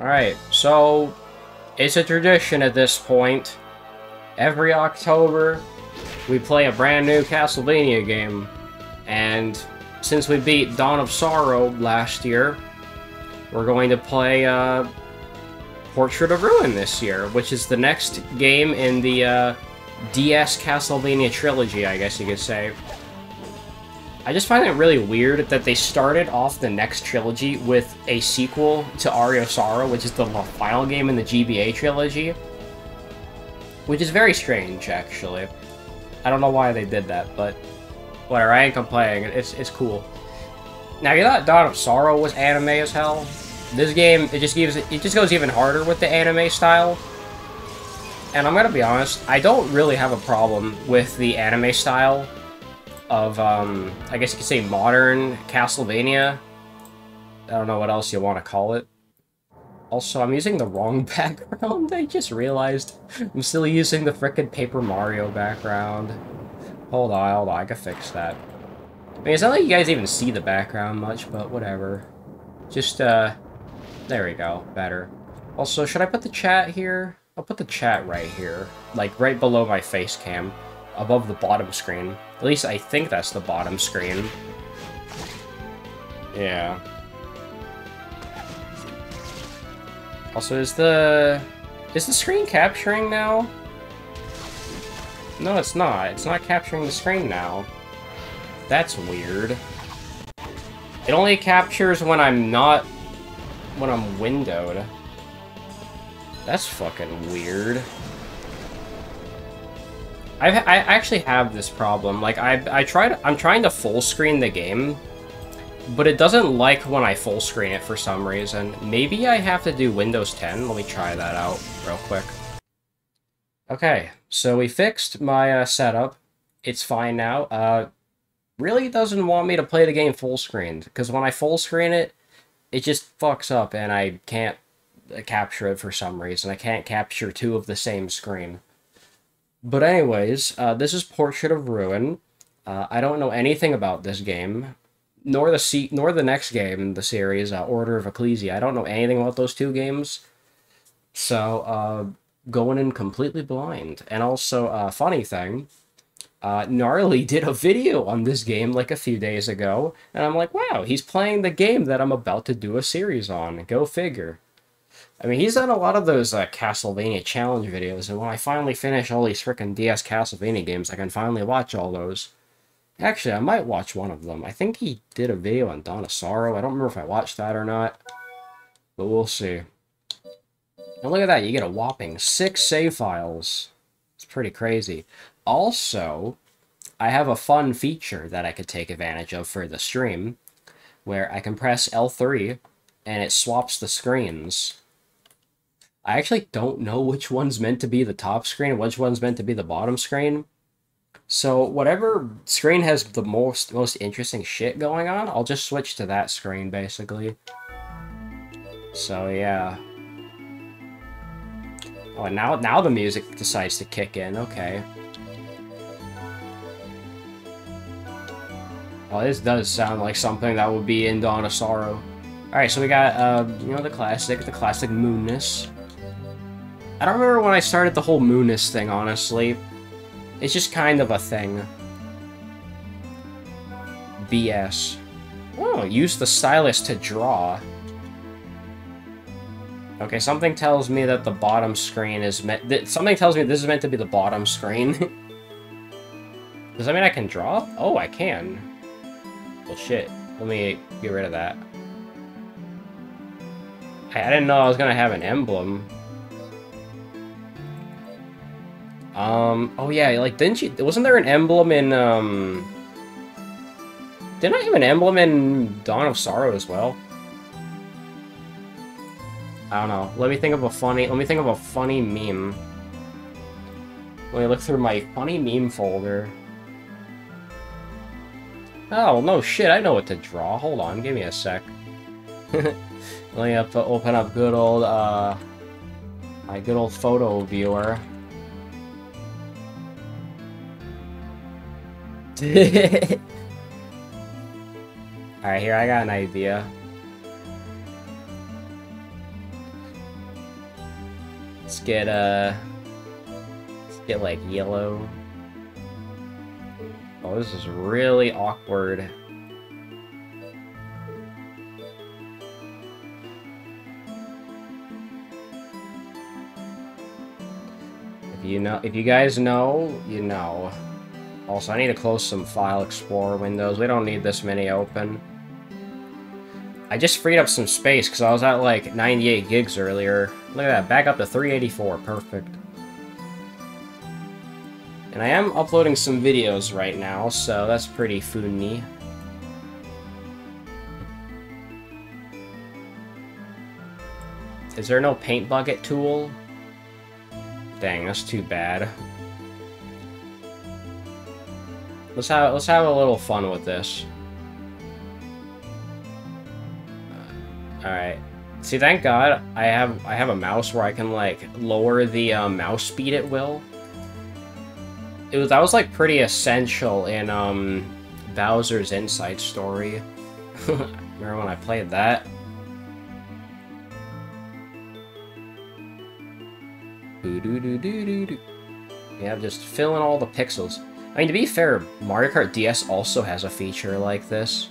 Alright, so it's a tradition at this point. Every October, we play a brand new Castlevania game. And since we beat Dawn of Sorrow last year, we're going to play uh, Portrait of Ruin this year, which is the next game in the uh, DS Castlevania trilogy, I guess you could say. I just find it really weird that they started off the next trilogy with a sequel to Aria Sorrow, which is the final game in the GBA trilogy. Which is very strange, actually. I don't know why they did that, but whatever, I ain't complaining. It's, it's cool. Now, you thought Dawn of Sorrow was anime as hell? This game, it just gives it just goes even harder with the anime style. And I'm gonna be honest, I don't really have a problem with the anime style of, um, I guess you could say modern Castlevania. I don't know what else you want to call it. Also, I'm using the wrong background. I just realized I'm still using the frickin' Paper Mario background. Hold on, hold on, I can fix that. I mean, it's not like you guys even see the background much, but whatever. Just, uh, there we go, better. Also, should I put the chat here? I'll put the chat right here, like right below my face cam, above the bottom screen. At least I think that's the bottom screen. Yeah. Also, is the... Is the screen capturing now? No, it's not. It's not capturing the screen now. That's weird. It only captures when I'm not... When I'm windowed. That's fucking weird. I I actually have this problem. Like, I, I tried... I'm trying to full screen the game, but it doesn't like when I full screen it for some reason. Maybe I have to do Windows 10? Let me try that out real quick. Okay, so we fixed my uh, setup. It's fine now. Uh, really doesn't want me to play the game full screened, because when I full screen it, it just fucks up and I can't uh, capture it for some reason. I can't capture two of the same screen. But anyways, uh, this is Portrait of Ruin. Uh, I don't know anything about this game nor the se- nor the next game in the series, uh, Order of Ecclesia. I don't know anything about those two games, so uh, going in completely blind. And also, uh, funny thing, uh, Gnarly did a video on this game like a few days ago, and I'm like, wow, he's playing the game that I'm about to do a series on. Go figure. I mean, he's done a lot of those uh, Castlevania challenge videos, and when I finally finish all these freaking DS Castlevania games, I can finally watch all those. Actually, I might watch one of them. I think he did a video on of Sorrow. I don't remember if I watched that or not. But we'll see. And look at that, you get a whopping six save files. It's pretty crazy. Also, I have a fun feature that I could take advantage of for the stream, where I can press L3, and it swaps the screens. I actually don't know which one's meant to be the top screen and which one's meant to be the bottom screen. So whatever screen has the most most interesting shit going on, I'll just switch to that screen basically. So yeah. Oh, now now the music decides to kick in. Okay. Oh, this does sound like something that would be in Dawn of Sorrow. Alright, so we got, uh, you know, the classic, the classic Moonness. I don't remember when I started the whole Moonness thing, honestly. It's just kind of a thing. BS. Oh, use the stylus to draw. Okay, something tells me that the bottom screen is meant... Something tells me this is meant to be the bottom screen. Does that mean I can draw? Oh, I can. Well, shit. Let me get rid of that. I, I didn't know I was gonna have an emblem. Um, oh yeah, like, didn't you, wasn't there an emblem in, um, didn't I have an emblem in Dawn of Sorrow as well? I don't know. Let me think of a funny, let me think of a funny meme. Let me look through my funny meme folder. Oh, no shit, I know what to draw. Hold on, give me a sec. Let me up, open up good old, uh, my good old photo viewer. Alright, here, I got an idea. Let's get, uh... Let's get, like, yellow. Oh, this is really awkward. If you know, if you guys know, you know. Also, I need to close some File Explorer windows. We don't need this many open. I just freed up some space because I was at like 98 gigs earlier. Look at that, back up to 384. Perfect. And I am uploading some videos right now, so that's pretty funny. Is there no paint bucket tool? Dang, that's too bad. Let's have let's have a little fun with this. All right. See, thank God I have I have a mouse where I can like lower the uh, mouse speed at will. It was that was like pretty essential in um Bowser's Inside Story. Remember when I played that? Yeah, just filling all the pixels. I mean, to be fair, Mario Kart DS also has a feature like this.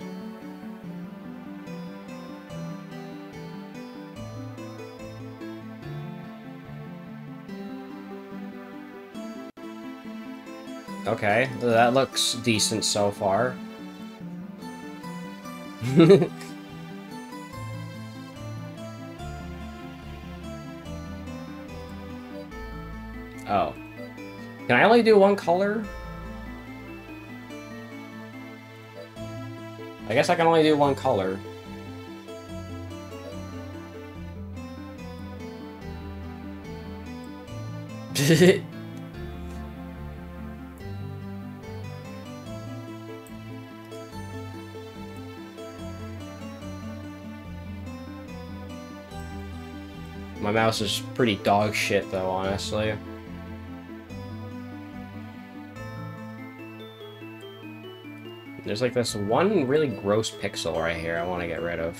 Okay, that looks decent so far. oh. Can I only do one color? I guess I can only do one color. My mouse is pretty dog shit though, honestly. There's like this one really gross pixel right here I want to get rid of.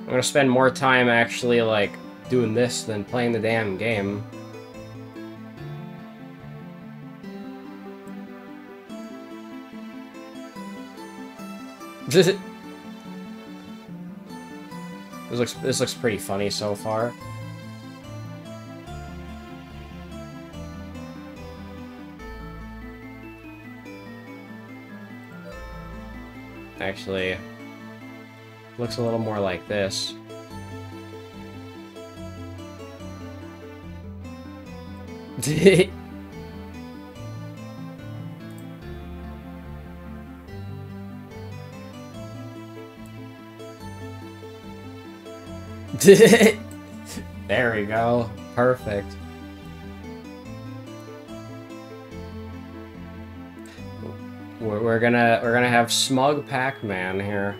I'm gonna spend more time actually like doing this than playing the damn game. This looks this looks pretty funny so far. Actually, looks a little more like this. there we go. Perfect. We're, gonna we're gonna have smug Pac-Man here.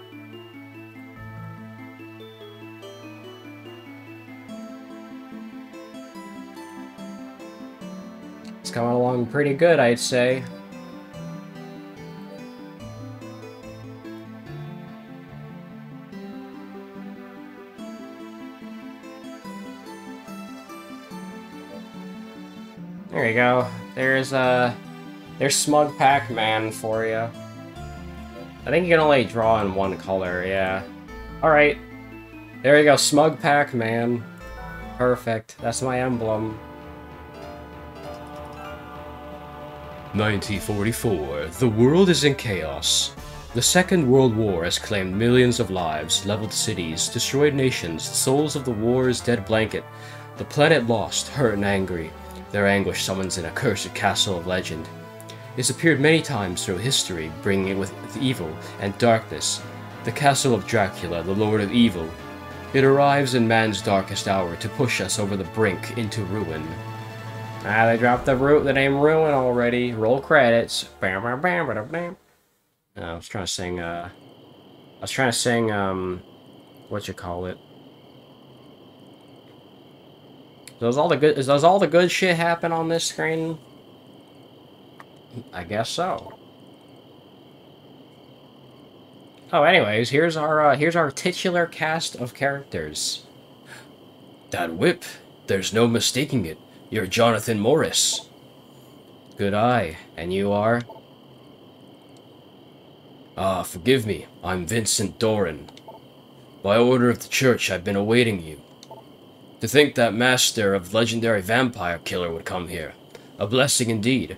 It's coming along pretty good, I'd say. There you go. There's a uh, there's Smug Pac-Man for you. I think you can only draw in one color, yeah. Alright. There you go, Smug Pac-Man. Perfect. That's my emblem. 1944. The world is in chaos. The Second World War has claimed millions of lives, leveled cities, destroyed nations, the souls of the war's dead blanket. The planet lost, hurt and angry. Their anguish summons an accursed castle of legend. It's appeared many times through history, bringing with evil and darkness. The castle of Dracula, the Lord of Evil. It arrives in man's darkest hour to push us over the brink into ruin. Ah, they dropped the root the name Ruin already. Roll credits. Bam, bam, bam, bam, bam. Uh, I was trying to sing, uh... I was trying to sing, um... What you call it? Does all the good does all the good shit happen on this screen? I guess so. Oh, anyways, here's our uh, here's our titular cast of characters. That whip, there's no mistaking it. You're Jonathan Morris. Good eye. And you are? Ah, forgive me. I'm Vincent Dorin. By order of the church, I've been awaiting you. To think that master of legendary vampire killer would come here. A blessing indeed.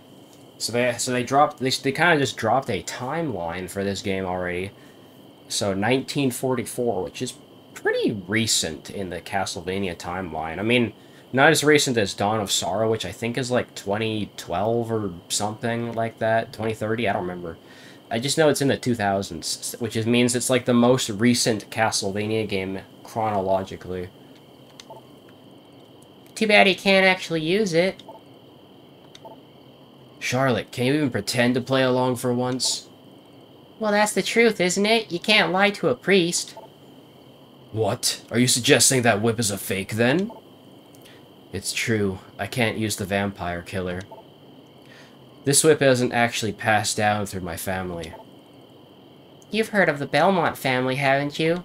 So they so they dropped they, they kind of just dropped a timeline for this game already. So 1944, which is pretty recent in the Castlevania timeline. I mean, not as recent as Dawn of Sorrow, which I think is like 2012 or something like that, 2030, I don't remember. I just know it's in the 2000s, which is, means it's like the most recent Castlevania game chronologically. Too bad he can't actually use it. Charlotte, can you even pretend to play along for once? Well, that's the truth, isn't it? You can't lie to a priest. What? Are you suggesting that whip is a fake, then? It's true. I can't use the vampire killer. This whip hasn't actually passed down through my family. You've heard of the Belmont family, haven't you?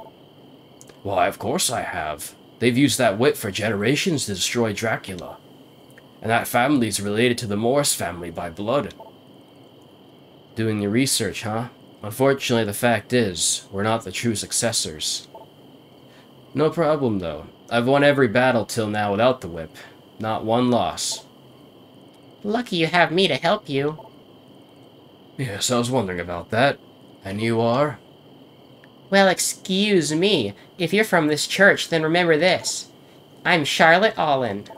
Why, of course I have. They've used that whip for generations to destroy Dracula. And that family is related to the Morris family by blood. Doing your research, huh? Unfortunately, the fact is, we're not the true successors. No problem, though. I've won every battle till now without the whip. Not one loss. Lucky you have me to help you. Yes, I was wondering about that. And you are? Well, excuse me. If you're from this church, then remember this. I'm Charlotte Aulin.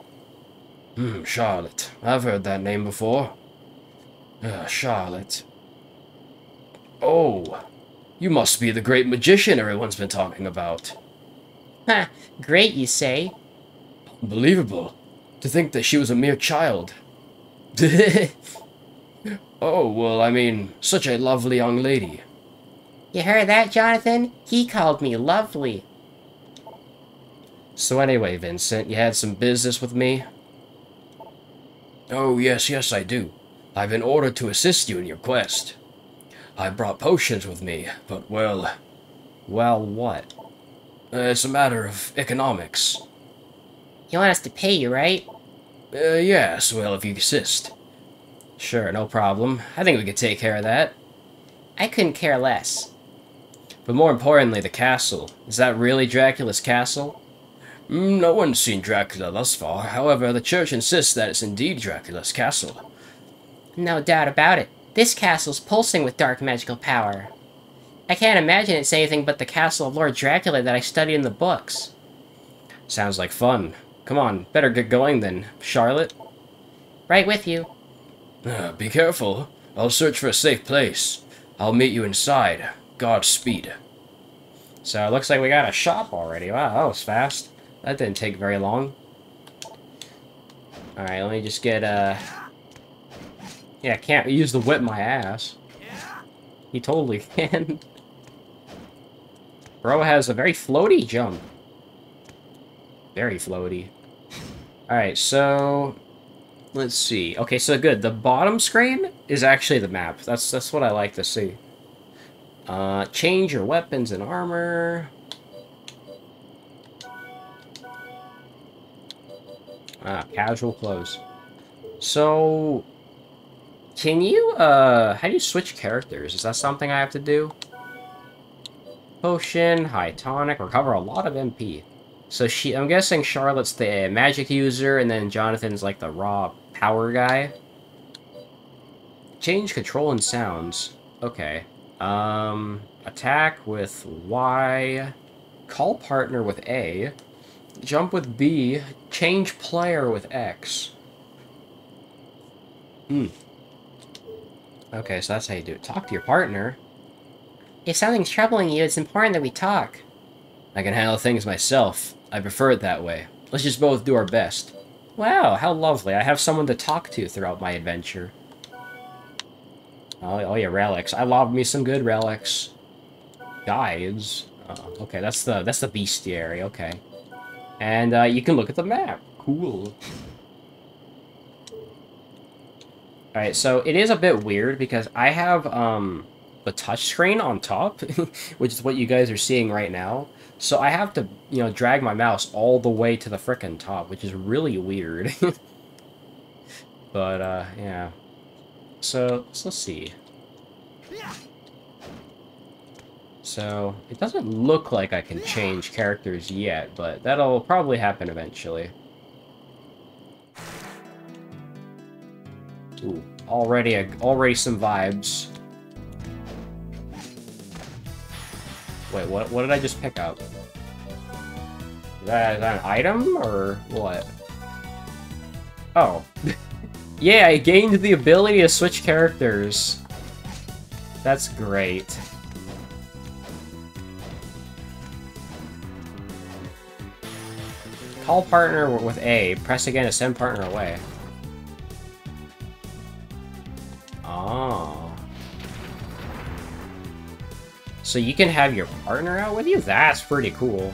Hmm, Charlotte. I've heard that name before. Uh, Charlotte. Oh, you must be the great magician everyone's been talking about. Ha, great, you say? Unbelievable. To think that she was a mere child. oh, well, I mean, such a lovely young lady. You heard that, Jonathan? He called me lovely. So anyway, Vincent, you had some business with me? Oh, yes, yes, I do. I've been ordered to assist you in your quest. I brought potions with me, but, well... Well, what? Uh, it's a matter of economics. You want us to pay you, right? Uh, yes, well, if you insist. Sure, no problem. I think we could take care of that. I couldn't care less. But more importantly, the castle. Is that really Dracula's castle? Mm, no one's seen Dracula thus far. However, the church insists that it's indeed Dracula's castle. No doubt about it. This castle's pulsing with dark magical power. I can't imagine it's anything but the castle of Lord Dracula that I studied in the books. Sounds like fun. Come on, better get going then, Charlotte. Right with you. Uh, be careful. I'll search for a safe place. I'll meet you inside. Godspeed. So it looks like we got a shop already. Wow, that was fast. That didn't take very long. Alright, let me just get, uh... Yeah, can't use the whip my ass. He totally can. Bro has a very floaty jump. Very floaty. Alright, so... Let's see. Okay, so good. The bottom screen is actually the map. That's that's what I like to see. Uh, change your weapons and armor. Ah, casual clothes. So, can you, uh, how do you switch characters? Is that something I have to do? Potion, high tonic, recover a lot of MP. So she, I'm guessing Charlotte's the magic user, and then Jonathan's like the raw power guy. Change control and sounds. Okay. Um, attack with Y. Call partner with A. Jump with B. Change player with X. Hmm. Okay, so that's how you do it. Talk to your partner. If something's troubling you, it's important that we talk. I can handle things myself. I prefer it that way. Let's just both do our best. Wow, how lovely. I have someone to talk to throughout my adventure. Oh, oh yeah, relics. I love me some good relics. Guides. Oh, okay, that's the that's the bestiary. Okay, and uh, you can look at the map. Cool. All right, so it is a bit weird because I have um the touchscreen on top, which is what you guys are seeing right now. So I have to, you know, drag my mouse all the way to the frickin' top, which is really weird. but, uh, yeah. So, so let's see. So, it doesn't look like I can change characters yet, but that'll probably happen eventually. Ooh, already, a, already some vibes. Wait, what, what did I just pick up? Is that, is that an item, or what? Oh. yeah, I gained the ability to switch characters. That's great. Call partner with A. Press again to send partner away. Oh. So you can have your partner out with you? That's pretty cool.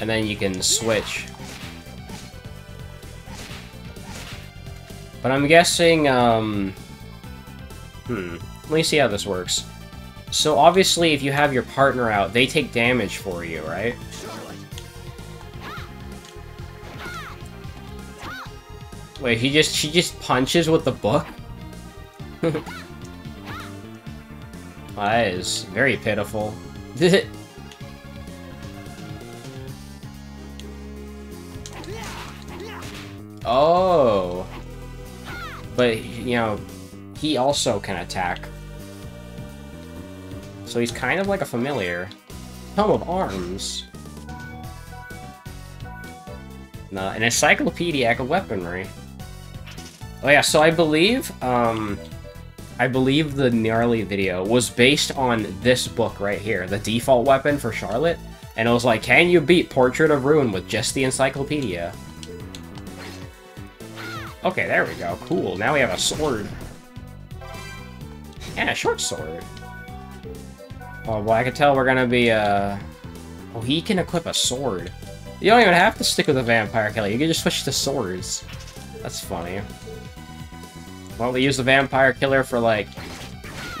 And then you can switch. But I'm guessing, um... Hmm. Let me see how this works. So obviously, if you have your partner out, they take damage for you, right? Wait, he just she just punches with the book? that is very pitiful. oh. But, you know, he also can attack. So he's kind of like a familiar. Tome of Arms. No, an encyclopedic of weaponry. Oh yeah, so I believe, um, I believe the Gnarly video was based on this book right here, the default weapon for Charlotte, and it was like, can you beat Portrait of Ruin with just the encyclopedia? Okay, there we go, cool, now we have a sword. And a short sword. Oh, well, I can tell we're gonna be, uh... Oh, he can equip a sword. You don't even have to stick with a vampire killer, you can just switch to swords. That's funny. Well, we use the vampire killer for, like,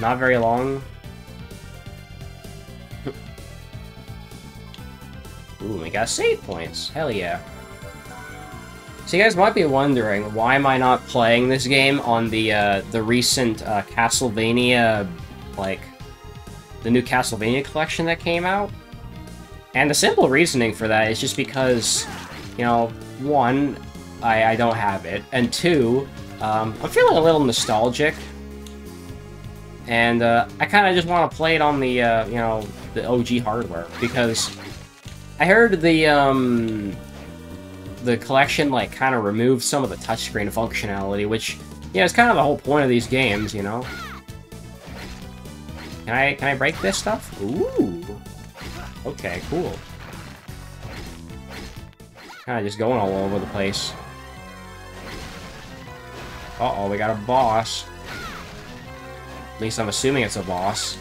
not very long. Ooh, we got save points. Hell yeah. So you guys might be wondering, why am I not playing this game on the, uh, the recent, uh, Castlevania, like, the new Castlevania collection that came out. And the simple reasoning for that is just because, you know, one, I, I don't have it, and two, um, I'm feeling a little nostalgic, and uh, I kind of just want to play it on the, uh, you know, the OG hardware, because I heard the, um, the collection, like, kind of removed some of the touchscreen functionality, which, yeah, it's kind of the whole point of these games, you know? Can I can I break this stuff? Ooh. Okay, cool. Kinda just going all over the place. Uh-oh, we got a boss. At least I'm assuming it's a boss.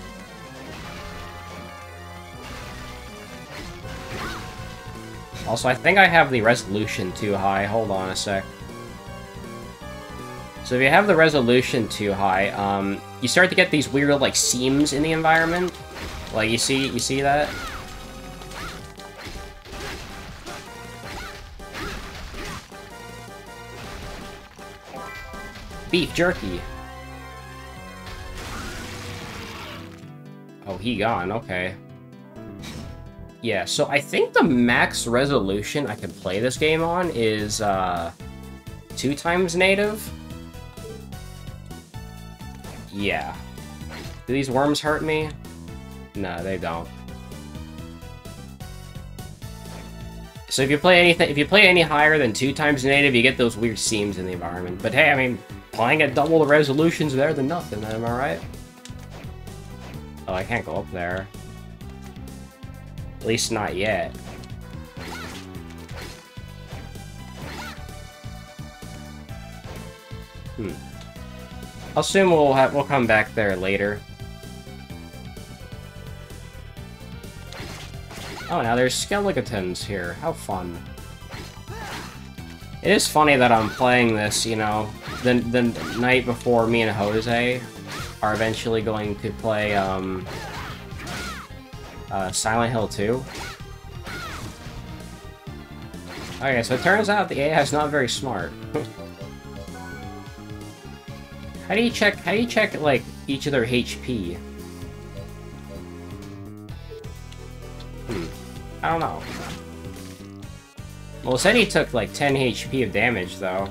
Also, I think I have the resolution too high. Hold on a sec. So if you have the resolution too high, um, you start to get these weird, like, seams in the environment. Like, you see, you see that? Beef jerky. Oh, he gone, okay. Yeah, so I think the max resolution I can play this game on is, uh, two times native. Yeah. Do these worms hurt me? No, they don't. So if you play anything, if you play any higher than two times native, you get those weird seams in the environment. But hey, I mean, playing at double the resolution's better than nothing, am I right? Oh, I can't go up there. At least not yet. Hmm. I'll assume we'll have we'll come back there later. Oh, now there's skeletons here. How fun. It is funny that I'm playing this, you know, the, the night before me and Jose are eventually going to play, um, uh, Silent Hill 2. Okay, so it turns out the AI is not very smart. how do you check, how do you check, like, each of their HP? Hmm. I don't know. Well, he took, like, 10 HP of damage, though.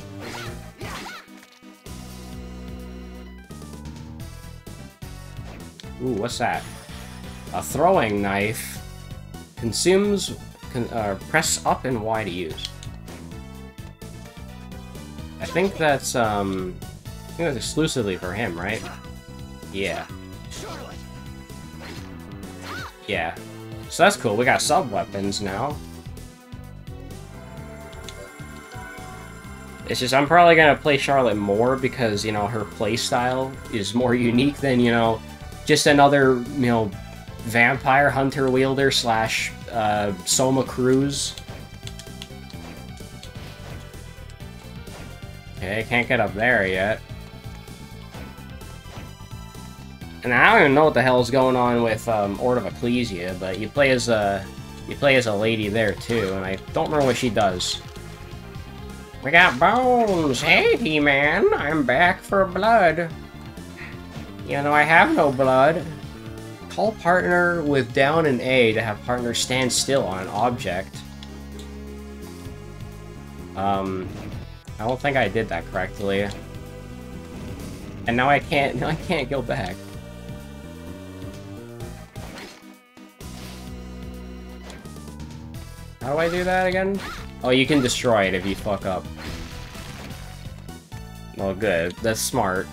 Ooh, what's that? A throwing knife consumes Con uh, press up and Y to use. I think that's, um... I think that's exclusively for him, right? Yeah. Yeah. So that's cool, we got sub-weapons now. It's just, I'm probably gonna play Charlotte more because, you know, her playstyle is more unique than, you know, just another, you know, vampire hunter wielder slash uh, Soma Cruz. Okay, can't get up there yet. And I don't even know what the hell is going on with um, Order of Ecclesia, but you play as a you play as a lady there too, and I don't remember what she does. We got bones! Hey, He-Man! I'm back for blood! You know, I have no blood. Call partner with down and A to have partner stand still on an object. Um, I don't think I did that correctly. And now I can't, now I can't go back. How do I do that again? Oh, you can destroy it if you fuck up. Well, good. That's smart.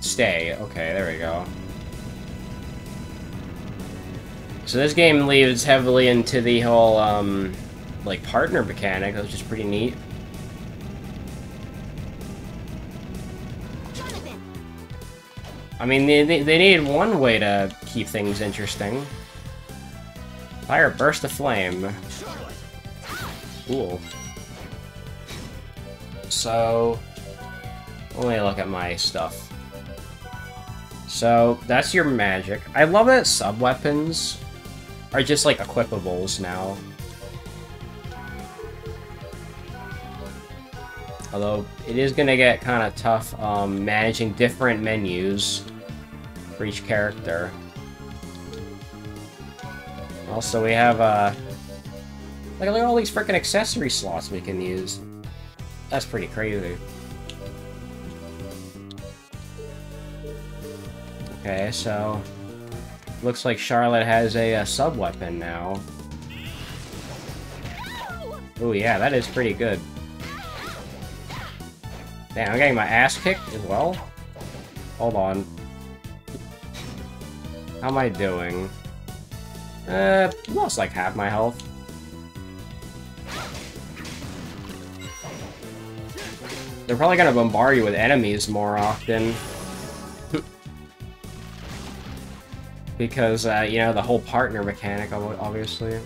stay. Okay, there we go. So this game leads heavily into the whole, um, like, partner mechanic, which is pretty neat. I mean, they, they, they need one way to keep things interesting. Fire burst of flame. Cool. So, let me look at my stuff. So, that's your magic. I love that sub-weapons are just, like, equipables now. Although, it is gonna get kind of tough um, managing different menus for each character. Also, we have, uh... Like, look at all these freaking accessory slots we can use. That's pretty crazy. Okay, so... Looks like Charlotte has a, a sub-weapon now. Oh yeah, that is pretty good. Damn, I'm getting my ass kicked as well? Hold on. How am I doing? Uh, lost like half my health. They're probably gonna bombard you with enemies more often. Because, uh, you know, the whole partner mechanic, obviously.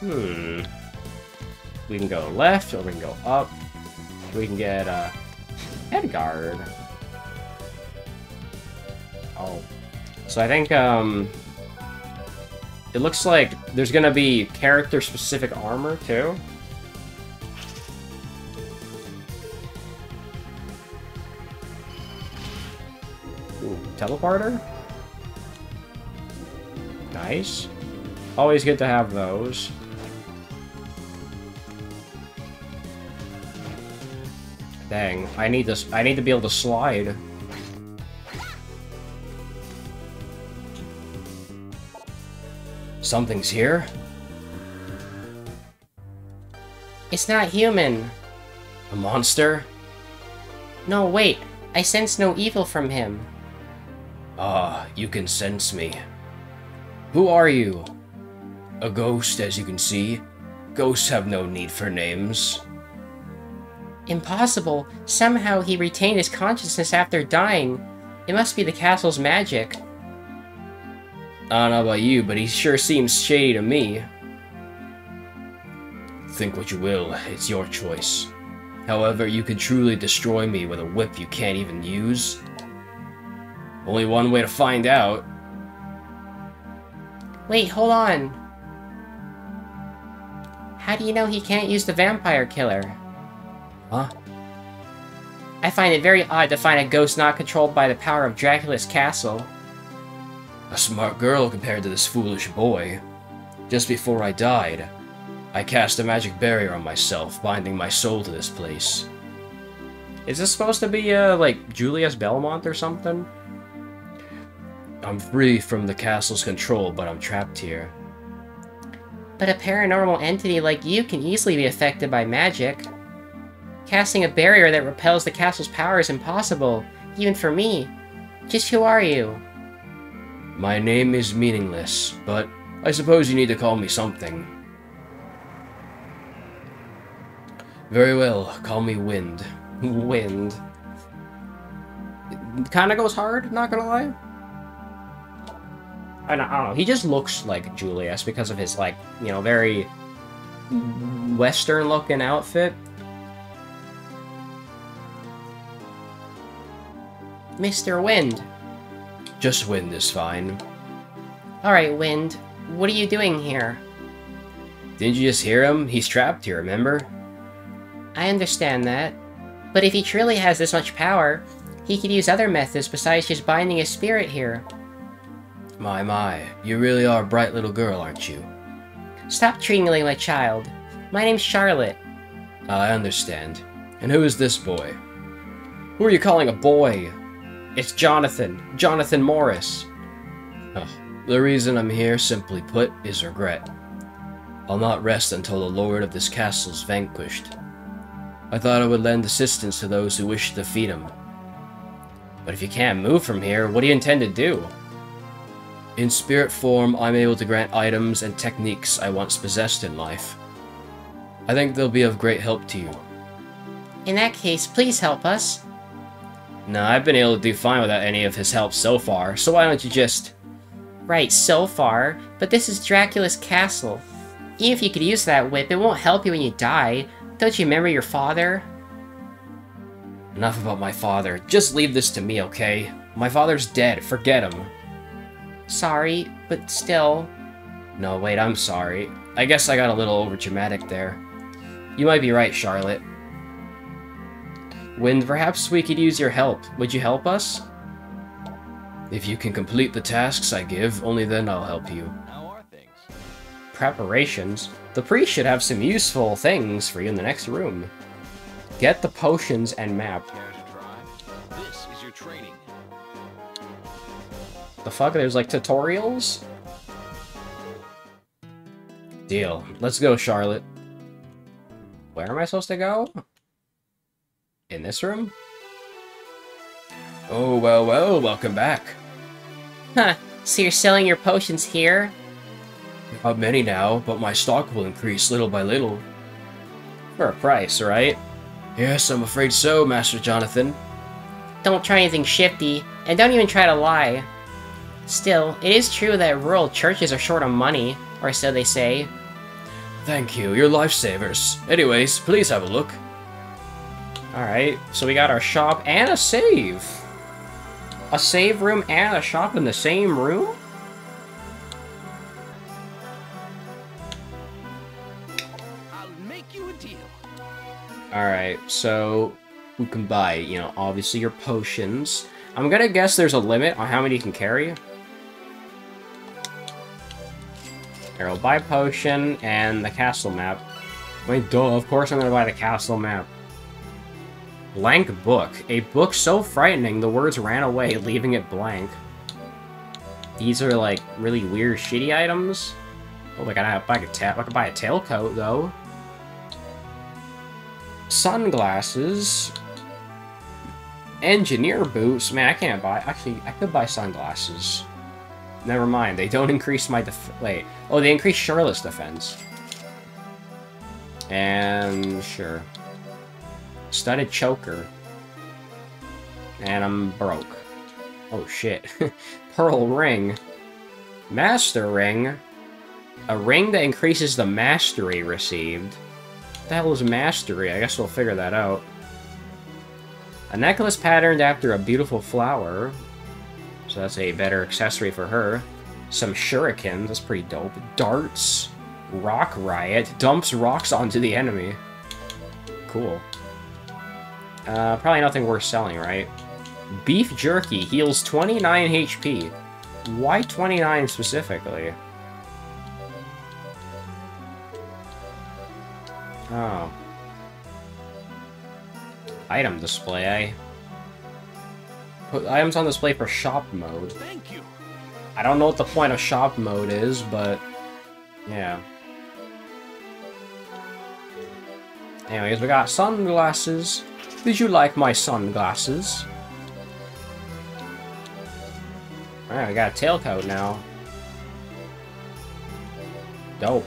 Hmm. We can go left, or we can go up. We can get, uh, head guard. Oh. So I think, um... It looks like there's gonna be character-specific armor, too. teleporter? Nice. Always good to have those. Dang, I need this. I need to be able to slide. Something's here. It's not human. A monster? No, wait. I sense no evil from him. Ah, you can sense me. Who are you? A ghost, as you can see. Ghosts have no need for names. Impossible. Somehow he retained his consciousness after dying. It must be the castle's magic. I don't know about you, but he sure seems shady to me. Think what you will, it's your choice. However, you can truly destroy me with a whip you can't even use. Only one way to find out. Wait, hold on. How do you know he can't use the vampire killer? Huh? I find it very odd to find a ghost not controlled by the power of Dracula's castle. A smart girl compared to this foolish boy. Just before I died, I cast a magic barrier on myself, binding my soul to this place. Is this supposed to be, uh, like, Julius Belmont or something? I'm free from the castle's control, but I'm trapped here. But a paranormal entity like you can easily be affected by magic. Casting a barrier that repels the castle's power is impossible, even for me. Just who are you? My name is meaningless, but I suppose you need to call me something. Very well, call me Wind. Wind. Kind of goes hard, not gonna lie. I don't know. He just looks like Julius because of his, like, you know, very Western-looking outfit. Mr. Wind. Just Wind is fine. Alright, Wind. What are you doing here? Didn't you just hear him? He's trapped here, remember? I understand that. But if he truly has this much power, he could use other methods besides just binding his spirit here. My, my. You really are a bright little girl, aren't you? Stop treating me like a child. My name's Charlotte. I understand. And who is this boy? Who are you calling a boy? It's Jonathan. Jonathan Morris. The reason I'm here, simply put, is regret. I'll not rest until the lord of this castle's vanquished. I thought I would lend assistance to those who wish to defeat him. But if you can't move from here, what do you intend to do? In spirit form, I'm able to grant items and techniques I once possessed in life. I think they'll be of great help to you. In that case, please help us. No, I've been able to do fine without any of his help so far, so why don't you just... Right, so far, but this is Dracula's castle. Even if you could use that whip, it won't help you when you die. Don't you remember your father? Enough about my father. Just leave this to me, okay? My father's dead. Forget him. Sorry, but still. No, wait, I'm sorry. I guess I got a little overdramatic there. You might be right, Charlotte. Wind, perhaps we could use your help. Would you help us? If you can complete the tasks I give, only then I'll help you. How are things? Preparations? The priest should have some useful things for you in the next room. Get the potions and map. This is your training. The fuck? There's like tutorials? Deal. Let's go, Charlotte. Where am I supposed to go? In this room? Oh, well, well, welcome back. Huh, so you're selling your potions here? Not many now, but my stock will increase little by little. For a price, right? Yes, I'm afraid so, Master Jonathan. Don't try anything shifty, and don't even try to lie. Still, it is true that rural churches are short on money, or so they say. Thank you, you're lifesavers. Anyways, please have a look. Alright, so we got our shop and a save. A save room and a shop in the same room? I'll make you a deal. Alright, so we can buy, you know, obviously your potions. I'm gonna guess there's a limit on how many you can carry. We'll buy potion and the castle map. Wait, duh, of course I'm gonna buy the castle map. Blank book. A book so frightening the words ran away, leaving it blank. These are like really weird, shitty items. Oh, I gotta buy a I could buy a tailcoat though. Sunglasses. Engineer boots. Man, I can't buy. Actually, I could buy sunglasses. Never mind. They don't increase my def. Wait. Oh, they increase Charlotte's defense. And sure. Studded choker. And I'm broke. Oh shit. Pearl ring. Master Ring. A ring that increases the mastery received. What the hell is mastery? I guess we'll figure that out. A necklace patterned after a beautiful flower. So that's a better accessory for her. Some shurikens, that's pretty dope. Darts. Rock Riot. Dumps rocks onto the enemy. Cool. Uh, probably nothing worth selling, right? Beef Jerky heals 29 HP. Why 29 specifically? Oh. Item display. Put items on display for shop mode. Thank you. I don't know what the point of shop mode is, but yeah. Anyways, we got sunglasses. Did you like my sunglasses? Alright, we got a tailcoat now. Dope.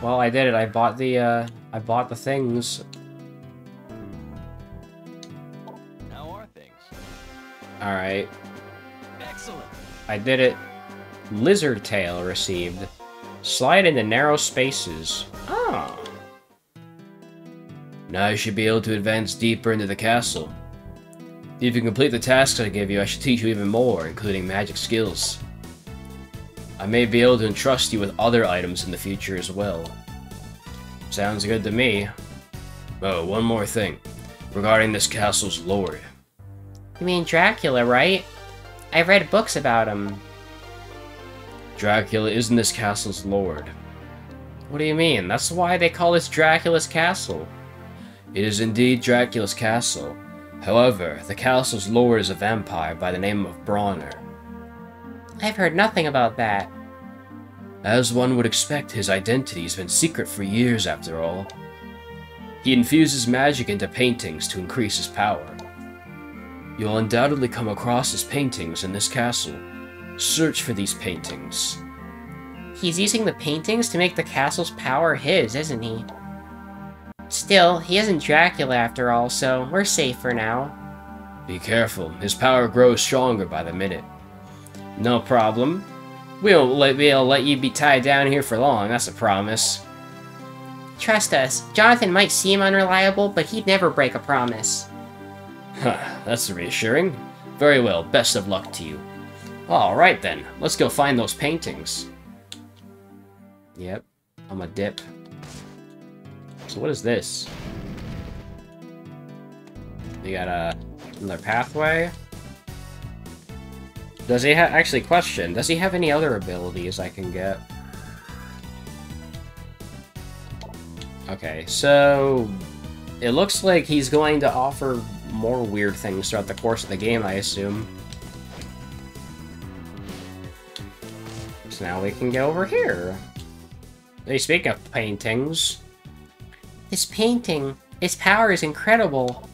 Well, I did it. I bought the, uh, I bought the things. How are things? Alright. Excellent. I did it. Lizard tail received. Slide into narrow spaces. Now you should be able to advance deeper into the castle. If you complete the tasks I give you, I should teach you even more, including magic skills. I may be able to entrust you with other items in the future as well. Sounds good to me. Oh, one more thing. Regarding this castle's lord. You mean Dracula, right? I've read books about him. Dracula isn't this castle's lord. What do you mean? That's why they call this Dracula's castle. It is indeed Dracula's castle. However, the castle's lord is a vampire by the name of Brauner. I've heard nothing about that. As one would expect, his identity has been secret for years after all. He infuses magic into paintings to increase his power. You'll undoubtedly come across his paintings in this castle. Search for these paintings. He's using the paintings to make the castle's power his, isn't he? Still, he isn't Dracula after all, so we're safe for now. Be careful, his power grows stronger by the minute. No problem. We won't let, we'll let you be tied down here for long, that's a promise. Trust us, Jonathan might seem unreliable, but he'd never break a promise. Huh, that's reassuring. Very well, best of luck to you. Alright then, let's go find those paintings. Yep, I'm a dip. So what is this? They got a, another pathway. Does he have, actually question, does he have any other abilities I can get? Okay, so it looks like he's going to offer more weird things throughout the course of the game, I assume. So now we can get over here. They speak of paintings. This painting, its power is incredible.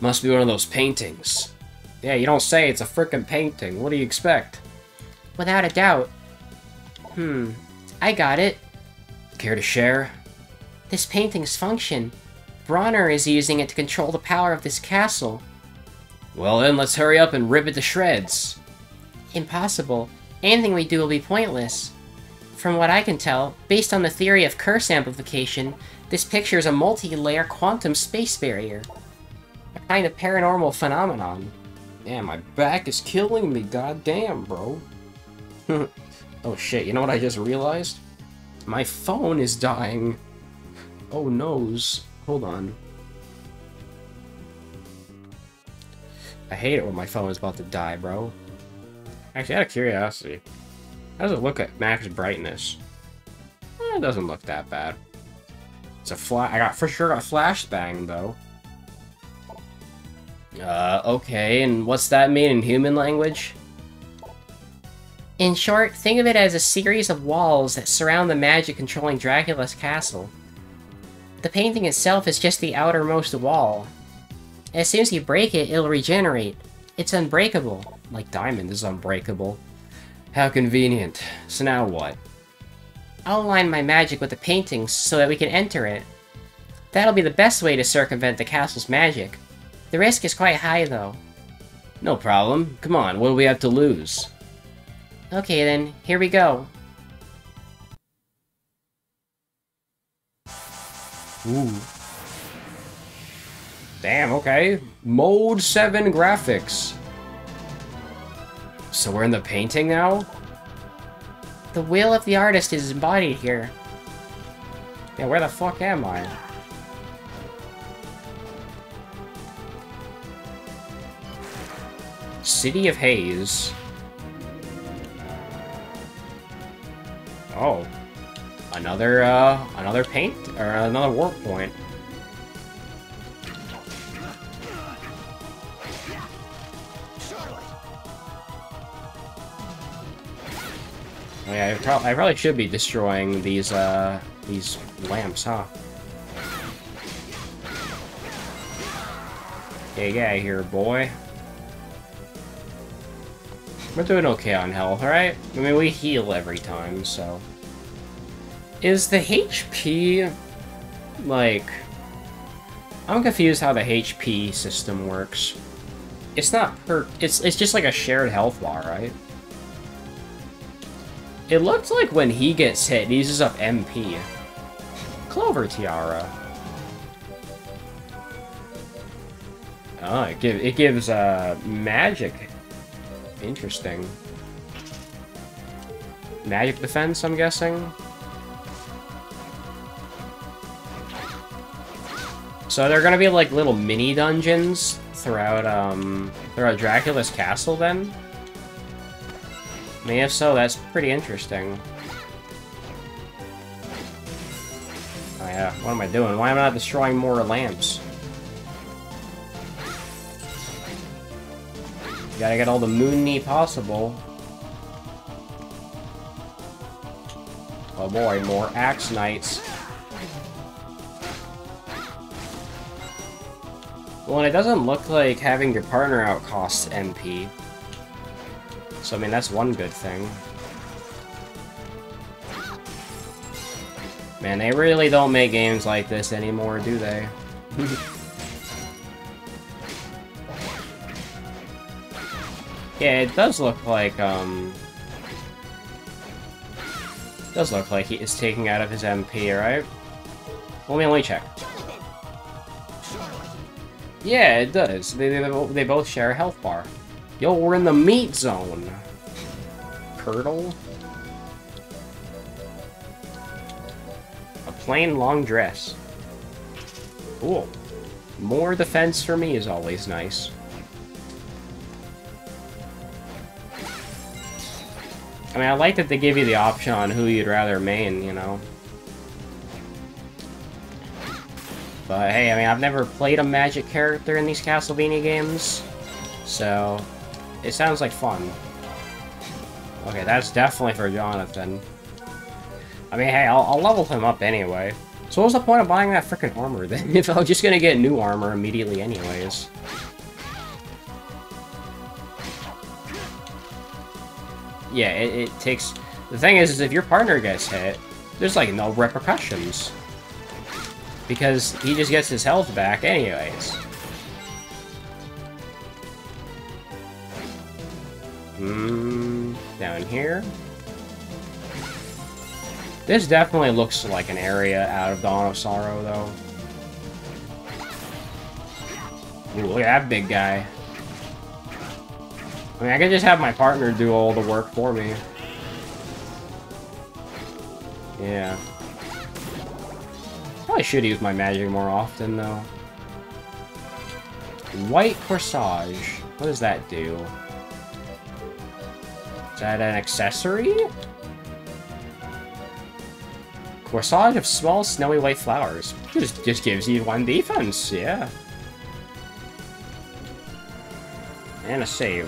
Must be one of those paintings. Yeah, you don't say it's a frickin' painting. What do you expect? Without a doubt. Hmm, I got it. Care to share? This painting's function. Brauner is using it to control the power of this castle. Well then, let's hurry up and rip it to shreds. Impossible. Anything we do will be pointless. From what I can tell, based on the theory of curse amplification, this picture is a multi-layer quantum space barrier. A kind of paranormal phenomenon. Yeah, my back is killing me, goddamn, bro. oh shit, you know what I just realized? My phone is dying. Oh noes. Hold on. I hate it when my phone is about to die, bro. Actually, out of curiosity, how does it look at max brightness? Eh, it doesn't look that bad. It's a flash. I got for sure got flashbang though. Uh, okay, and what's that mean in human language? In short, think of it as a series of walls that surround the magic controlling Dracula's castle. The painting itself is just the outermost wall. As soon as you break it, it'll regenerate. It's unbreakable. Like diamond is unbreakable. How convenient. So now what? I'll align my magic with the painting so that we can enter it. That'll be the best way to circumvent the castle's magic. The risk is quite high, though. No problem. Come on, what do we have to lose? Okay then, here we go. Ooh. Damn, okay. Mode 7 graphics. So we're in the painting now? The will of the artist is embodied here. Yeah, where the fuck am I? City of Haze. Oh. Another, uh, another paint, or another warp point. Yeah, I, prob I probably should be destroying these, uh, these lamps, huh? Yeah, get out of here, boy. We're doing okay on health, alright? I mean, we heal every time, so... Is the HP... Like... I'm confused how the HP system works. It's not per... It's, it's just like a shared health bar, right? It looks like when he gets hit, he uses up MP. Clover Tiara. Oh, it, give, it gives uh, magic. Interesting. Magic defense, I'm guessing? So they're gonna be like little mini dungeons throughout, um, throughout Dracula's castle then? I mean, if so, that's pretty interesting. Oh yeah, what am I doing? Why am I not destroying more lamps? You gotta get all the moon knee possible. Oh boy, more axe knights. Well, and it doesn't look like having your partner out costs MP. So, I mean, that's one good thing. Man, they really don't make games like this anymore, do they? yeah, it does look like, um... does look like he is taking out of his MP, right? Let me only check. Yeah, it does. They, they, they both share a health bar. Yo, we're in the meat zone. Kirtle? A plain long dress. Cool. More defense for me is always nice. I mean, I like that they give you the option on who you'd rather main, you know? But hey, I mean, I've never played a magic character in these Castlevania games, so it sounds like fun. Okay, that's definitely for Jonathan. I mean, hey, I'll, I'll level him up anyway. So what's the point of buying that freaking armor then, if I'm just gonna get new armor immediately anyways? Yeah, it, it takes... The thing is, is if your partner gets hit, there's like no repercussions. Because he just gets his health back anyways. Hmm, down here. This definitely looks like an area out of Dawn of Sorrow, though. Ooh, look at that big guy. I mean, I could just have my partner do all the work for me. Yeah. Probably should use my magic more often, though. White Corsage. What does that do? Is that an accessory? Corsage of small, snowy white flowers. Just, just gives you one defense, yeah. And a save.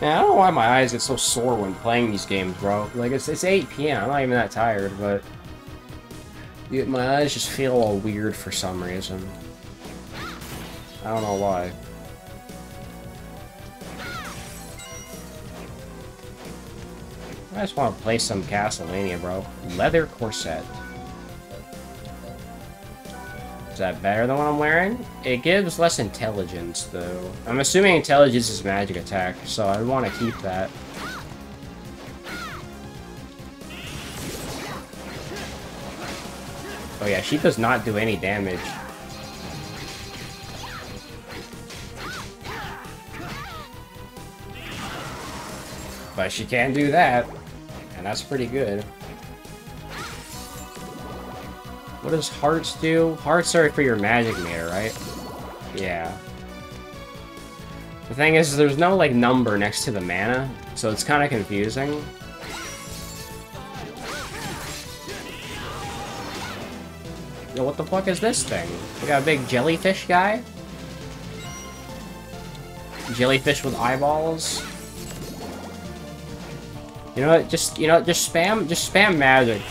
Man, I don't know why my eyes get so sore when playing these games, bro. Like, it's, it's 8 p.m. I'm not even that tired, but... Yeah, my eyes just feel all weird for some reason. I don't know why. I just want to play some Castlevania, bro. Leather corset. Is that better than what I'm wearing? It gives less intelligence, though. I'm assuming intelligence is magic attack, so I want to keep that. Oh yeah, she does not do any damage. But she can do that, and that's pretty good. What does hearts do? Hearts are for your magic meter, right? Yeah. The thing is, there's no, like, number next to the mana, so it's kind of confusing. Yo, what the fuck is this thing? We got a big jellyfish guy? Jellyfish with eyeballs? You know what? Just, you know, just spam, just spam magic.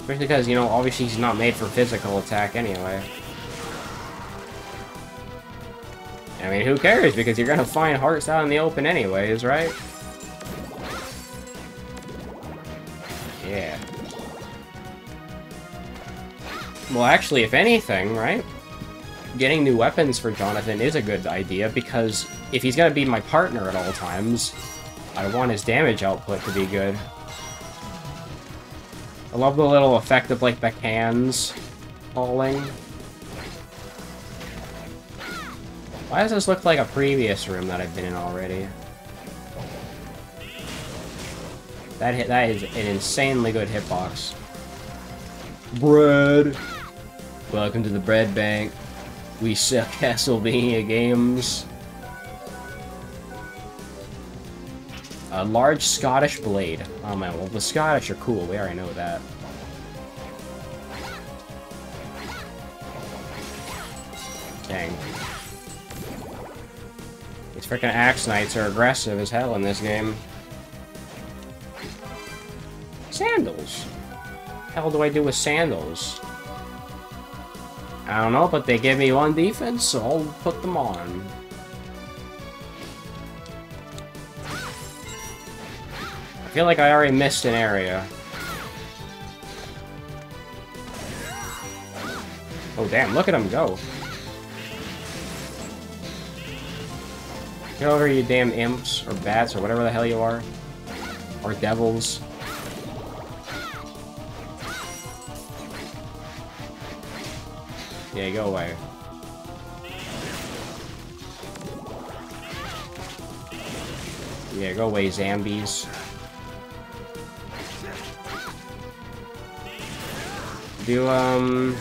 Especially because, you know, obviously he's not made for physical attack anyway. I mean, who cares? Because you're gonna find hearts out in the open anyways, right? Yeah. Well, actually, if anything, right? Getting new weapons for Jonathan is a good idea, because if he's gonna be my partner at all times, I want his damage output to be good. I love the little effect of, like, the cans falling. Why does this look like a previous room that I've been in already? That hit that is an insanely good hitbox. Bread. Welcome to the bread bank. We sell Castlevania games. A large Scottish blade. Oh man, well the Scottish are cool, we already know that. Dang. These freaking Axe Knights are aggressive as hell in this game. Sandals. hell do I do with sandals? I don't know, but they give me one defense, so I'll put them on. I feel like I already missed an area. Oh damn, look at him go. Get over you damn imps, or bats, or whatever the hell you are. Or devils. Yeah, go away. Yeah, go away, zombies. Do, um...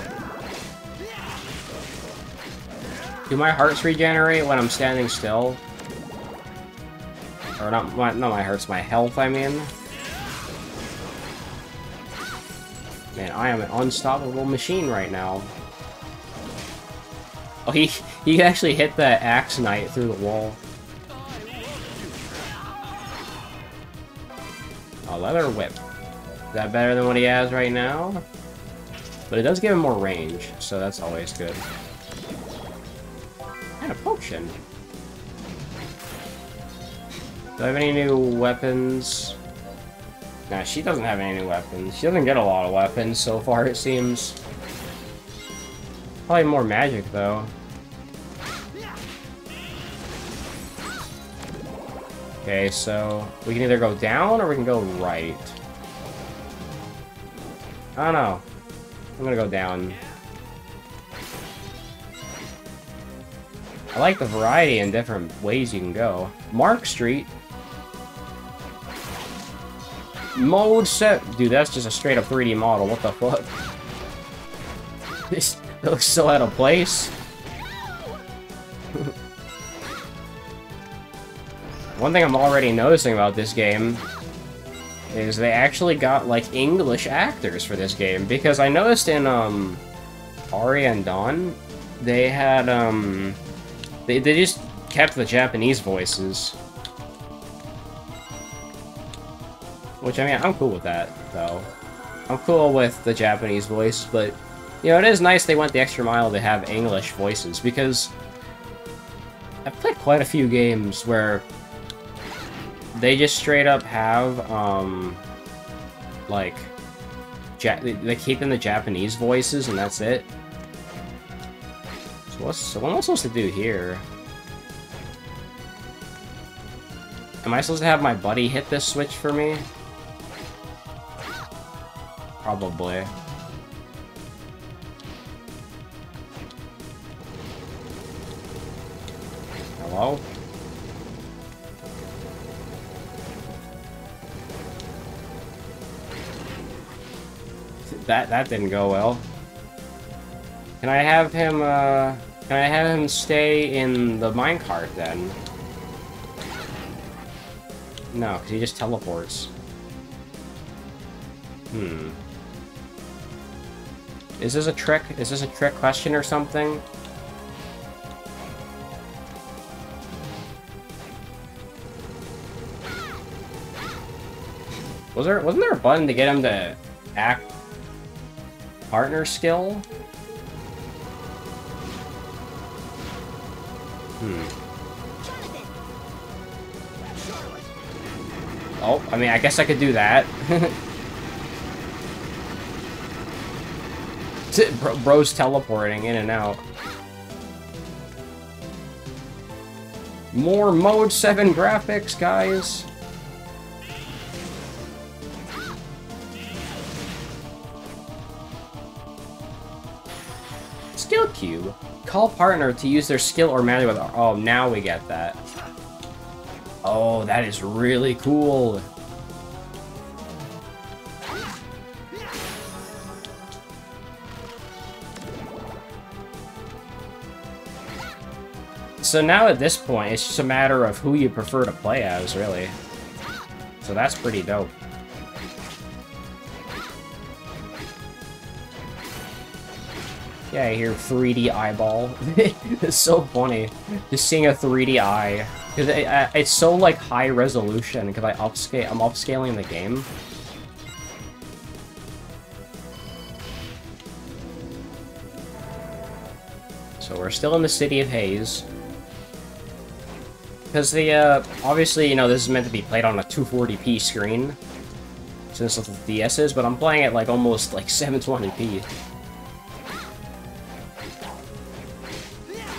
Do my hearts regenerate when I'm standing still? Or not my, not my hearts, my health, I mean. Man, I am an unstoppable machine right now. Oh, he, he actually hit the Axe Knight through the wall. A leather whip. Is that better than what he has right now? But it does give him more range, so that's always good. And a potion. Do I have any new weapons? Nah, she doesn't have any new weapons. She doesn't get a lot of weapons so far, it seems. Probably more magic, though. Okay, so we can either go down or we can go right. I don't know. I'm gonna go down. I like the variety and different ways you can go. Mark Street. Mode set. Dude, that's just a straight up 3D model. What the fuck? This looks so out of place. One thing I'm already noticing about this game is they actually got, like, English actors for this game. Because I noticed in, um, Aria and Dawn, they had, um, they, they just kept the Japanese voices. Which, I mean, I'm cool with that, though. I'm cool with the Japanese voice, but, you know, it is nice they went the extra mile to have English voices, because I've played quite a few games where they just straight up have, um, like, ja they, keep in the Japanese voices and that's it. So what's, so what am I supposed to do here? Am I supposed to have my buddy hit this switch for me? Probably. Hello? That that didn't go well. Can I have him uh can I have him stay in the minecart then? No, because he just teleports. Hmm. Is this a trick? Is this a trick question or something? Was there wasn't there a button to get him to act partner skill? Hmm. Oh, I mean, I guess I could do that. Bro- Bro's teleporting in and out. More Mode 7 graphics, guys! Call partner to use their skill or manual. Oh, now we get that. Oh, that is really cool. So now at this point, it's just a matter of who you prefer to play as, really. So that's pretty dope. Yeah, I hear 3D eyeball. it's so funny. Just seeing a 3D eye. Because it, uh, it's so, like, high resolution, because I upscale, I'm upscaling the game. So we're still in the city of Haze. Because the, uh, obviously, you know, this is meant to be played on a 240p screen. Since it's the DS is, but I'm playing at, like, almost, like, 720p.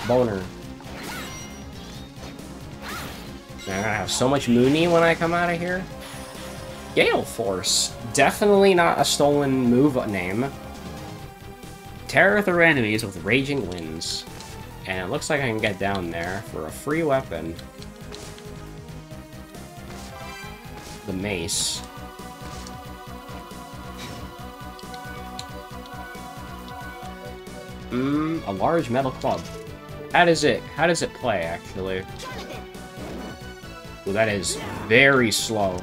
Boner. I'm gonna have so much Mooney when I come out of here. Gale Force. Definitely not a stolen move name. Terror through enemies with raging winds. And it looks like I can get down there for a free weapon. The mace. Mmm, a large metal club. How does it, how does it play, actually? Well, that is very slow.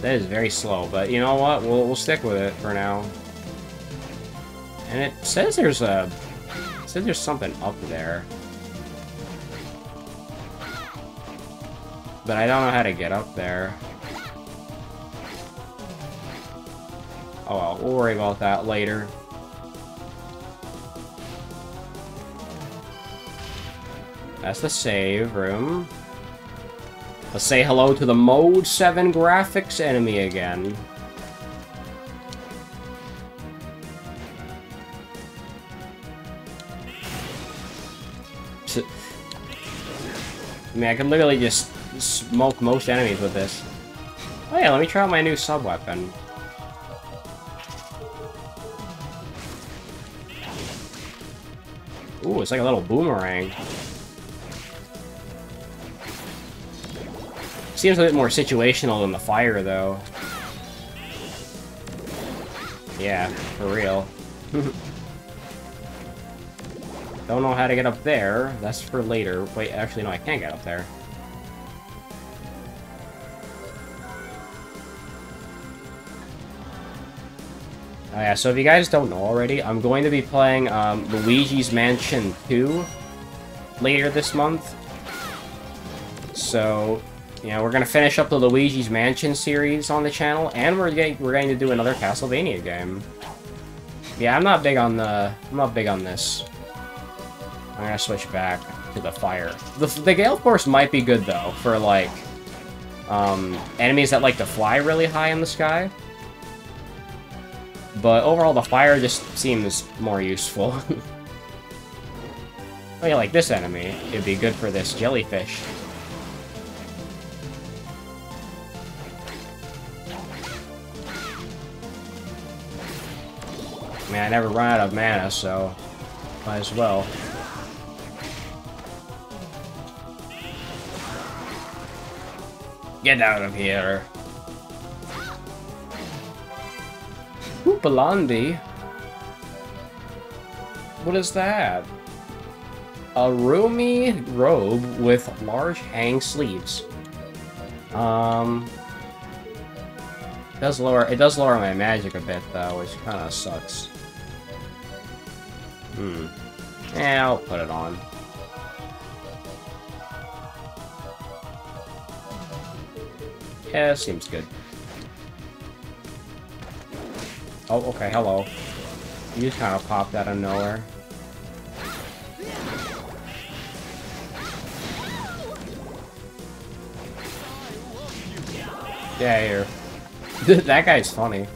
That is very slow, but you know what? We'll, we'll stick with it for now. And it says there's a... Says there's something up there. But I don't know how to get up there. Oh well, we'll worry about that later. That's the save room. Let's say hello to the Mode 7 graphics enemy again. I mean, I can literally just smoke most enemies with this. Oh yeah, let me try out my new sub-weapon. Ooh, it's like a little boomerang. Seems a bit more situational than the fire, though. Yeah, for real. Don't know how to get up there. That's for later. Wait, actually, no, I can't get up there. Oh yeah, so if you guys don't know already, I'm going to be playing um, Luigi's Mansion 2 later this month. So, you know, we're to finish up the Luigi's Mansion series on the channel, and we're going we're going to do another Castlevania game. Yeah, I'm not big on the I'm not big on this. I'm gonna switch back to the fire. The, the Gale Force might be good, though, for, like, um, enemies that like to fly really high in the sky. But overall, the fire just seems more useful. oh yeah, like this enemy. It'd be good for this jellyfish. I mean, I never run out of mana, so might as well. Get out of here. Hoopalandi? What is that? A roomy robe with large hang sleeves. Um, it does lower it does lower my magic a bit though, which kind of sucks. Hmm. Yeah, I'll put it on. Yeah, seems good. Oh, okay, hello. You just kind of popped out of nowhere. Yeah, here. that guy's funny.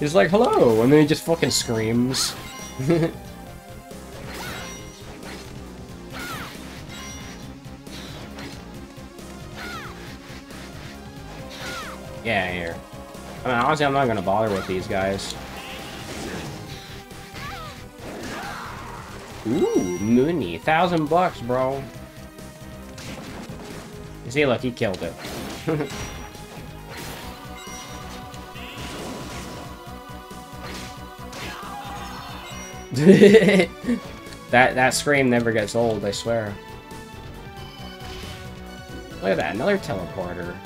He's like, hello, and then he just fucking screams. yeah, here. I mean, honestly, I'm not gonna bother with these guys. Ooh, Mooney. Thousand bucks, bro. See, look, he killed it. that that scream never gets old, I swear. Look at that, another teleporter.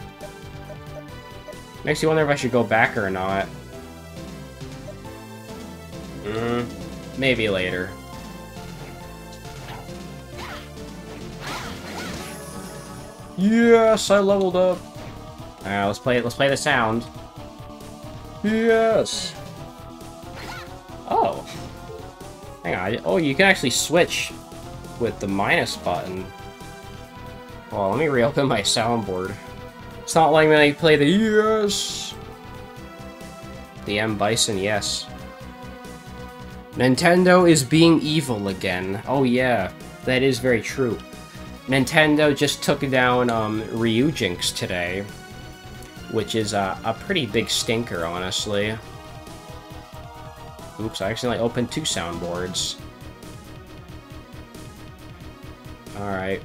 Makes you wonder if I should go back or not. Mm, maybe later. Yes, I leveled up. Alright, let's play let's play the sound. Yes. Oh. Hang on. Oh, you can actually switch with the minus button. Well, let me reopen my soundboard. It's not like when I play the yes. The M Bison, yes. Nintendo is being evil again. Oh yeah, that is very true. Nintendo just took down um, Ryujinx today, which is a, a pretty big stinker, honestly. Oops, I accidentally opened two soundboards. Alright.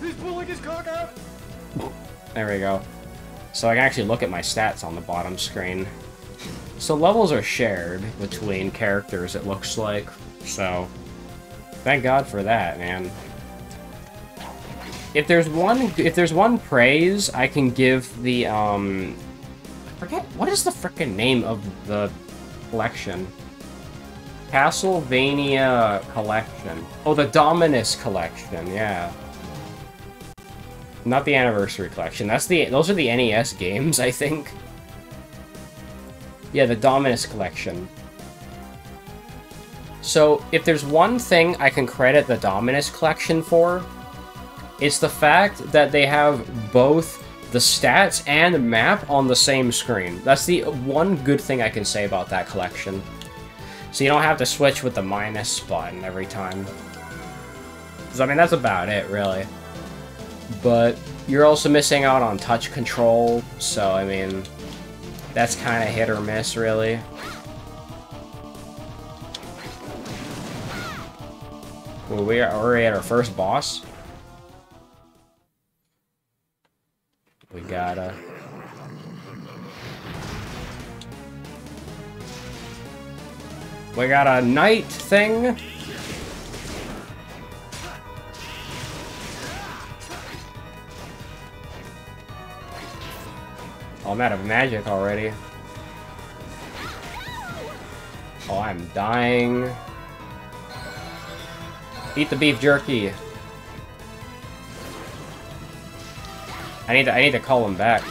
He's pulling his cock out! There we go. So I can actually look at my stats on the bottom screen. So levels are shared between characters, it looks like. So, thank God for that, man. If there's one, if there's one praise I can give the, um, forget, what is the frickin' name of the collection? Castlevania Collection. Oh, the Dominus Collection, yeah. Not the Anniversary Collection. That's the those are the NES games, I think. Yeah, the Dominus Collection. So, if there's one thing I can credit the Dominus Collection for, it's the fact that they have both the stats and map on the same screen. That's the one good thing I can say about that collection. So you don't have to switch with the minus button every time. 'Cause, I mean, that's about it, really. But you're also missing out on touch control, so I mean, that's kind of hit or miss, really. Well, we are already at our first boss. We gotta... We got a knight thing. Oh, I'm out of magic already. Oh, I'm dying. Eat the beef jerky. I need to I need to call him back.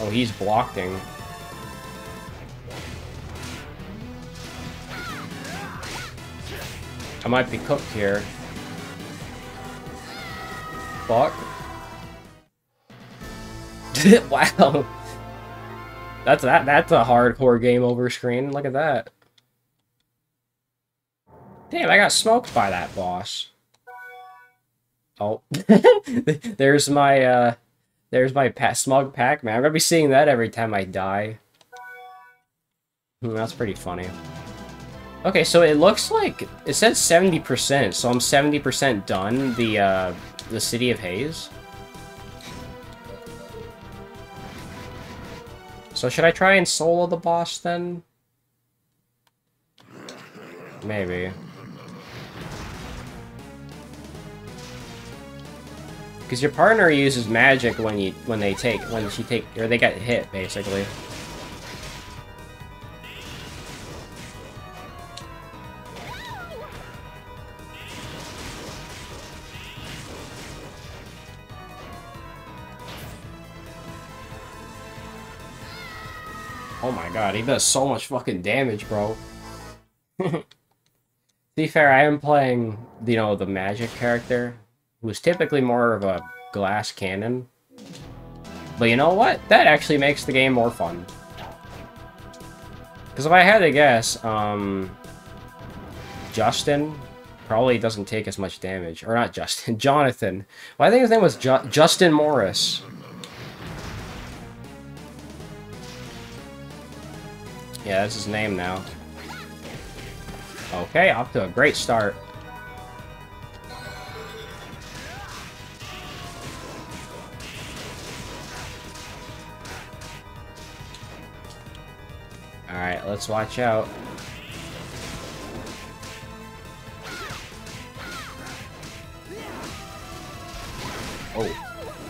Oh, he's blocking. I might be cooked here. Fuck. wow. That's that that's a hardcore game over screen. Look at that. Damn, I got smoked by that boss. Oh. there's my uh there's my pa smug Pac-Man. I'm gonna be seeing that every time I die. Hmm, that's pretty funny. Okay, so it looks like it says 70%, so I'm 70% done the uh the city of Haze. So should I try and solo the boss then? Maybe. Because your partner uses magic when you when they take when she take or they get hit basically. Oh my god, he does so much fucking damage, bro. to be fair, I am playing, you know, the magic character, who's typically more of a glass cannon. But you know what? That actually makes the game more fun. Because if I had to guess, um... Justin probably doesn't take as much damage. Or not Justin, Jonathan. Well, I think his name was Ju Justin Morris. Yeah, that's his name now. Okay, off to a great start. Let's watch out. Oh.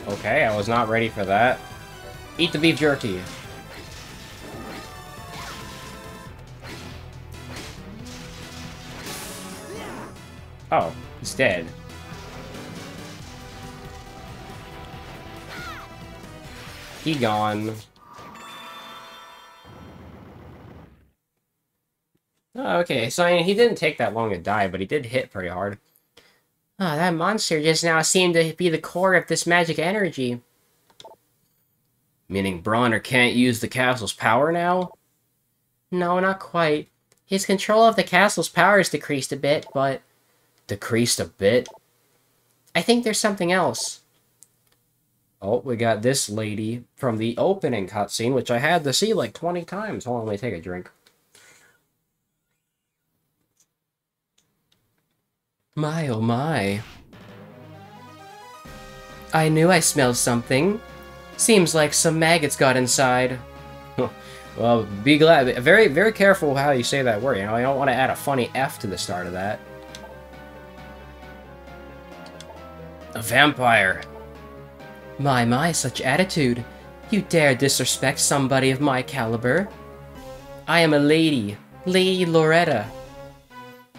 Okay, I was not ready for that. Eat the beef jerky. Oh, he's dead. He gone. Okay, so I mean, he didn't take that long to die, but he did hit pretty hard. Oh, that monster just now seemed to be the core of this magic energy. Meaning Brauner can't use the castle's power now? No, not quite. His control of the castle's power has decreased a bit, but decreased a bit. I think there's something else. Oh, we got this lady from the opening cutscene, which I had to see like 20 times. Hold on, let me take a drink. My, oh my. I knew I smelled something. Seems like some maggots got inside. well, be glad. Very, very careful how you say that word. You know, I don't want to add a funny F to the start of that. A vampire. My, my, such attitude. You dare disrespect somebody of my caliber? I am a lady, Lady Loretta.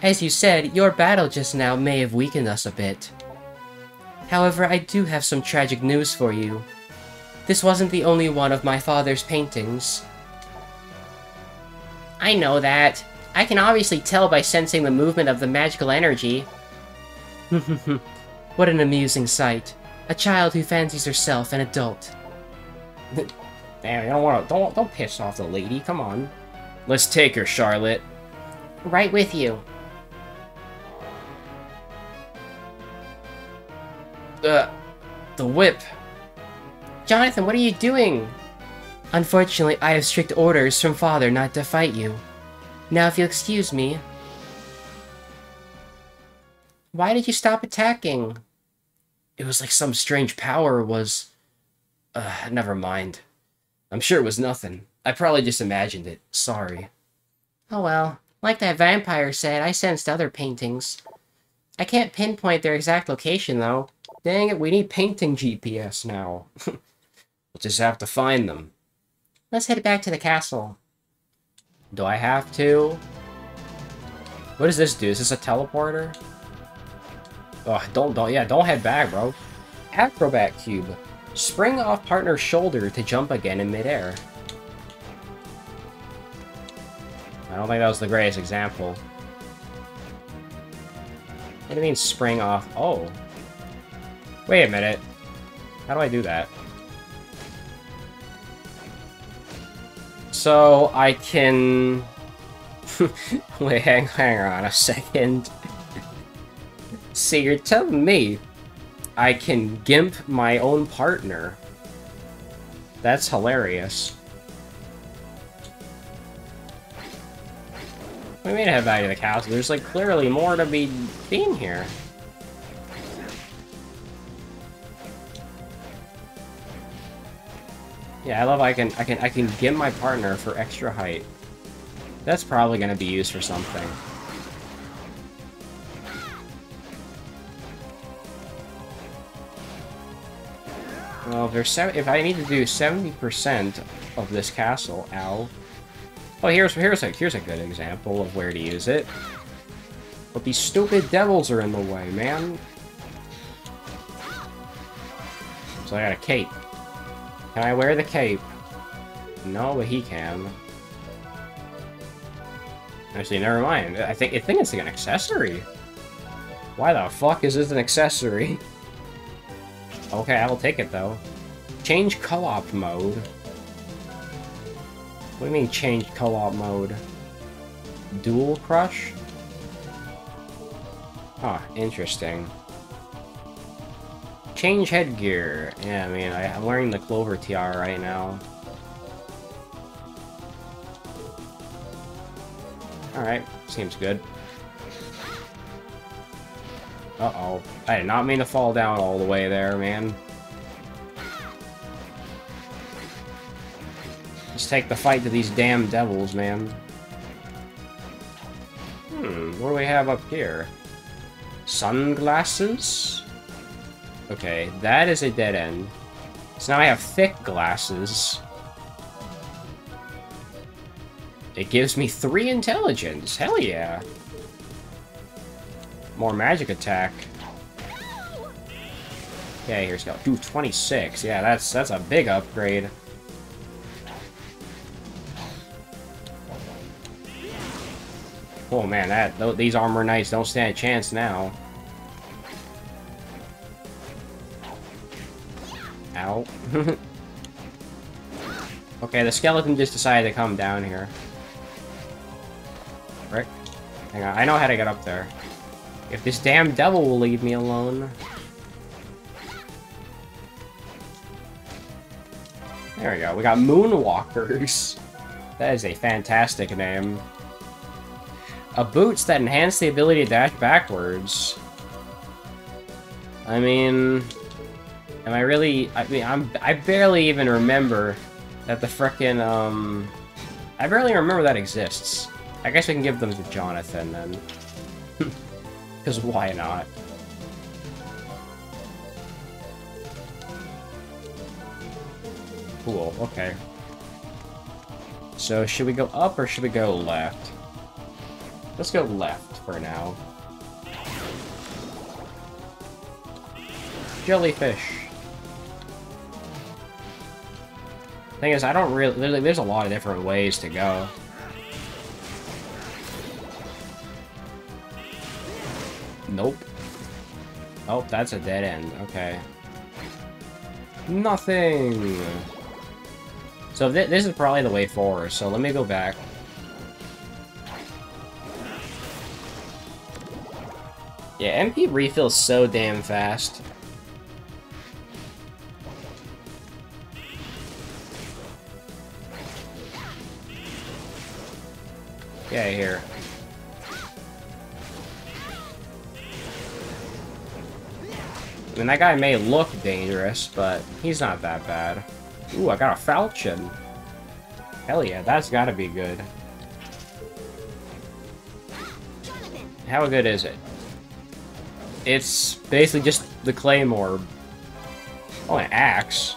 As you said, your battle just now may have weakened us a bit. However, I do have some tragic news for you. This wasn't the only one of my father's paintings. I know that. I can obviously tell by sensing the movement of the magical energy. what an amusing sight. A child who fancies herself an adult. Damn, you don't want to- don't, don't piss off the lady, come on. Let's take her, Charlotte. Right with you. Uh, the whip. Jonathan, what are you doing? Unfortunately, I have strict orders from father not to fight you. Now, if you'll excuse me... Why did you stop attacking? It was like some strange power was... Uh, never mind. I'm sure it was nothing. I probably just imagined it. Sorry. Oh well. Like that vampire said, I sensed other paintings. I can't pinpoint their exact location, though. Dang it, we need painting GPS now. we'll just have to find them. Let's head back to the castle. Do I have to? What does this do? Is this a teleporter? Oh, don't, don't, yeah, don't head back, bro. Acrobat Cube. Spring off partner's shoulder to jump again in midair. I don't think that was the greatest example. What do you mean spring off? Oh. Wait a minute. How do I do that? So I can... Wait, hang, hang on a second. so you're telling me I can gimp my own partner. That's hilarious. We may have value to the castle. There's like clearly more to be seen here. Yeah, I love I can I can I can get my partner for extra height. That's probably gonna be used for something. Well, if there's if I need to do seventy percent of this castle, ow. Oh, here's here's a here's a good example of where to use it. But these stupid devils are in the way, man. So I got a cape. Can I wear the cape? No, but he can. Actually, never mind. I think I think it's like an accessory. Why the fuck is this an accessory? Okay, I will take it though. Change co-op mode. What do you mean change co-op mode? Dual crush? Huh, interesting. Change headgear. Yeah, I mean, I, I'm wearing the Clover tiara right now. Alright, seems good. Uh-oh. I did not mean to fall down all the way there, man. Let's take the fight to these damn devils, man. Hmm, what do we have up here? Sunglasses? Okay, that is a dead end. So now I have thick glasses. It gives me three intelligence. Hell yeah. More magic attack. Okay, here's go. Dude, 26. Yeah, that's that's a big upgrade. Oh man, that th these armor knights don't stand a chance now. Okay, the skeleton just decided to come down here. Right? Hang on, I know how to get up there. If this damn devil will leave me alone. There we go. We got Moonwalkers. That is a fantastic name. A boots that enhance the ability to dash backwards. I mean... Am I really... I mean, I'm, I barely even remember that the frickin', um... I barely remember that exists. I guess we can give them to Jonathan, then. Because why not? Cool, okay. So, should we go up or should we go left? Let's go left for now. Jellyfish. Thing is, I don't really... There's a lot of different ways to go. Nope. Oh, that's a dead end. Okay. Nothing! So th this is probably the way forward, so let me go back. Yeah, MP refills so damn fast. Yeah, here. I mean, that guy may look dangerous, but he's not that bad. Ooh, I got a falchion. Hell yeah, that's gotta be good. How good is it? It's basically just the claymore. Oh, an axe.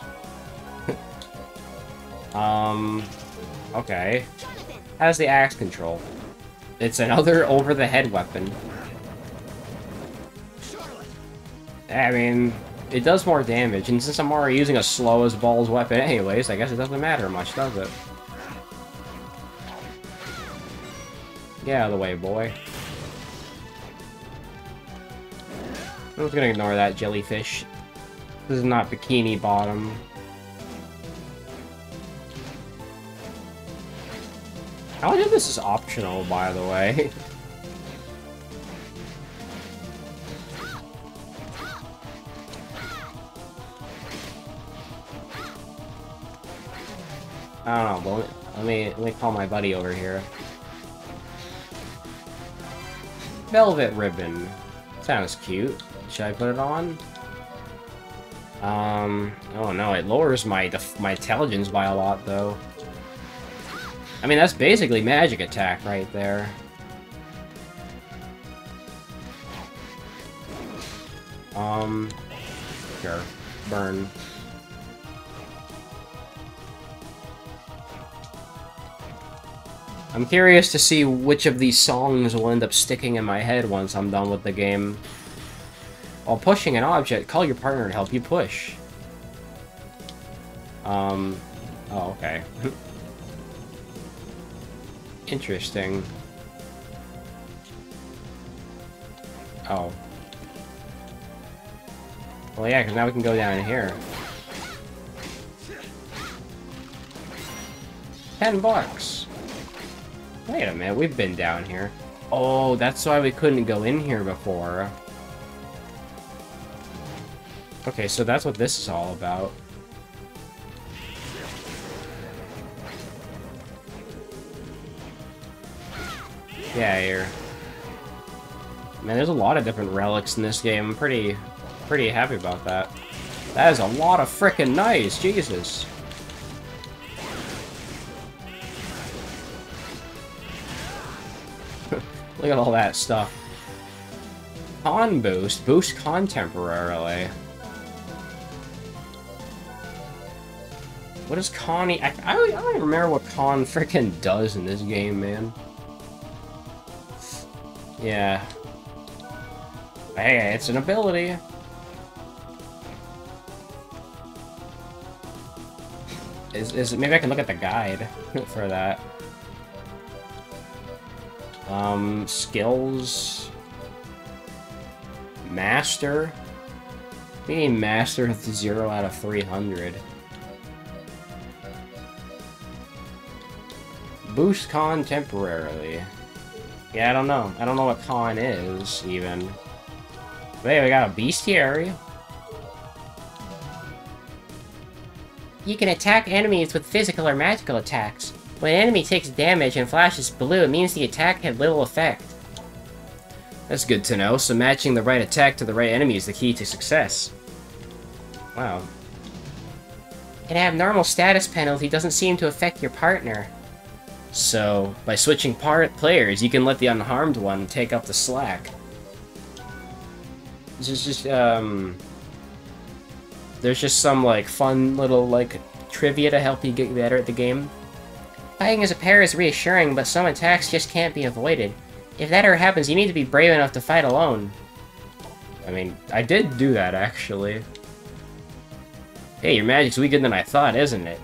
um, okay. How's the axe control? It's another over-the-head weapon. I mean, it does more damage, and since I'm already using a slow as balls weapon anyways, I guess it doesn't matter much, does it? Get out of the way, boy. I'm just gonna ignore that jellyfish. This is not Bikini Bottom. Much of this is optional, by the way? I don't know, but let me let me call my buddy over here. Velvet ribbon. Sounds cute. Should I put it on? Um, oh no, it lowers my my intelligence by a lot though. I mean, that's basically magic attack right there. Um, sure, burn. I'm curious to see which of these songs will end up sticking in my head once I'm done with the game. While pushing an object, call your partner to help you push. Um, oh, okay. Interesting. Oh. Well, yeah, because now we can go down here. Ten bucks. Wait a minute, we've been down here. Oh, that's why we couldn't go in here before. Okay, so that's what this is all about. Yeah, here. Man, there's a lot of different relics in this game. I'm pretty, pretty happy about that. That is a lot of freaking nice, Jesus. Look at all that stuff. Con boost. Boost con temporarily. What is Connie? I, I, I don't even remember what Con freaking does in this game, man. Yeah. Hey, it's an ability. Is, is maybe I can look at the guide for that. Um, skills. Master. Being master with 0 out of 300. Boost con temporarily. Yeah, I don't know. I don't know what con is, even. But hey, we got a bestiary. You can attack enemies with physical or magical attacks. When an enemy takes damage and flashes blue, it means the attack had little effect. That's good to know, so matching the right attack to the right enemy is the key to success. Wow. An abnormal status penalty doesn't seem to affect your partner. So, by switching players, you can let the unharmed one take up the slack. This is just, um... There's just some, like, fun little, like, trivia to help you get better at the game. Fighting as a pair is reassuring, but some attacks just can't be avoided. If that ever happens, you need to be brave enough to fight alone. I mean, I did do that, actually. Hey, your magic's weaker than I thought, isn't it?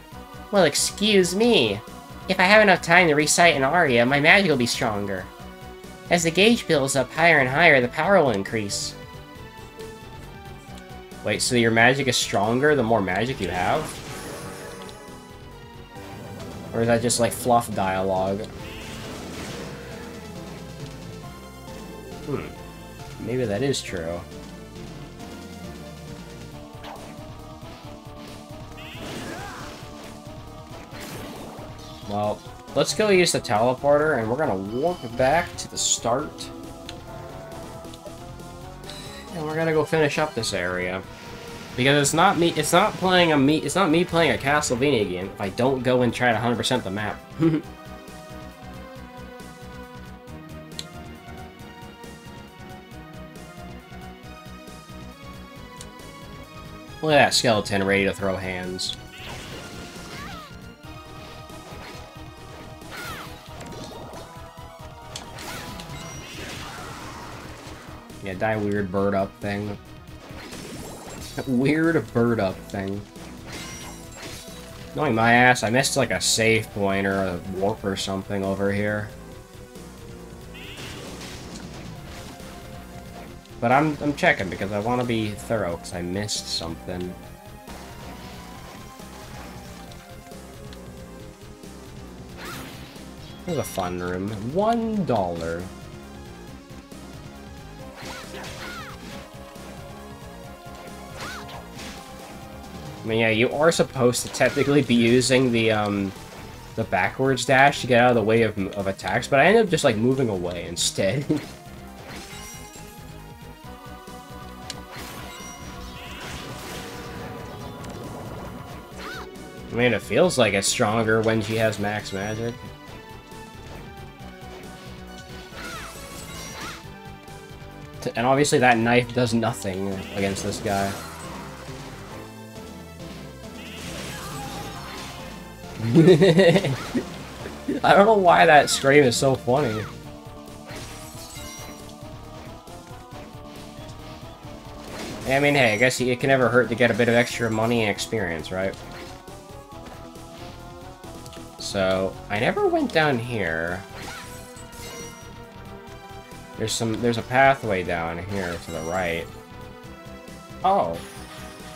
Well, excuse me. If I have enough time to recite an aria, my magic will be stronger. As the gauge builds up higher and higher, the power will increase. Wait, so your magic is stronger the more magic you have? Or is that just like fluff dialogue? Hmm. Maybe that is true. Well, let's go use the teleporter, and we're gonna warp back to the start. And we're gonna go finish up this area. Because it's not me it's not playing a me it's not me playing a Castlevania game if I don't go and try to 100% the map. Look at that skeleton ready to throw hands. Yeah, die weird bird up thing. weird bird up thing. Knowing my ass, I missed like a save point or a warp or something over here. But I'm, I'm checking because I want to be thorough because I missed something. This is a fun room. One dollar. Mean, yeah, you are supposed to technically be using the, um, the backwards dash to get out of the way of, of attacks, but I ended up just, like, moving away instead. I mean, it feels like it's stronger when she has max magic. And obviously that knife does nothing against this guy. I don't know why that scream is so funny. I mean, hey, I guess it can never hurt to get a bit of extra money and experience, right? So, I never went down here. There's some, there's a pathway down here to the right. Oh.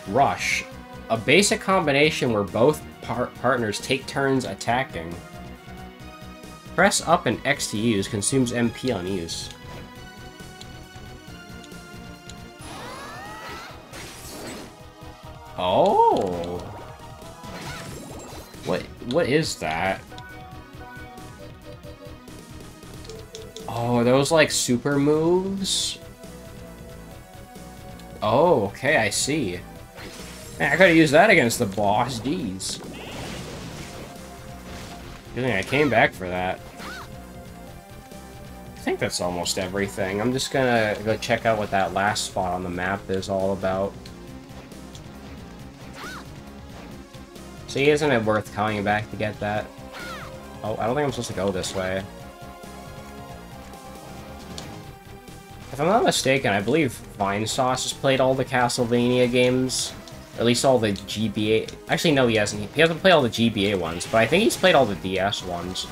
Rush. A basic combination where both par partners take turns attacking. Press up and X to use, consumes MP on use. Oh! What, what is that? Oh, those like super moves? Oh, okay, I see. Man, I could've used that against the boss, jeez. Good thing I came back for that. I think that's almost everything. I'm just gonna go check out what that last spot on the map is all about. See, isn't it worth coming back to get that? Oh, I don't think I'm supposed to go this way. If I'm not mistaken, I believe Vinesauce has played all the Castlevania games. At least all the GBA... Actually, no, he hasn't. He hasn't played all the GBA ones, but I think he's played all the DS ones.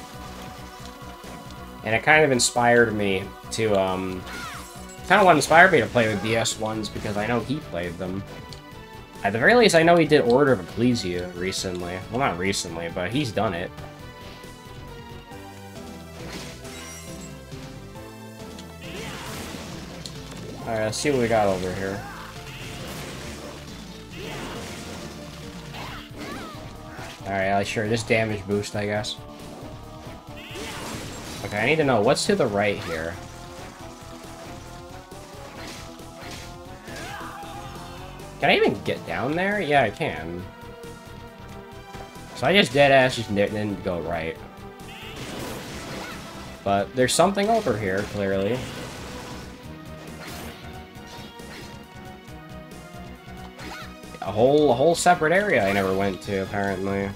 And it kind of inspired me to, um... Kind of what inspired me to play the DS ones, because I know he played them. At the very least, I know he did Order of Ecclesia recently. Well, not recently, but he's done it. Alright, let's see what we got over here. Alright, sure, this damage boost, I guess. Okay, I need to know, what's to the right here? Can I even get down there? Yeah, I can. So I just dead-ass just didn't go right. But there's something over here, clearly. A whole, a whole separate area I never went to, apparently.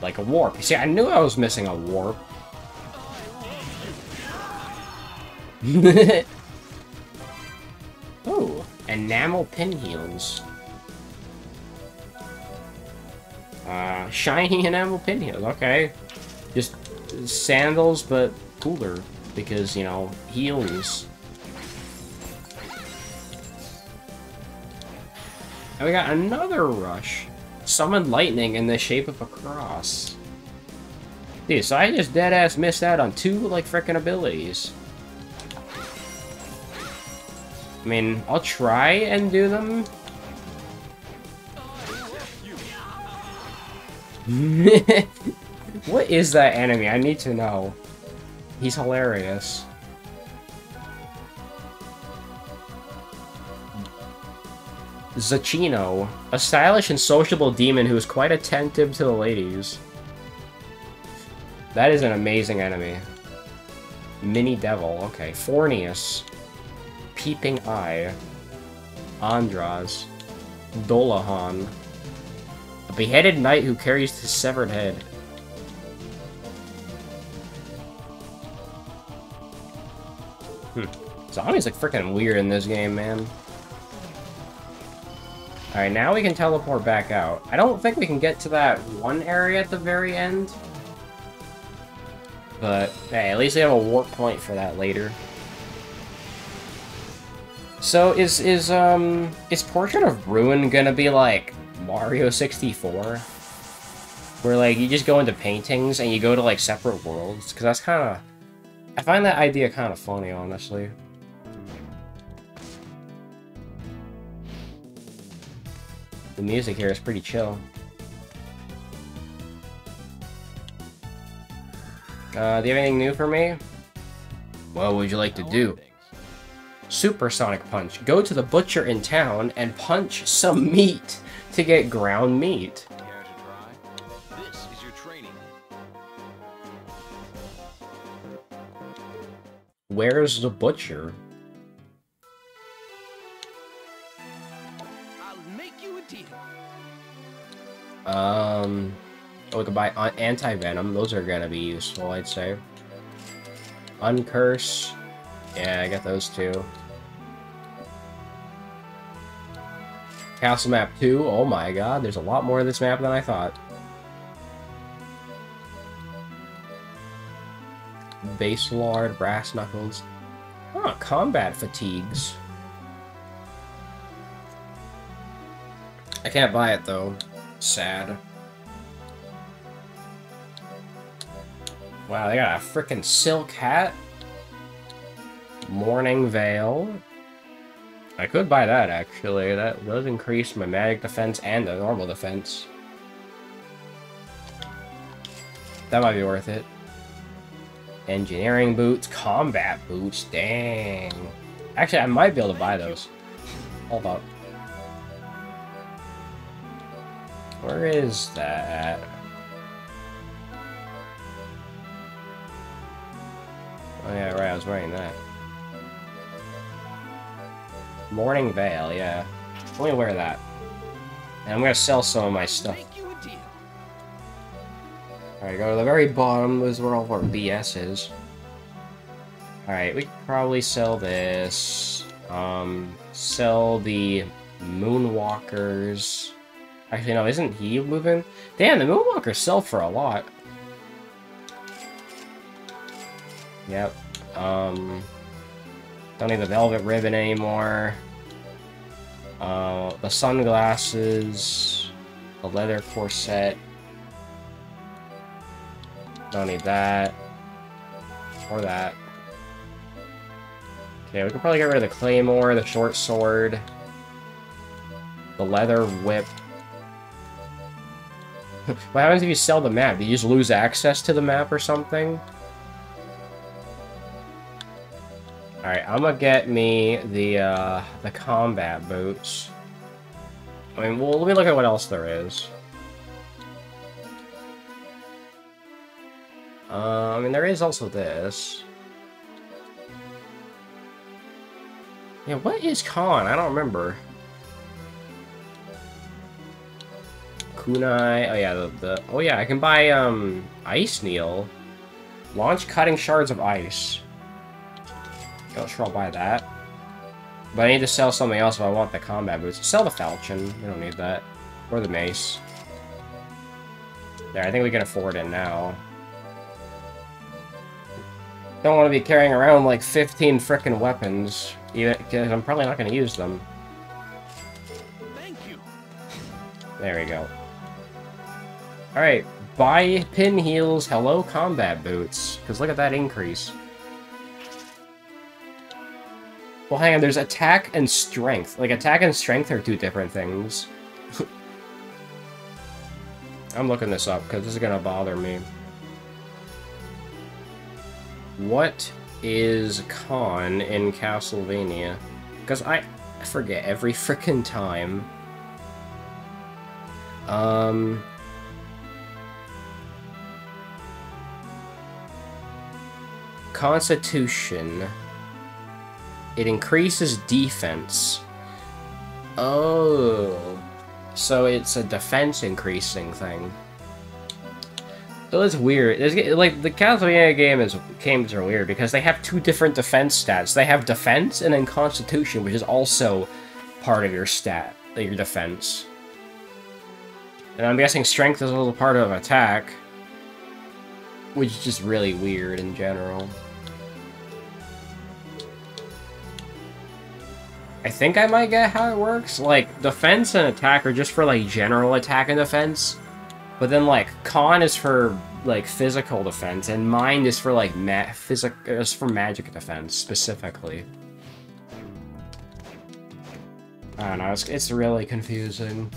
Like a warp. You see, I knew I was missing a warp. Ooh, enamel pinheels. Uh, shiny enamel pinheels, okay. Just sandals, but cooler, because, you know, heels. And we got another rush. Summon lightning in the shape of a cross. Dude, so I just dead-ass missed out on two, like, frickin' abilities. I mean, I'll try and do them. what is that enemy? I need to know. He's hilarious. Zacchino, a stylish and sociable demon who is quite attentive to the ladies. That is an amazing enemy. Mini Devil, okay. Forneus. Peeping Eye. Andras. Dullahan. A beheaded knight who carries his severed head. Hmm. Zombies look freaking weird in this game, man. Alright, now we can teleport back out. I don't think we can get to that one area at the very end. But, hey, at least we have a warp point for that later. So, is, is, um, is Portrait of Ruin gonna be like Mario 64? Where, like, you just go into paintings and you go to, like, separate worlds? Because that's kind of... I find that idea kind of funny, honestly. The music here is pretty chill. Uh, do you have anything new for me? What would you like to do? Supersonic Punch. Go to the butcher in town and punch some meat to get ground meat. Where's the butcher? Um, we could buy anti-venom. Those are gonna be useful, I'd say. Uncurse. Yeah, I got those two. Castle map 2. Oh my god, there's a lot more of this map than I thought. Baselard, Brass Knuckles. Oh, combat fatigues. I can't buy it though. Sad. Wow, they got a freaking silk hat. Morning Veil. I could buy that actually. That does increase my magic defense and the normal defense. That might be worth it. Engineering boots, combat boots, dang. Actually, I might be able to buy those. Hold up. Where is that? Oh yeah, right, I was wearing that. Morning Veil, yeah. Let me wear that. And I'm gonna sell some of my stuff. Make you a deal. Alright, go to the very bottom, this is where all of our BS is. Alright, we could probably sell this. Um, sell the Moonwalkers. Actually, no, isn't he moving? Damn, the Moonwalkers sell for a lot. Yep. Um, don't need the Velvet Ribbon anymore. Uh, the sunglasses, the leather corset. Don't need that. Or that. Okay, we can probably get rid of the claymore, the short sword, the leather whip. What happens if you sell the map? Do you just lose access to the map or something? Alright, I'm gonna get me the, uh, the combat boots. I mean, well, let me look at what else there is. Uh, I mean, there is also this. Yeah, what is con? I don't remember. Kunai. Oh yeah, the, the oh yeah, I can buy um Ice Needle. Launch cutting shards of ice. Oh, sure, I'll buy that. But I need to sell something else if I want the combat boots. Sell the falchion. We don't need that. Or the mace. There, I think we can afford it now. Don't want to be carrying around like 15 frickin' weapons, even because I'm probably not going to use them. Thank you. There we go. Alright, buy pin heels, hello combat boots. Because look at that increase. Well, hang on, there's attack and strength. Like, attack and strength are two different things. I'm looking this up, because this is gonna bother me. What is con in Castlevania? Because I, forget every frickin' time. Um... Constitution. It increases defense. Oh. So it's a defense increasing thing. So it's weird. Like, the Castlevania game is games are weird because they have two different defense stats. They have defense and then constitution, which is also part of your stat, your defense. And I'm guessing strength is a little part of attack. Which is just really weird in general. I think I might get how it works. Like, defense and attack are just for, like, general attack and defense. But then, like, con is for, like, physical defense, and mind is for, like, ma is for magic defense, specifically. I don't know, it's, it's really confusing.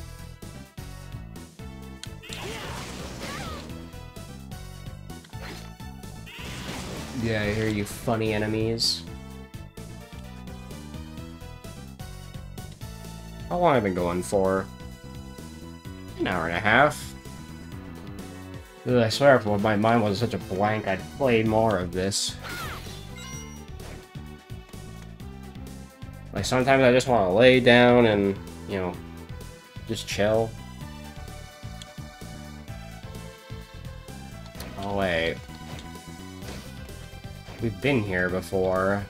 Yeah, I hear you funny enemies. How long have I been going for? An hour and a half. I swear if my mind wasn't such a blank, I'd play more of this. Like, sometimes I just want to lay down and, you know, just chill. Oh, wait. We've been here before.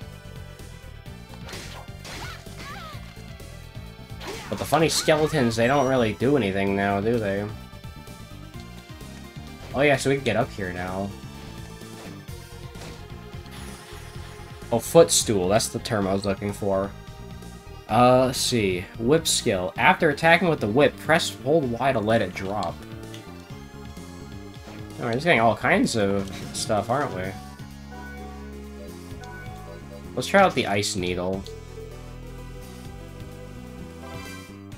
But the funny skeletons, they don't really do anything now, do they? Oh yeah, so we can get up here now. Oh, footstool, that's the term I was looking for. Uh, let's see. Whip skill. After attacking with the whip, press hold Y to let it drop. Oh, we're just getting all kinds of stuff, aren't we? Let's try out the ice needle.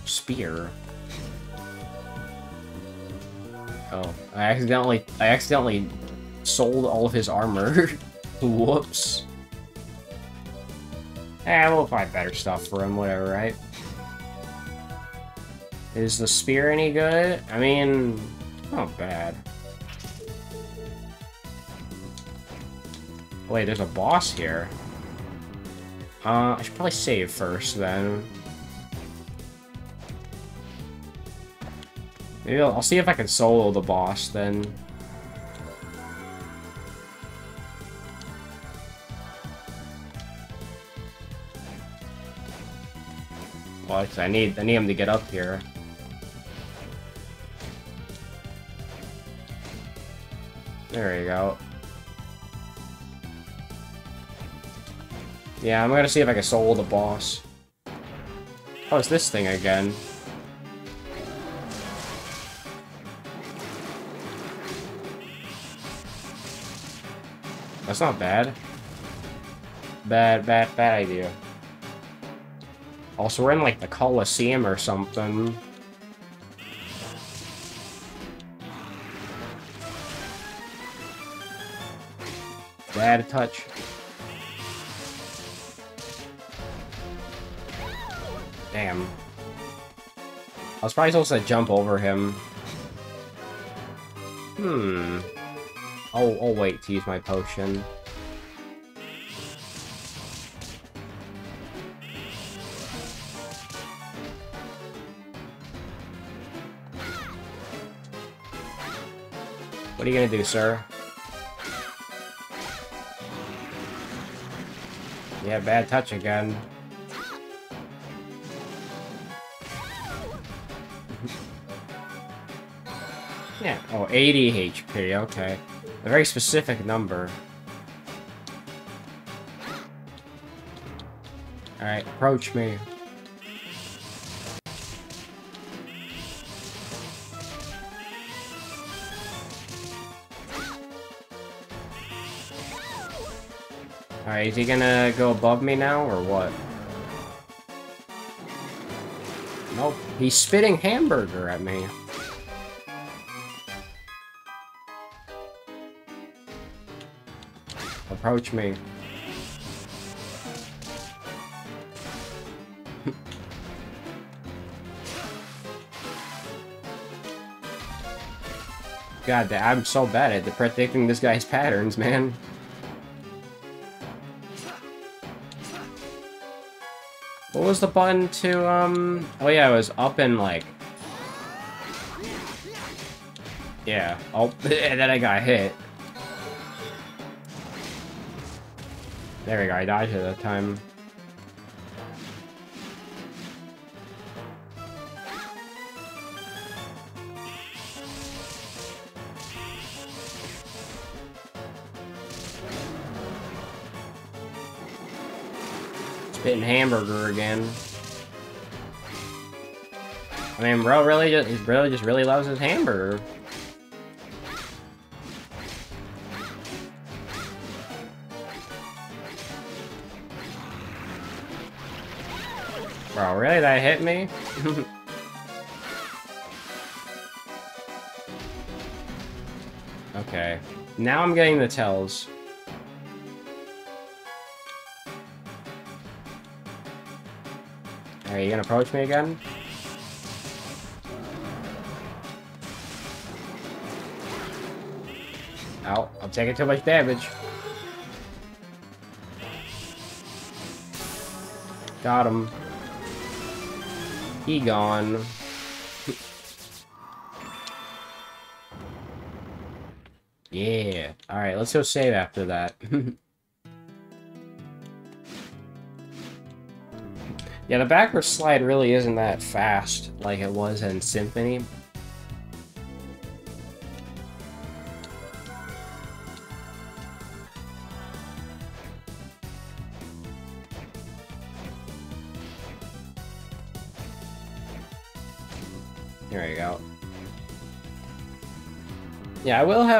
Spear. Oh, I accidentally, I accidentally sold all of his armor. Whoops. Eh, we'll find better stuff for him, whatever, right? Is the spear any good? I mean, not bad. Wait, there's a boss here. Uh, I should probably save first, then. Maybe I'll, I'll see if I can solo the boss, then. What? I need, I need him to get up here. There you go. Yeah, I'm gonna see if I can solo the boss. Oh, it's this thing again. That's not bad. Bad, bad, bad idea. Also, we're in, like, the Coliseum or something. Bad touch. Damn. I was probably supposed to jump over him. Hmm. I'll, I'll wait to use my potion. What are you gonna do, sir? Yeah, bad touch again. yeah, oh, 80 HP, okay. A very specific number. Alright, approach me. Alright, is he gonna go above me now, or what? Nope, he's spitting hamburger at me. Approach me. God, I'm so bad at predicting this guy's patterns, man. What was the button to, um... Oh yeah, it was up and, like... Yeah. Oh, and then I got hit. There we go, I died here that time. Spitting hamburger again. I mean, bro really just, he really just really loves his hamburger. That hit me? okay. Now I'm getting the tells. Are you gonna approach me again? Ow, I'm taking too much damage. Got him. He gone. yeah. Alright, let's go save after that. yeah, the backward slide really isn't that fast like it was in Symphony.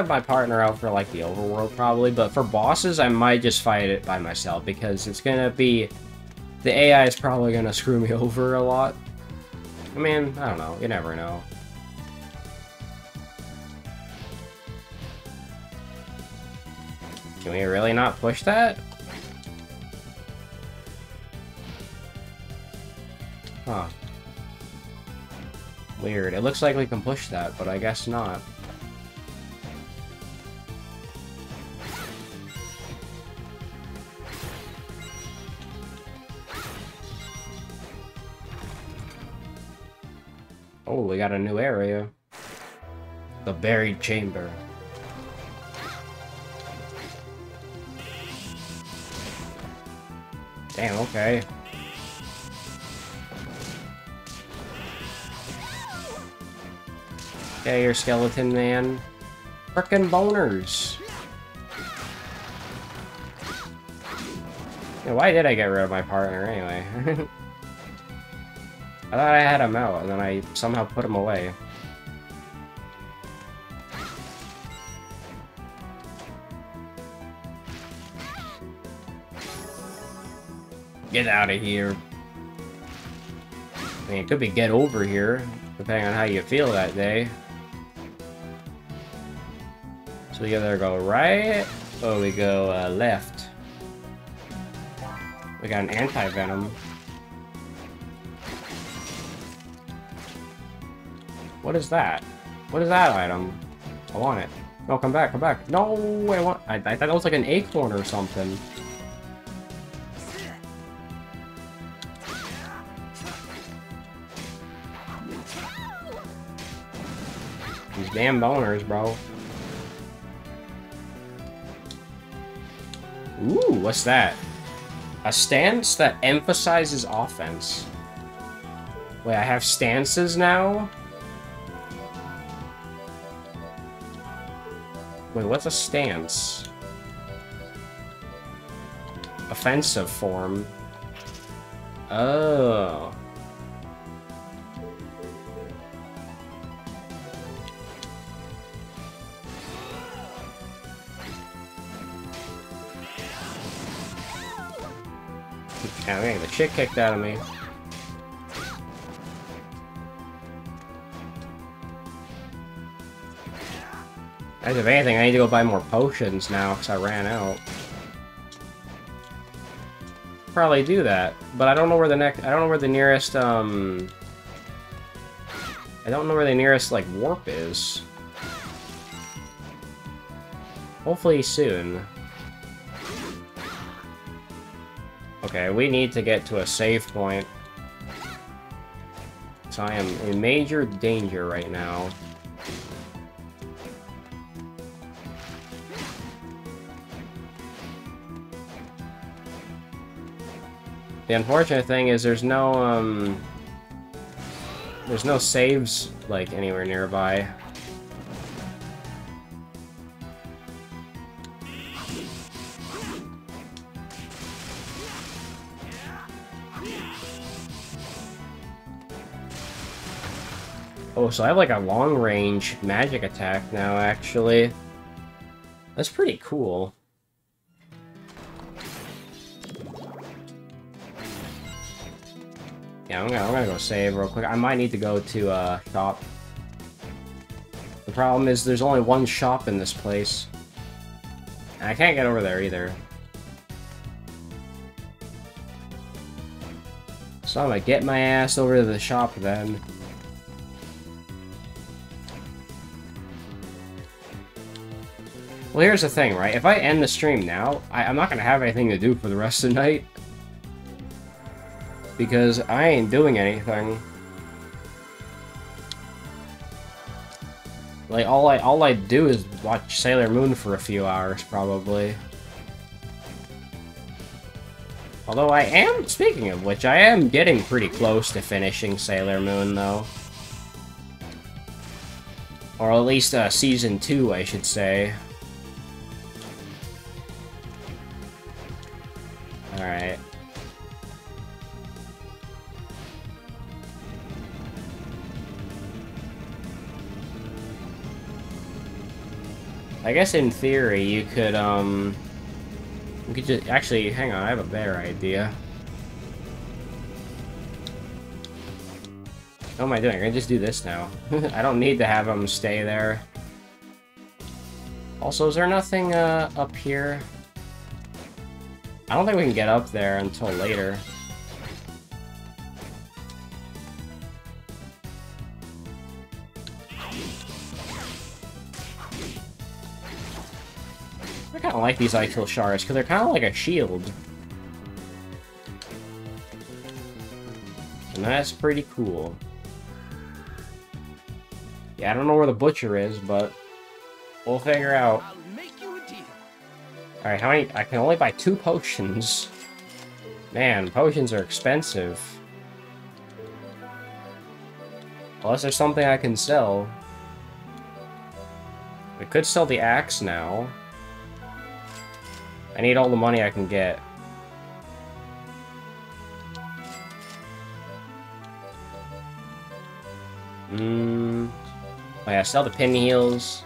Have my partner out for, like, the overworld, probably, but for bosses, I might just fight it by myself, because it's gonna be... The AI is probably gonna screw me over a lot. I mean, I don't know, you never know. Can we really not push that? Huh. Weird. It looks like we can push that, but I guess not. A new area. The Buried Chamber. Damn, okay. Okay, your skeleton man. Frickin' boners. Yeah, why did I get rid of my partner anyway? I thought I had him out, and then I somehow put him away. Get out of here. I mean, it could be get over here, depending on how you feel that day. So we either go right, or we go uh, left. We got an anti-venom. What is that? What is that item? I want it. No, come back, come back. No, I want- I, I thought that was like an acorn or something. These damn boners, bro. Ooh, what's that? A stance that emphasizes offense. Wait, I have stances now? Wait, what's a stance? Offensive form. Oh. Yeah, I'm getting the shit kicked out of me. As if anything, I need to go buy more potions now, because I ran out. Probably do that, but I don't know where the next- I don't know where the nearest, um... I don't know where the nearest, like, warp is. Hopefully soon. Okay, we need to get to a save point. So I am in major danger right now. The unfortunate thing is there's no, um... There's no saves, like, anywhere nearby. Oh, so I have like a long range magic attack now, actually. That's pretty cool. Yeah, I'm gonna, I'm gonna go save real quick. I might need to go to uh, shop. The problem is there's only one shop in this place. And I can't get over there either. So I'm gonna get my ass over to the shop then. Well, here's the thing, right? If I end the stream now, I, I'm not gonna have anything to do for the rest of the night. Because I ain't doing anything. Like, all I, all I do is watch Sailor Moon for a few hours, probably. Although I am, speaking of which, I am getting pretty close to finishing Sailor Moon, though. Or at least, uh, Season 2, I should say. Alright. I guess in theory you could, um... Could just... Actually, hang on, I have a better idea. What am I doing? I'm gonna just do this now. I don't need to have them stay there. Also, is there nothing, uh, up here? I don't think we can get up there until later. Kind of like these Itil shards because they're kind of like a shield. And that's pretty cool. Yeah, I don't know where the butcher is, but we'll figure out. I'll make you a deal. Alright, how many? I can only buy two potions. Man, potions are expensive. Unless there's something I can sell. I could sell the axe now. I need all the money I can get. Mmm. Oh yeah, sell the pinheels.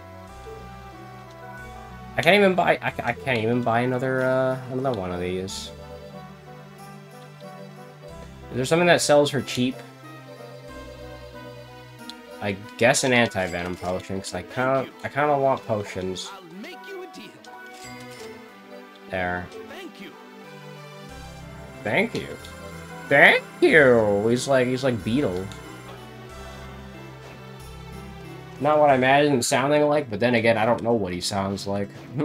I can't even buy. I, I can't even buy another uh, another one of these. Is there something that sells for cheap? I guess an anti-venom potion, because I kind of I kind of want potions. There. Thank you. Thank you. Thank you. He's like he's like Beetle. Not what I imagine him sounding like, but then again, I don't know what he sounds like.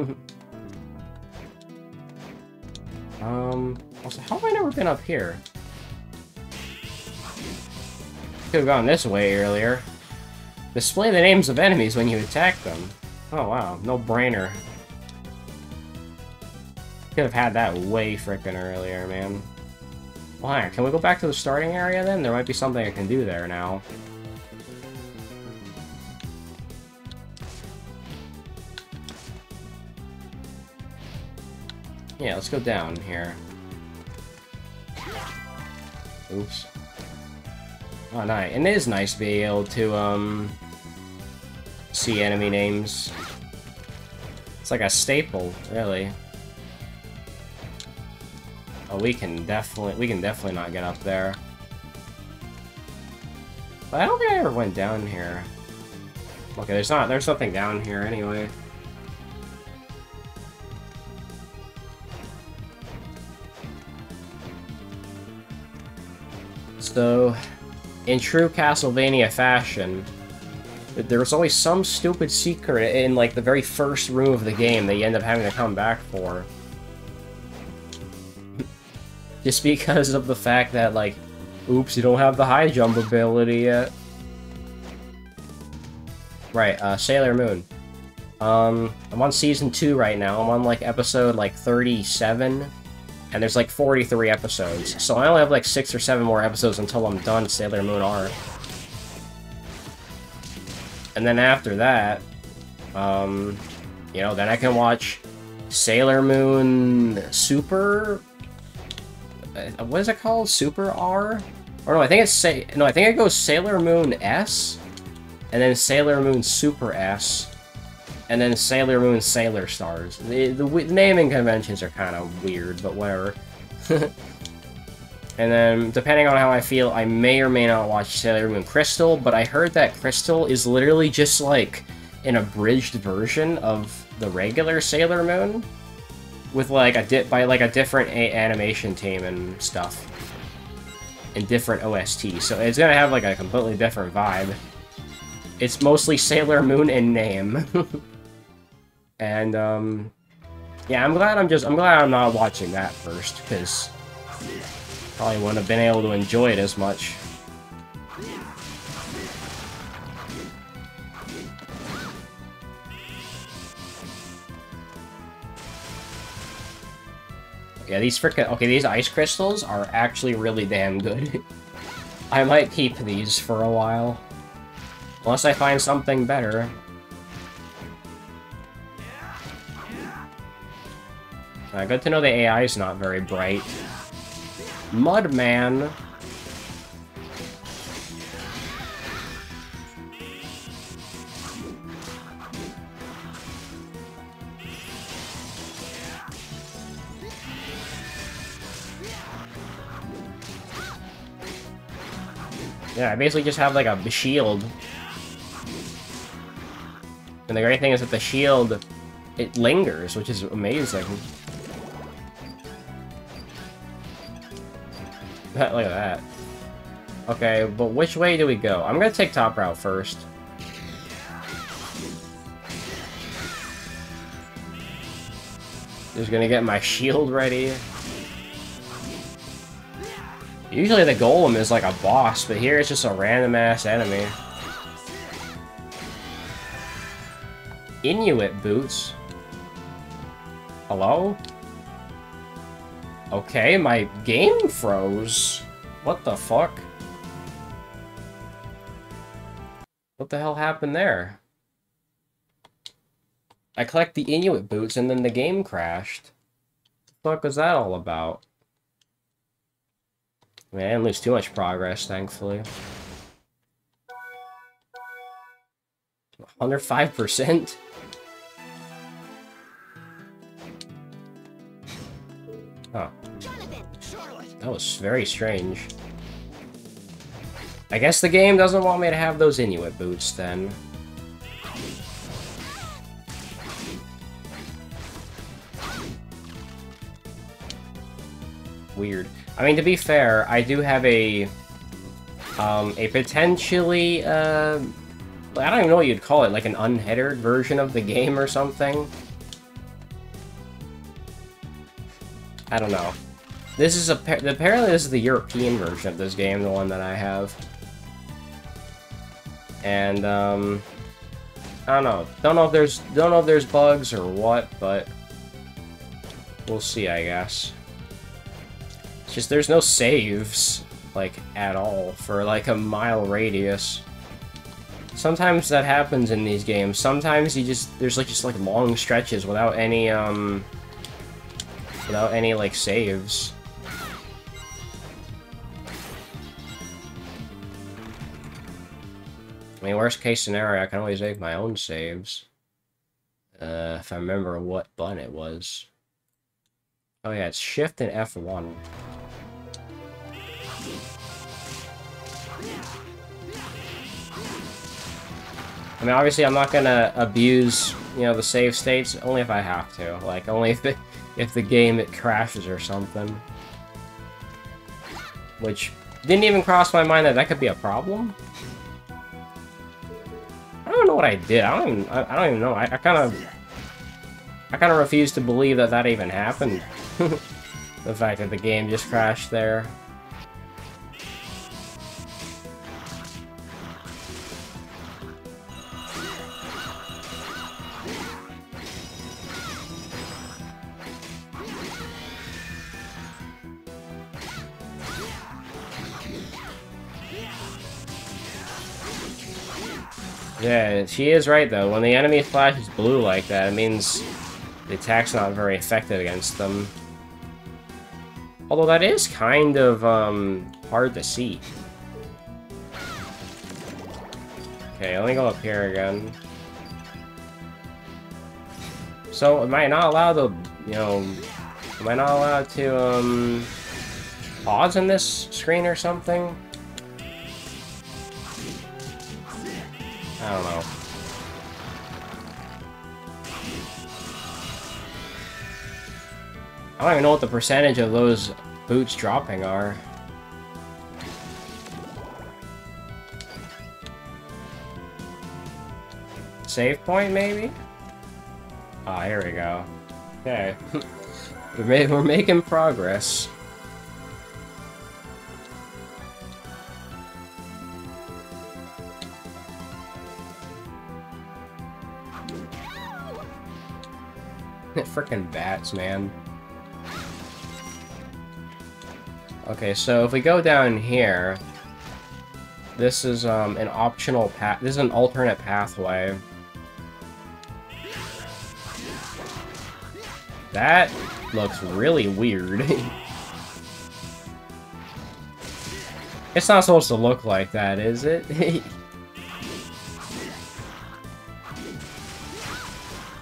um, also, how have I never been up here? Could have gone this way earlier. Display the names of enemies when you attack them. Oh wow, no brainer. Could have had that way frickin' earlier, man. Why? Can we go back to the starting area then? There might be something I can do there now. Yeah, let's go down here. Oops. Oh, nice. And it is nice to be able to, um... see enemy names. It's like a staple, really. Oh, we can definitely, we can definitely not get up there. But I don't think I ever went down here. Okay, there's not, there's nothing down here anyway. So, in true Castlevania fashion, there's always some stupid secret in, like, the very first room of the game that you end up having to come back for. Just because of the fact that, like, oops, you don't have the high jump ability yet. Right, uh, Sailor Moon. Um, I'm on season 2 right now. I'm on, like, episode, like, 37. And there's, like, 43 episodes. So I only have, like, 6 or 7 more episodes until I'm done Sailor Moon R. And then after that, um, you know, then I can watch Sailor Moon Super... Uh, what is it called? Super R? Or no, I think it's... Sa no, I think it goes Sailor Moon S? and then Sailor Moon Super S, and then Sailor Moon Sailor Stars. The, the, w- naming conventions are kind of weird, but whatever. and then, depending on how I feel, I may or may not watch Sailor Moon Crystal, but I heard that Crystal is literally just like an abridged version of the regular Sailor Moon with like a dip by like a different a animation team and stuff and different OST. So it's gonna have like a completely different vibe. It's mostly Sailor Moon in name. and um yeah, I'm glad I'm just I'm glad I'm not watching that first because probably wouldn't have been able to enjoy it as much. Yeah, these frickin' okay, these ice crystals are actually really damn good. I might keep these for a while. Unless I find something better. Uh, good to know the AI is not very bright. Mudman. Yeah, I basically just have like a shield. And the great thing is that the shield, it lingers, which is amazing. Look at that. Okay, but which way do we go? I'm gonna take top route first. Just gonna get my shield ready. Usually the golem is like a boss, but here it's just a random-ass enemy. Inuit boots? Hello? Okay, my game froze. What the fuck? What the hell happened there? I collect the Inuit boots and then the game crashed. What the fuck was that all about? I mean, I didn't lose too much progress, thankfully. 105%? Oh. That was very strange. I guess the game doesn't want me to have those Inuit boots, then. Weird. I mean, to be fair, I do have a... Um, a potentially, uh... I don't even know what you'd call it, like an unheadered version of the game or something. I don't know. This is a apparently this is the European version of this game, the one that I have. And um I don't know. Don't know if there's don't know if there's bugs or what, but we'll see, I guess. Just there's no saves like at all for like a mile radius. Sometimes that happens in these games. Sometimes you just there's like just like long stretches without any um without any like saves. I mean, worst case scenario, I can always make my own saves. Uh, if I remember what button it was. Oh yeah, it's Shift and F1. I mean, obviously, I'm not gonna abuse, you know, the save states, only if I have to. Like, only if it, if the game it crashes or something. Which didn't even cross my mind that that could be a problem. I don't know what I did. I don't even, I, I don't even know. I, I kind of I kind of refuse to believe that that even happened. the fact that the game just crashed there. Yeah, she is right though. When the enemy flashes blue like that, it means the attack's not very effective against them. Although that is kind of um, hard to see. Okay, let me go up here again. So, am I not allowed to, you know, am I not allowed to, um, pause in this screen or something? I don't know. I don't even know what the percentage of those boots dropping are. Save point, maybe? Ah, here we go. Okay. we're, ma we're making progress. Frickin' bats, man. Okay, so if we go down here, this is um, an optional path. This is an alternate pathway. That looks really weird. it's not supposed to look like that, is it?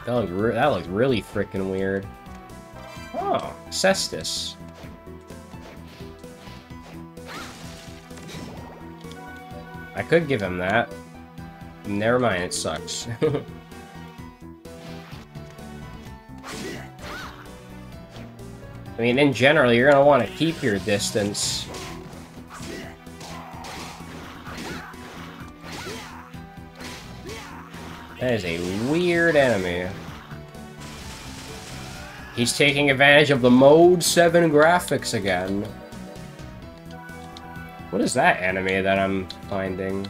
that looks that looks really freaking weird. Oh, Cestus. I could give him that. Never mind, it sucks. I mean, in general, you're gonna want to keep your distance. That is a weird enemy. He's taking advantage of the Mode 7 graphics again. What is that anime that I'm finding?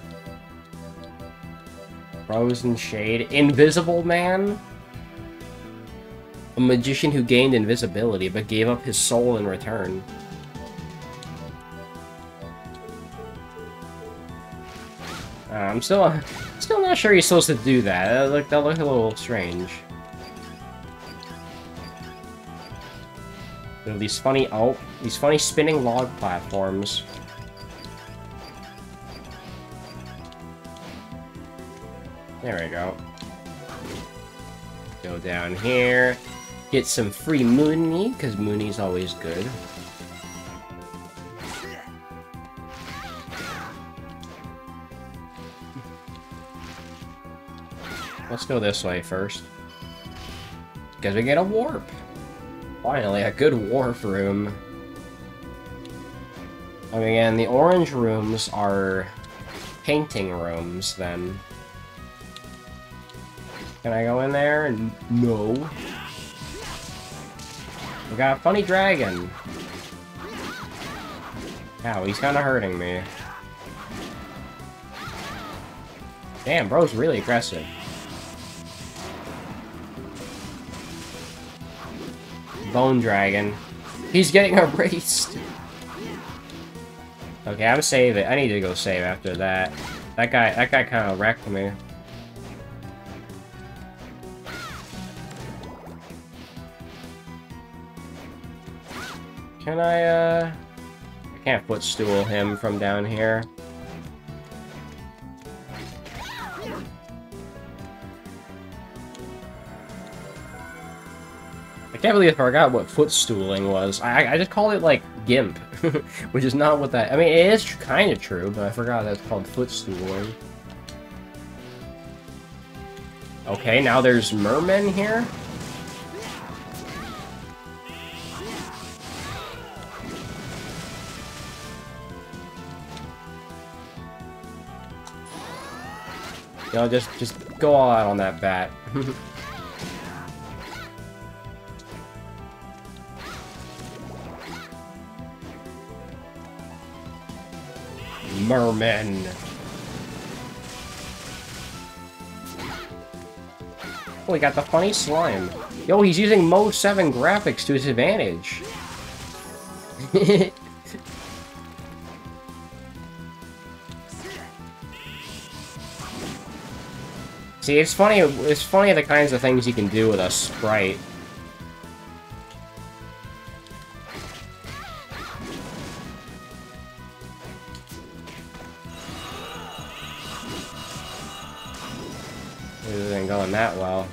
Frozen Shade. Invisible Man? A magician who gained invisibility, but gave up his soul in return. Uh, I'm still, still not sure he's supposed to do that. That looked, that looked a little strange. These funny, oh, these funny spinning log platforms. There we go. Go down here. Get some free Mooney, because Mooney's always good. Let's go this way first. Because we get a warp. Finally, a good warp room. I mean, the orange rooms are painting rooms, then. Can I go in there? No. We got a funny dragon. Ow, he's kind of hurting me. Damn, bro's really aggressive. Bone Dragon. He's getting erased. Okay, I'm save it. I need to go save after that. That guy, that guy kind of wrecked me. Can I, uh... I can't footstool him from down here. I can't believe I forgot what footstooling was. I, I just called it, like, GIMP. Which is not what that... I mean, it is kind of true, but I forgot that's called footstooling. Okay, now there's mermen here? You know, just just go all out on that bat. Mermen. Oh, we got the funny slime. Yo, he's using Mode 7 graphics to his advantage. See, it's funny, it's funny the kinds of things you can do with a sprite. Isn't going that well.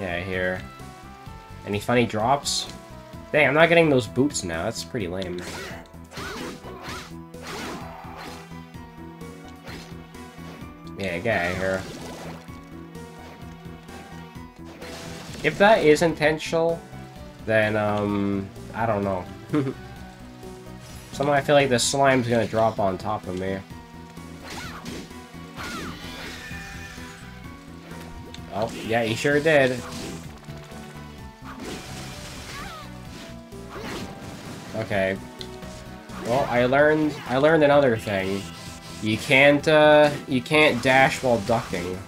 Yeah, here. Any funny drops? Dang, I'm not getting those boots now. That's pretty lame. Yeah, get out of here. If that is intentional, then, um, I don't know. Somehow I feel like the slime's gonna drop on top of me. Oh, yeah, he sure did. Okay. Well, I learned I learned another thing. You can't uh you can't dash while ducking.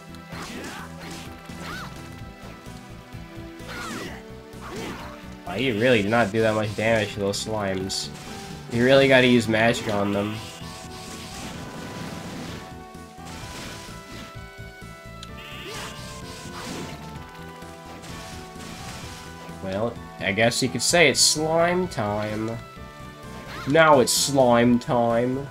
Wow, you really do not do that much damage to those slimes. You really gotta use magic on them. Well, I guess you could say it's slime time. Now it's slime time.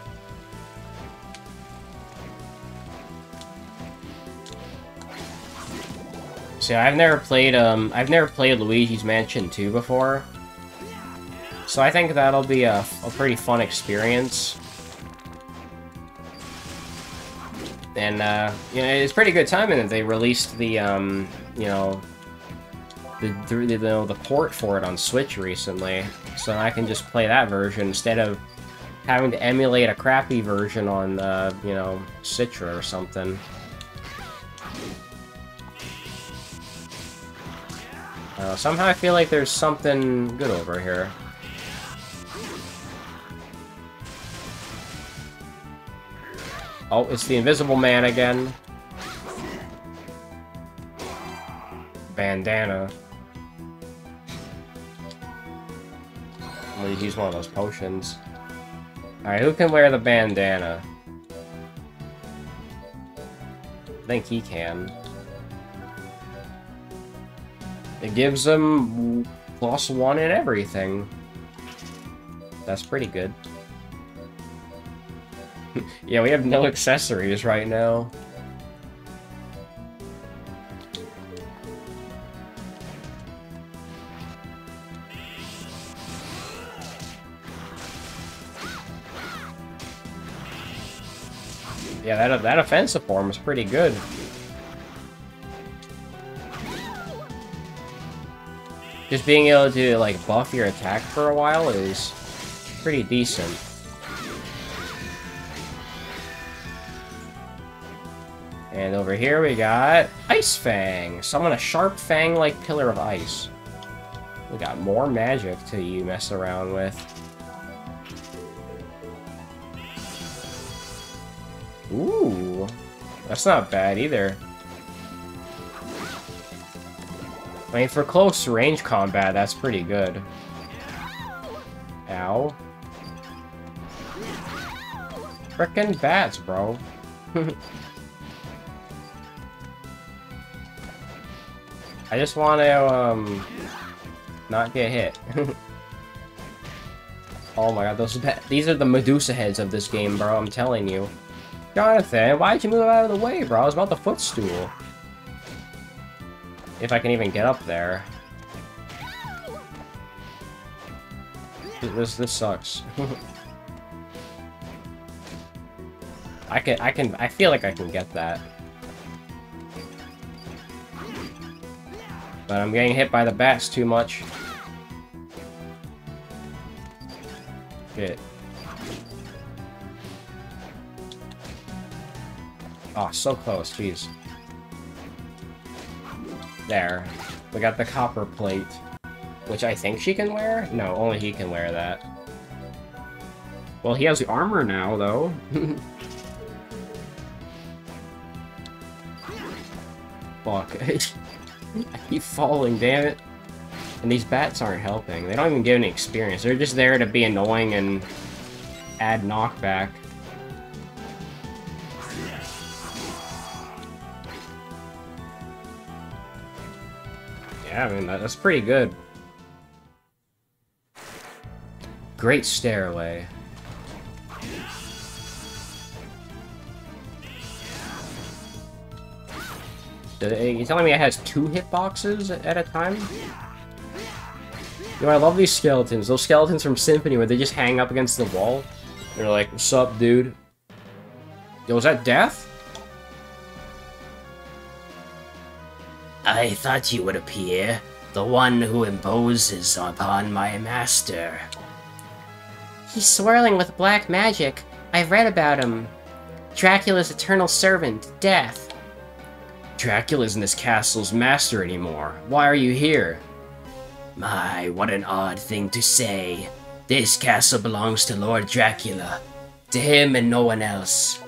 See, I've never played, um, I've never played Luigi's Mansion 2 before. So I think that'll be a, a pretty fun experience. And, uh, you know, it's pretty good timing that they released the, um, you know, the, the, the, the port for it on Switch recently. So I can just play that version instead of having to emulate a crappy version on, uh, you know, Citra or something. Uh, somehow I feel like there's something good over here. Oh, it's the Invisible Man again. Bandana. I'm gonna use one of those potions. Alright, who can wear the bandana? I think he can. It gives them plus one in everything. That's pretty good. yeah, we have no accessories right now. Yeah, that that offensive form is pretty good. Just being able to like buff your attack for a while is pretty decent. And over here we got Ice Fang. Summon a sharp fang-like pillar of ice. We got more magic to you mess around with. Ooh, that's not bad either. I mean, for close range combat, that's pretty good. Ow. Frickin' bats, bro. I just want to, um, not get hit. oh my god, those these are the Medusa heads of this game, bro, I'm telling you. Jonathan, why'd you move out of the way, bro? I was about the footstool. If I can even get up there. This this sucks. I can I can I feel like I can get that. But I'm getting hit by the bats too much. Shit. Oh, so close, jeez. There. We got the copper plate. Which I think she can wear? No, only he can wear that. Well, he has the armor now, though. Fuck. I keep falling, damn it. And these bats aren't helping. They don't even give any experience. They're just there to be annoying and add knockback. Yeah, I mean, that's pretty good. Great stairway. Did it- You telling me it has two hitboxes at a time? Yo, I love these skeletons. Those skeletons from Symphony where they just hang up against the wall. They're like, what's up, dude? Yo, is that Death? I thought you would appear, the one who imposes upon my master. He's swirling with black magic. I've read about him. Dracula's eternal servant, Death. Dracula isn't this castle's master anymore. Why are you here? My, what an odd thing to say. This castle belongs to Lord Dracula. To him and no one else.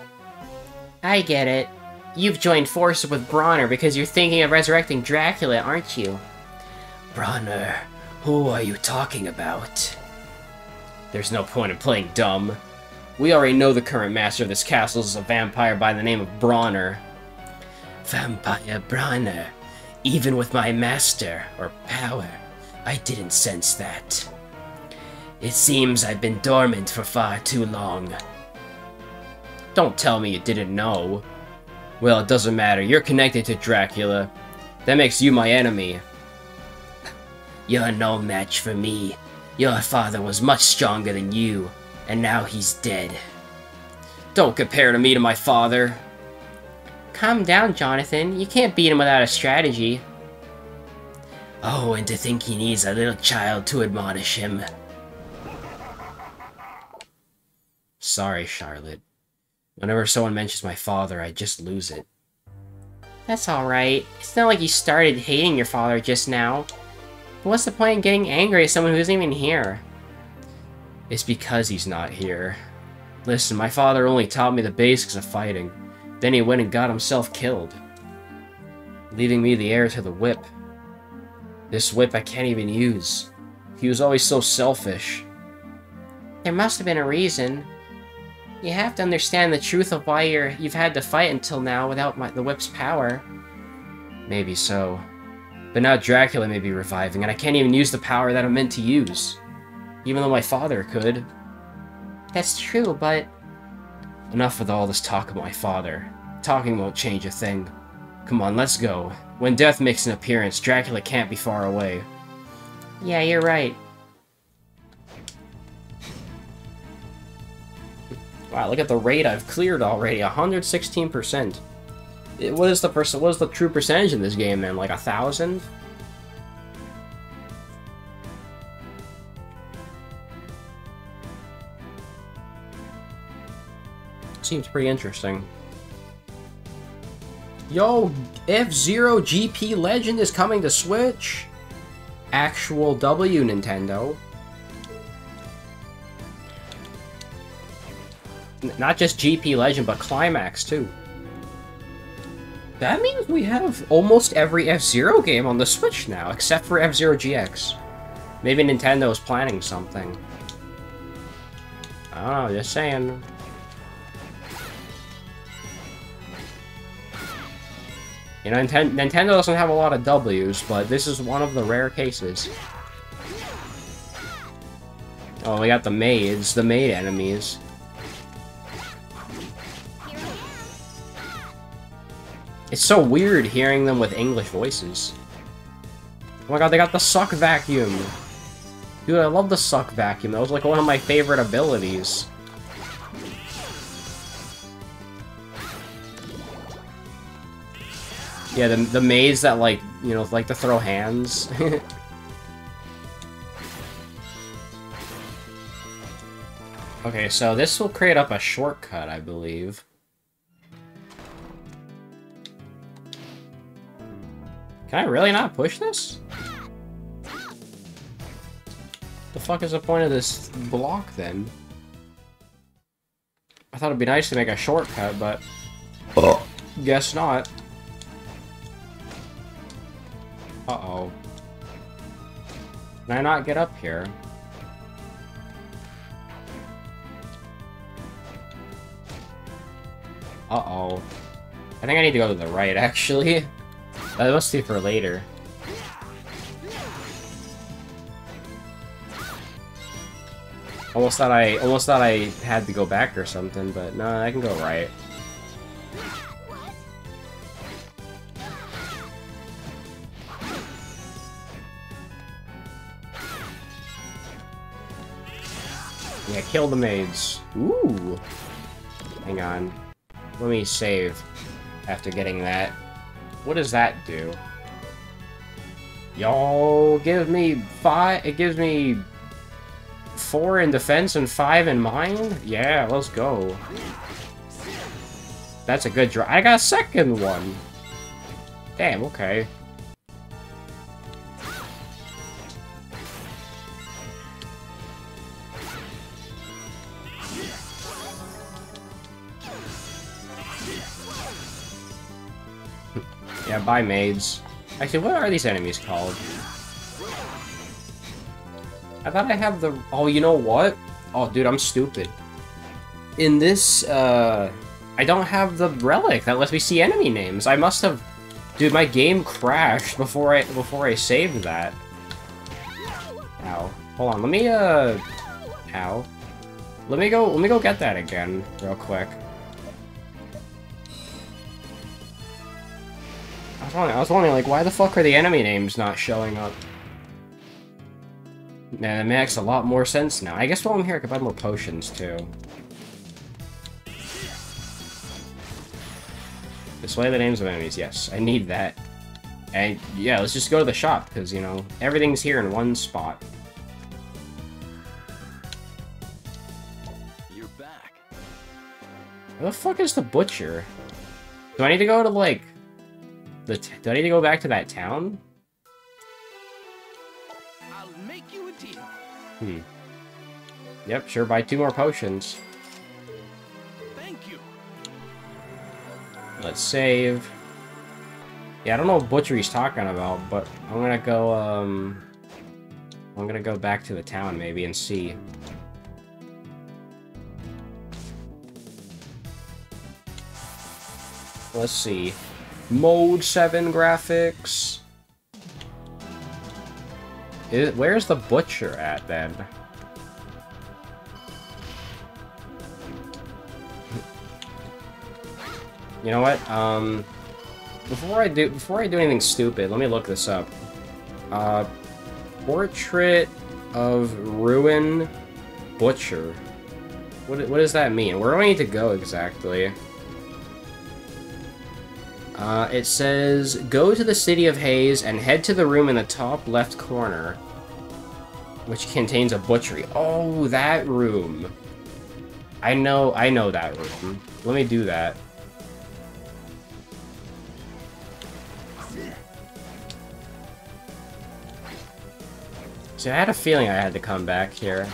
I get it. You've joined forces with Brauner because you're thinking of resurrecting Dracula, aren't you? Brauner, who are you talking about? There's no point in playing dumb. We already know the current master of this castle is a vampire by the name of Brauner. Vampire Brauner. Even with my master, or power, I didn't sense that. It seems I've been dormant for far too long. Don't tell me you didn't know. Well, it doesn't matter. You're connected to Dracula. That makes you my enemy. You're no match for me. Your father was much stronger than you, and now he's dead. Don't compare to me to my father. Calm down, Jonathan. You can't beat him without a strategy. Oh, and to think he needs a little child to admonish him. Sorry, Charlotte. Whenever someone mentions my father, I just lose it. That's alright. It's not like you started hating your father just now. But what's the point in getting angry at someone who isn't even here? It's because he's not here. Listen, my father only taught me the basics of fighting. Then he went and got himself killed. Leaving me the heir to the whip. This whip I can't even use. He was always so selfish. There must have been a reason. You have to understand the truth of why you're, you've had to fight until now without my, the whip's power. Maybe so. But now Dracula may be reviving, and I can't even use the power that I'm meant to use. Even though my father could. That's true, but Enough with all this talk about my father. Talking won't change a thing. Come on, let's go. When death makes an appearance, Dracula can't be far away. yeah, you're right. Wow, look at the rate I've cleared already, 116%. It- What is the person? What is the true percentage in this game, then? Like a thousand? Seems pretty interesting. Yo, F-Zero GP Legend is coming to Switch! Actual W, Nintendo. Not just GP Legend, but Climax, too. That means we have almost every F-Zero game on the Switch now, except for F-Zero GX. Maybe Nintendo is planning something. I know, just saying. You know, Ninten- Nintendo doesn't have a lot of W's, but this is one of the rare cases. Oh, we got the maids, the maid enemies. It's so weird hearing them with English voices. Oh my god, they got the suck vacuum! Dude, I love the suck vacuum. That was like one of my favorite abilities. Yeah, the, the maids that like, you know, like to throw hands. okay, so this will create up a shortcut, I believe. Can I really not push this? The fuck is the point of this block then? I thought it'd be nice to make a shortcut, but guess not. Uh-oh. Can I not get up here? Uh-oh. I think I need to go to the right, actually. I must be for later. Almost thought I almost thought I had to go back or something, but no, nah, I can go right. Yeah, kill the maids. Ooh. Hang on. Let me save after getting that. What does that do? Y'all give me five. It gives me four in defense and five in mind? Yeah, let's go. That's a good draw. I got a second one. Damn, okay. Yeah, bye maids. Actually, what are these enemies called? I thought I have the... Oh, you know what? Oh, dude, I'm stupid. In this, uh... I don't have the relic that lets me see enemy names. I must have... Dude, my game crashed before I before I saved that. Ow. Hold on, let me, uh... Ow. Let me go, let me go get that again, real quick. Was wondering, I was wondering, like, why the fuck are the enemy names not showing up? Man, it makes a lot more sense now. I guess while I'm here, I could buy more potions, too. Display the names of enemies, yes. I need that. And, yeah, let's just go to the shop, because, you know, everything's here in one spot. You're back. Where the fuck is the butcher? Do I need to go to, like... The t do I need to go back to that town? I'll make you a deal. Hmm. Yep, sure, buy two more potions. Thank you. Let's save. Yeah, I don't know what Butchery's talking about, but I'm gonna go, um... I'm gonna go back to the town, maybe, and see. Let's see. Mode 7 graphics. Is, where's the Butcher at, then? You know what? Um, before I do before I do anything stupid, let me look this up. Uh, portrait of ruin butcher. What what does that mean? Where do I need to go exactly? Uh, it says go to the city of Haze and head to the room in the top left corner, which contains a butchery. Oh, that room. I know I know that room. Let me do that. See, I had a feeling I had to come back here.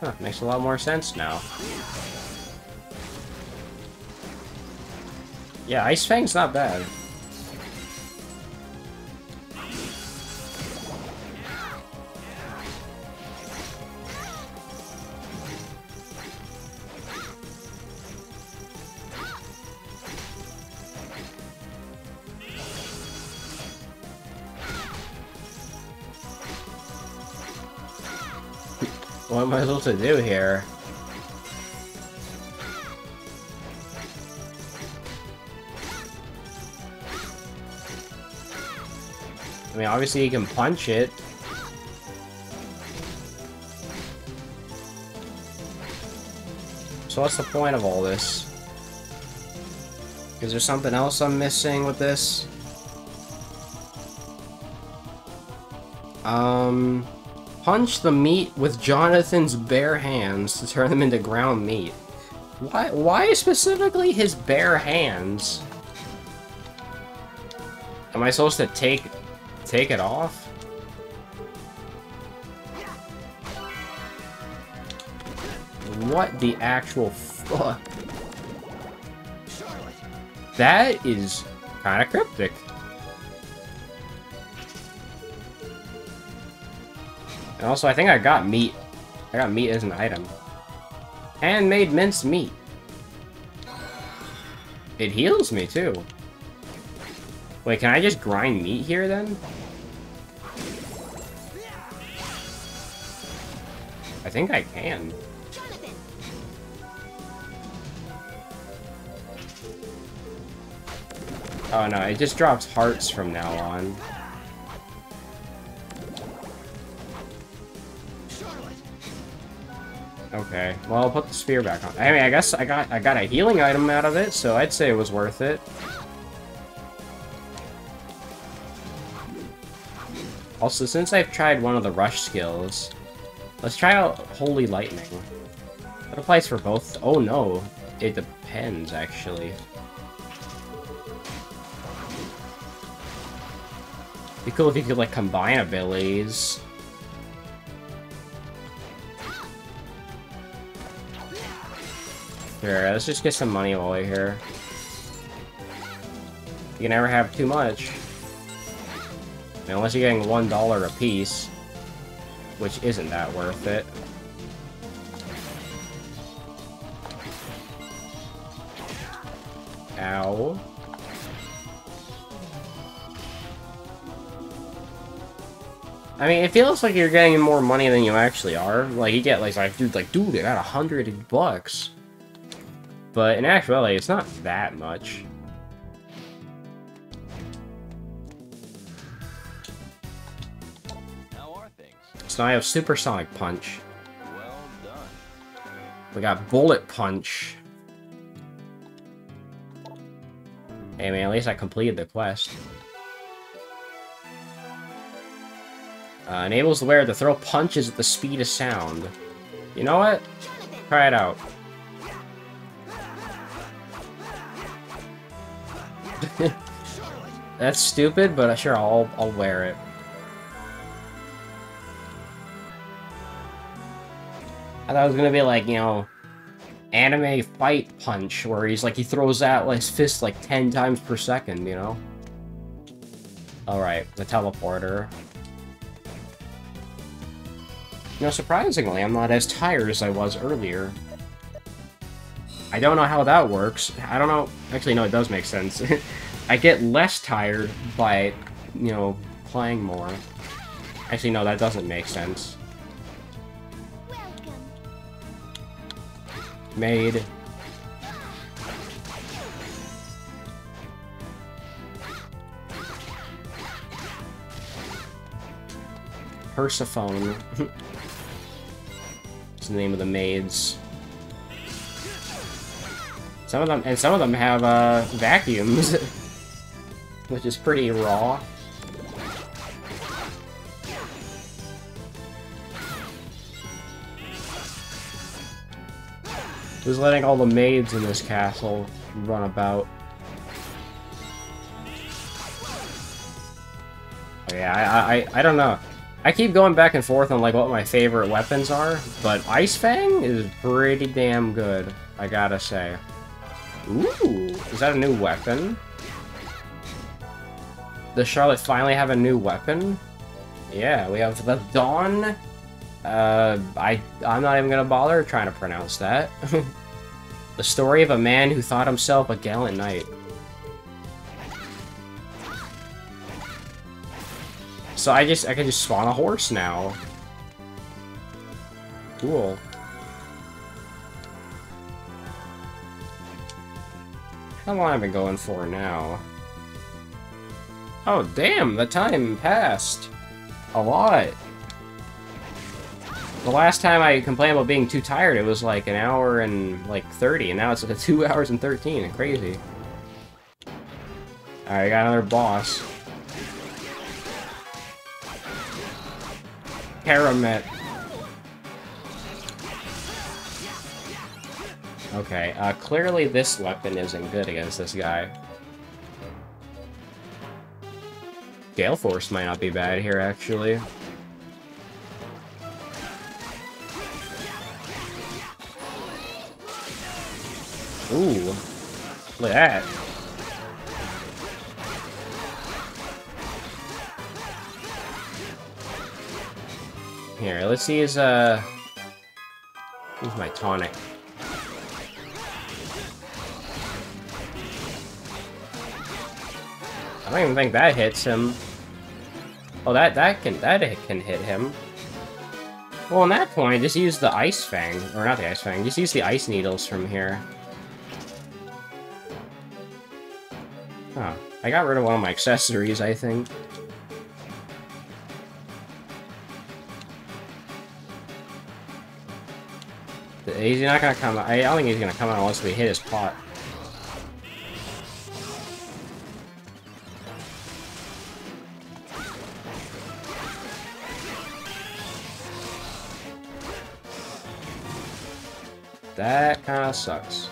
Huh, makes a lot more sense now. Yeah, Ice Fang's not bad. Am I supposed to do here? I mean, obviously you can punch it. So what's the point of all this? Is there something else I'm missing with this? Um... Punch the meat with Jonathan's bare hands to turn them into ground meat. Why, why specifically his bare hands? Am I supposed to take, take it off? What the actual fuck? That is kind of cryptic. And also, I think I got meat. I got meat as an item. Handmade minced meat. It heals me, too. Wait, can I just grind meat here, then? I think I can. Oh no, it just drops hearts from now on. Okay, well, I'll put the spear back on. I mean, I guess I got I got a healing item out of it, so I'd say it was worth it. Also, since I've tried one of the rush skills, let's try out Holy Lightning. That applies for both. Oh no, it depends actually. Be cool if you could like combine abilities. Here, let's just get some money while we're here. You can never have too much. Unless you're getting one dollar a piece, which isn't that worth it. Ow. I mean, it feels like you're getting more money than you actually are. Like, you get, like, like dude, like, dude, I got a hundred bucks. But in actuality, it's not that much. How are things? So now I have Supersonic Punch. Well done. We got Bullet Punch. Hey man, at least I completed the quest. Uh, enables the wearer to throw punches at the speed of sound. You know what? Try it out. That's stupid, but sure, I'll, I'll wear it. I thought it was gonna be like, you know, anime fight punch, where he's like, he throws out like, his fist like 10 times per second, you know? Alright, the teleporter. You know, surprisingly, I'm not as tired as I was earlier. I don't know how that works. I don't know. Actually, no, it does make sense. I get less tired by, you know, playing more. Actually, no, that doesn't make sense. Made. Persephone. It's the name of the maids. Some of them, and some of them have, uh, vacuums. which is pretty raw. Who's letting all the maids in this castle run about? Oh, yeah, I, I, I don't know. I keep going back and forth on like what my favorite weapons are, but Ice Fang is pretty damn good, I gotta say. Ooh, is that a new weapon? Does Charlotte finally have a new weapon? Yeah, we have the Dawn. Uh, I, I'm not even gonna bother trying to pronounce that. the story of a man who thought himself a gallant knight. So I just, I can just spawn a horse now. Cool. How long have I been going for now? Oh, damn, the time passed. A lot. The last time I complained about being too tired, it was like an hour and like 30, and now it's like two hours and 13. Crazy. Alright, I got another boss. Keremet. Okay, uh, clearly this weapon isn't good against this guy. Gale Force might not be bad here, actually. Ooh. Look at that. Here, let's see his, uh... Use my tonic. I don't even think that hits him. Oh, that that can that can hit him. Well, on that point, just use the Ice Fang. Or not the Ice Fang, just use the Ice Needles from here. Huh. I got rid of one of my accessories, I think. He's not gonna come out. I don't think he's gonna come out unless we hit his pot. That kinda sucks.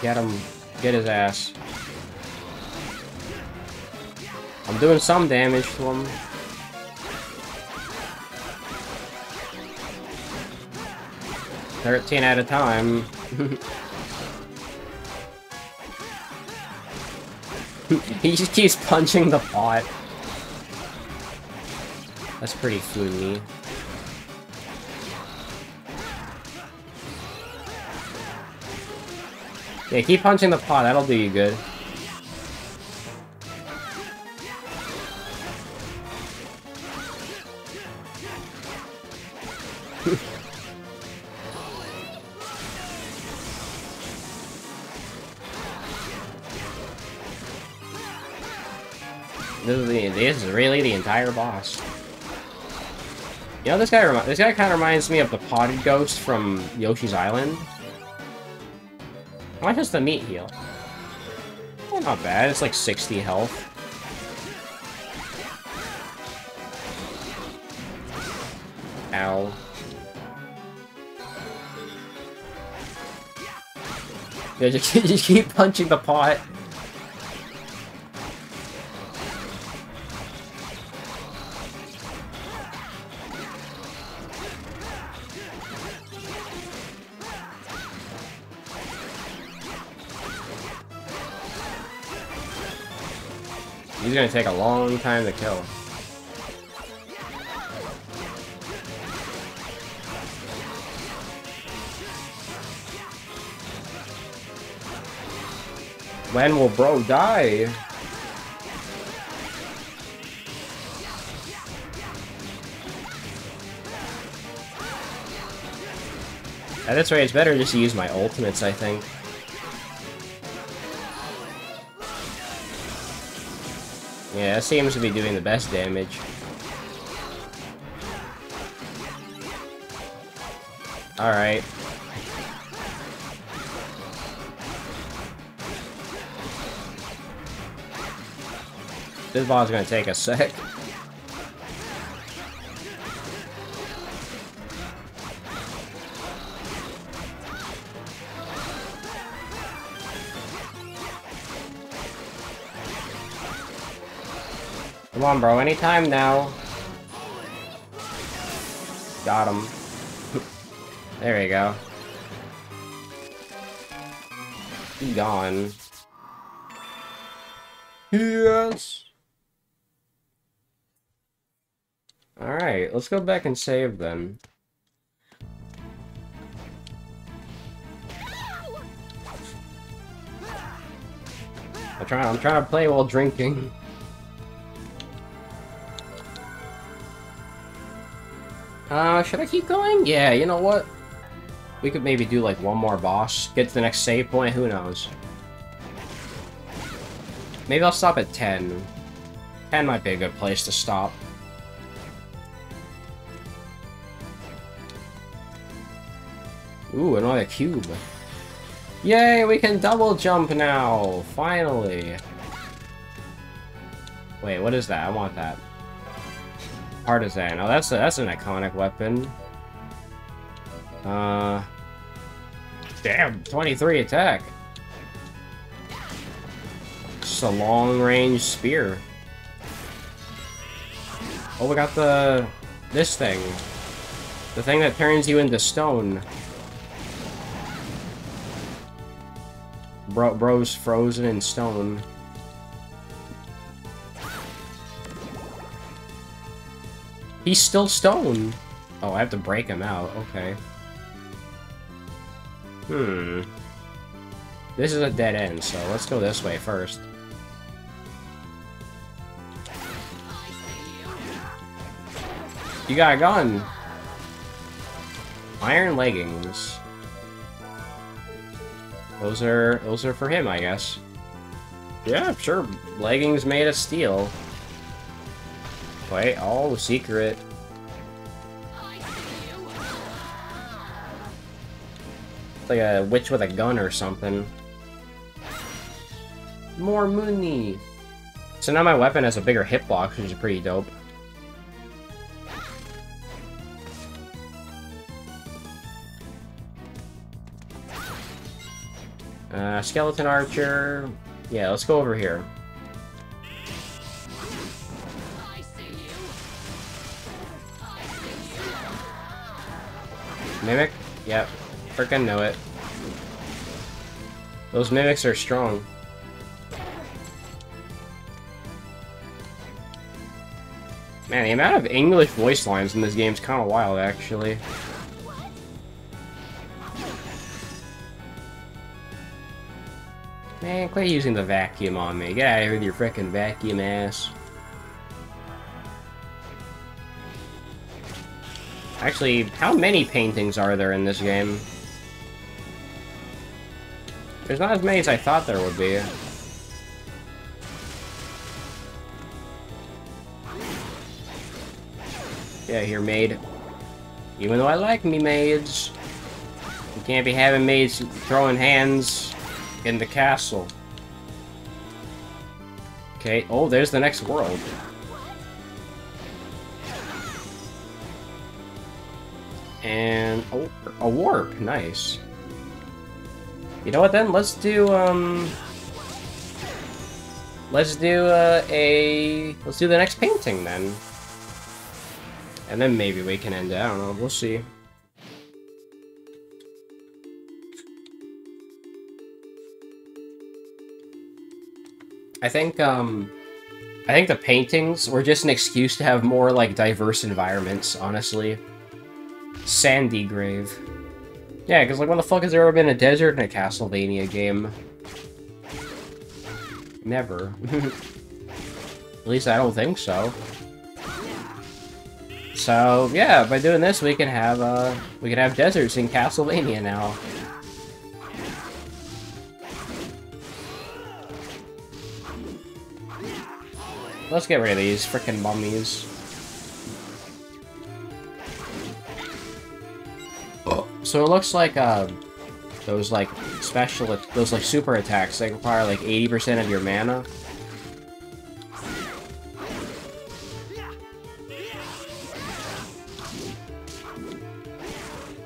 Get him. Get his ass. I'm doing some damage to him. Thirteen at a time. he just keeps punching the pot. That's pretty fluky. Yeah, keep punching the pot, that'll do you good. This, is the, this is really the entire boss. You know, this guy this guy kind of reminds me of the potted ghost from Yoshi's Island. Why just the meat heal? Not bad. It's like 60 health. Ow. Yeah, just, just keep punching the pot. He's gonna take a long time to kill. When will bro die? At this rate, it's better just to use my ultimates, I think. Yeah, that seems to be doing the best damage. Alright. This boss is gonna take a sec. Come on, bro. Anytime now. Got him. there we go. He gone. Yes. Alright, let's go back and save then. I'm trying I'm trying to play while drinking. Uh, should I keep going? Yeah, you know what? We could maybe do like one more boss, get to the next save point, who knows? Maybe I'll stop at 10. 10 might be a good place to stop. Ooh, another cube. Yay, we can double jump now! Finally! Wait, what is that? I want that. Partisan. Oh, that's a, that's an iconic weapon. Uh, damn, 23 attack. Just a long-range spear. Oh, we got the this thing, the thing that turns you into stone. Bro, bro's frozen in stone. He's still stone. Oh, I have to break him out. Okay. Hmm. This is a dead end, so let's go this way first. You got a gun. Iron leggings. Those are those are for him, I guess. Yeah, sure. Leggings made of steel. Wait, oh, secret. It's like a witch with a gun or something. More money. So now my weapon has a bigger hitbox, which is pretty dope. Uh, skeleton archer. Yeah, let's go over here. Mimic? Yep. Freaking know it. Those mimics are strong. Man, the amount of English voice lines in this game is kind of wild, actually. Man, quit using the vacuum on me. Get out of here with your frickin' vacuum ass. Actually, how many paintings are there in this game? There's not as many as I thought there would be. Yeah, here, maid. Even though I like me maids, you can't be having maids throwing hands in the castle. Okay, oh, there's the next world. And, a warp, nice. You know what then, let's do, um... Let's do, uh, a... Let's do the next painting, then. And then maybe we can end it, I don't know, we'll see. I think, um... I think the paintings were just an excuse to have more, like, diverse environments, honestly. Sandy Grave. Yeah, because, like, when the fuck has there ever been a desert in a Castlevania game? Never. At least I don't think so. So, yeah, by doing this, we can have, uh, we can have deserts in Castlevania now. Let's get rid of these freaking mummies. So it looks like, uh, those, like, special, those, like, super attacks, they require, like, 80% of your mana.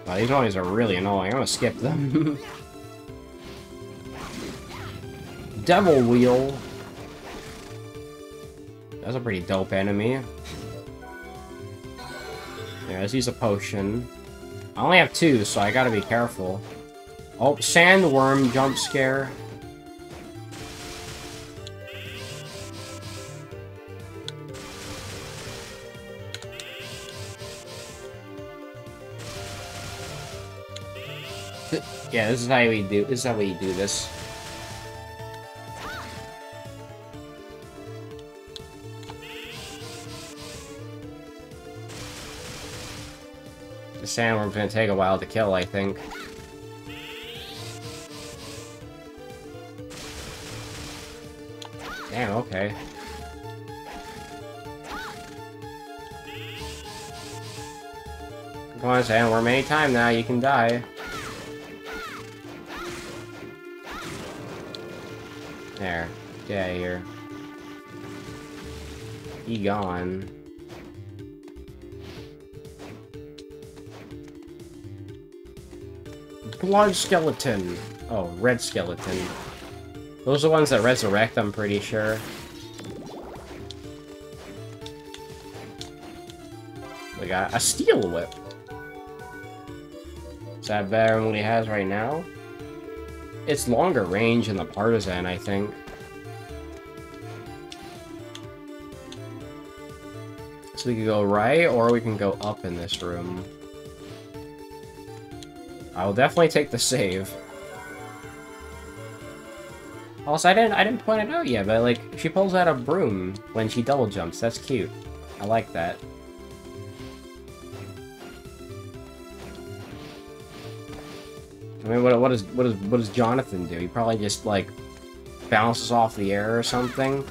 Wow, these mummies are really annoying. I'm gonna skip them. Devil Wheel. That's a pretty dope enemy. Yeah, let's use a potion. I only have two, so I gotta be careful. Oh, sandworm jump scare. Yeah, this is how we do. This is how we do this. Sandworm's gonna take a while to kill, I think. Damn, okay. Come on, sandworm, anytime now, you can die. There. Get out of here. Be gone. Blood skeleton. Oh, red skeleton. Those are the ones that resurrect, I'm pretty sure. We got a steel whip. Is that better than what he has right now? It's longer range in the partisan, I think. So we can go right, or we can go up in this room. I will definitely take the save. Also, I didn't I didn't point it out yet, but like she pulls out a broom when she double jumps. That's cute. I like that. I mean, what, what, does, what, does, what does Jonathan do? He probably just, like, bounces off the air or something?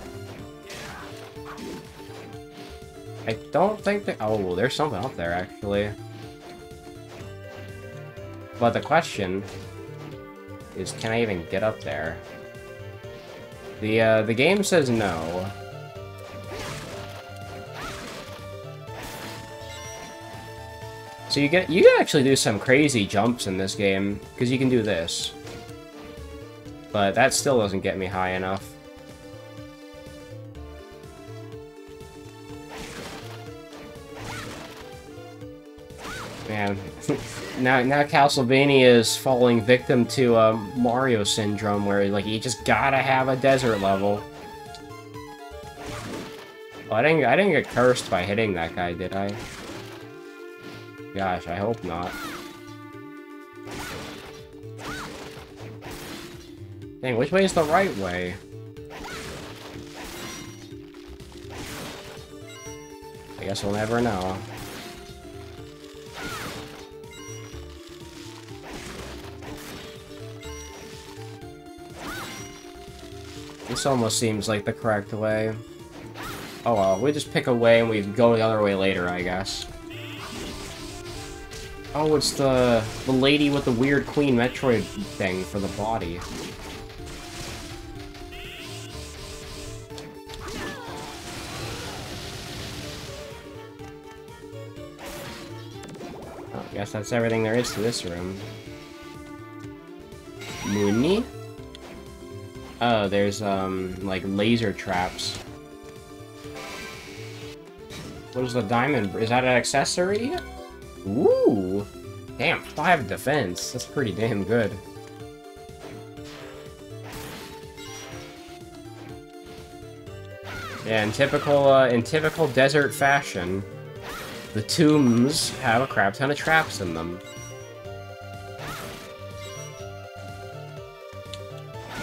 I don't think that... Oh, there's something up there, actually. But the question is, can I even get up there? The, uh, the game says no. So you get you can actually do some crazy jumps in this game because you can do this. But that still doesn't get me high enough. Now now Castlevania is falling victim to a um, Mario syndrome where like you just gotta have a desert level. Oh, I didn't I didn't get cursed by hitting that guy, did I? Gosh, I hope not. Dang, which way is the right way? I guess we'll never know. This almost seems like the correct way. Oh well, we just pick a way and we go the other way later, I guess. Oh, it's the the lady with the weird Queen Metroid thing for the body. Oh, I guess that's everything there is to this room. Mooney? Oh, there's, um, like, laser traps. What is the diamond? Is that an accessory? Ooh! Damn, 5 defense. That's pretty damn good. Yeah, in typical, uh, in typical desert fashion, the tombs have a crap ton of traps in them.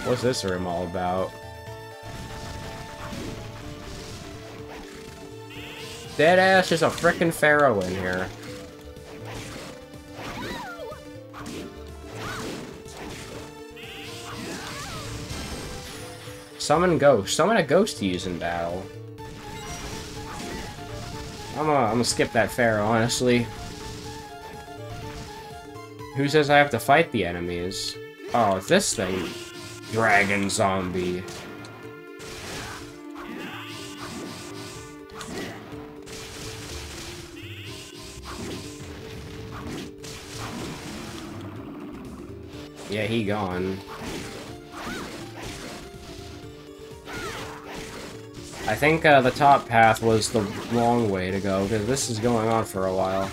What's this room all about? Deadass is a frickin' pharaoh in here. Summon ghost. Summon a ghost to use in battle. I'm gonna, I'm gonna skip that pharaoh, honestly. Who says I have to fight the enemies? Oh, it's this thing. Dragon zombie. Yeah, he gone. I think uh, the top path was the wrong way to go, because this is going on for a while.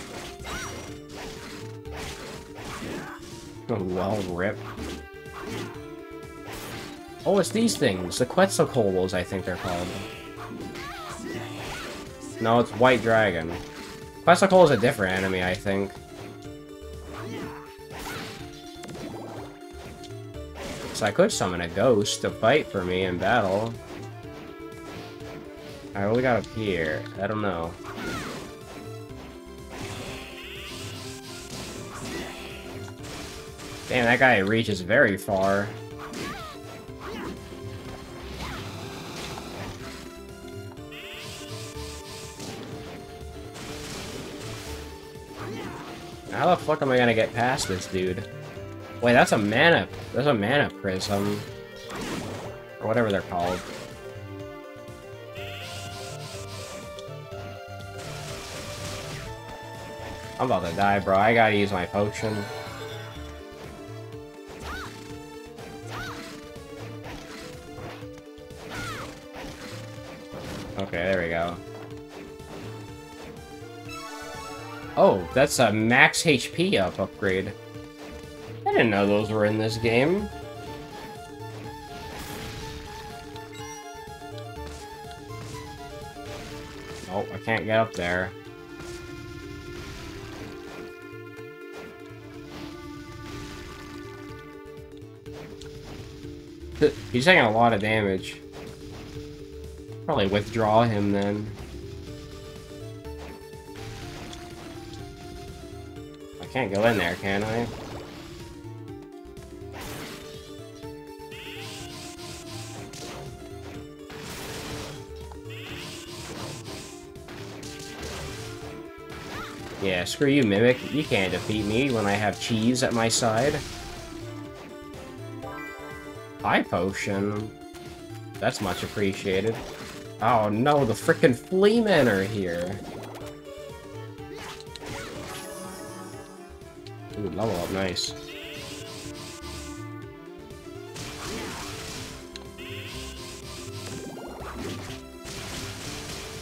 Oh, well, rip. Oh, it's these things. The Quetzalcoatlus, I think they're called. No, it's White Dragon. Quetzalcoatl is a different enemy, I think. So I could summon a ghost to fight for me in battle. What we got up here? I don't know. Damn, that guy reaches very far. How the fuck am I gonna get past this dude? Wait, that's a mana... That's a mana prism. Or whatever they're called. I'm about to die, bro. I gotta use my potion. That's a max HP up upgrade. I didn't know those were in this game. Oh, I can't get up there. He's taking a lot of damage. Probably withdraw him then. can't go in there, can I? Yeah, screw you, Mimic. You can't defeat me when I have cheese at my side. High potion. That's much appreciated. Oh no, the frickin' flea men are here. Level up, nice.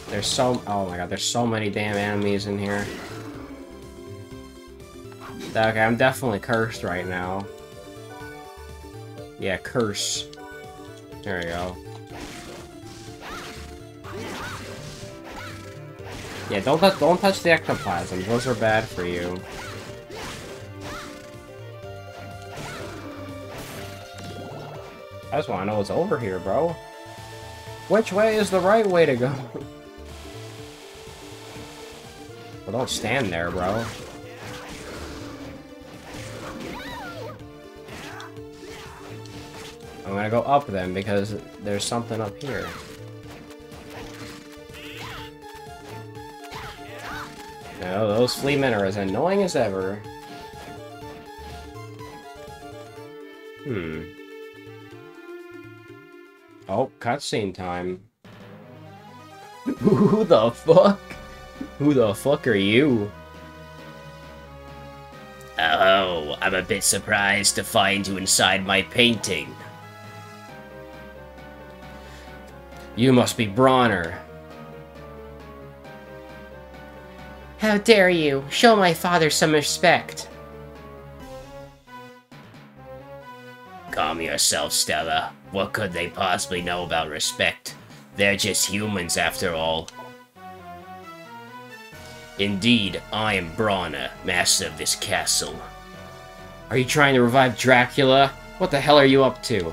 There's so- oh my god, there's so many damn enemies in here. Okay, I'm definitely cursed right now. Yeah, curse. There we go. Yeah, don't touch don't touch the ectoplasm. Those are bad for you. I just want to know what's over here, bro. Which way is the right way to go? well, don't stand there, bro. I'm gonna go up then, because there's something up here. No, those Fleamen are as annoying as ever. Cutscene time. Who the fuck? Who the fuck are you? Oh, I'm a bit surprised to find you inside my painting. You must be Brauner. How dare you! Show my father some respect! Calm yourself, Stella. What could they possibly know about respect? They're just humans, after all. Indeed, I am Brauner, master of this castle. Are you trying to revive Dracula? What the hell are you up to?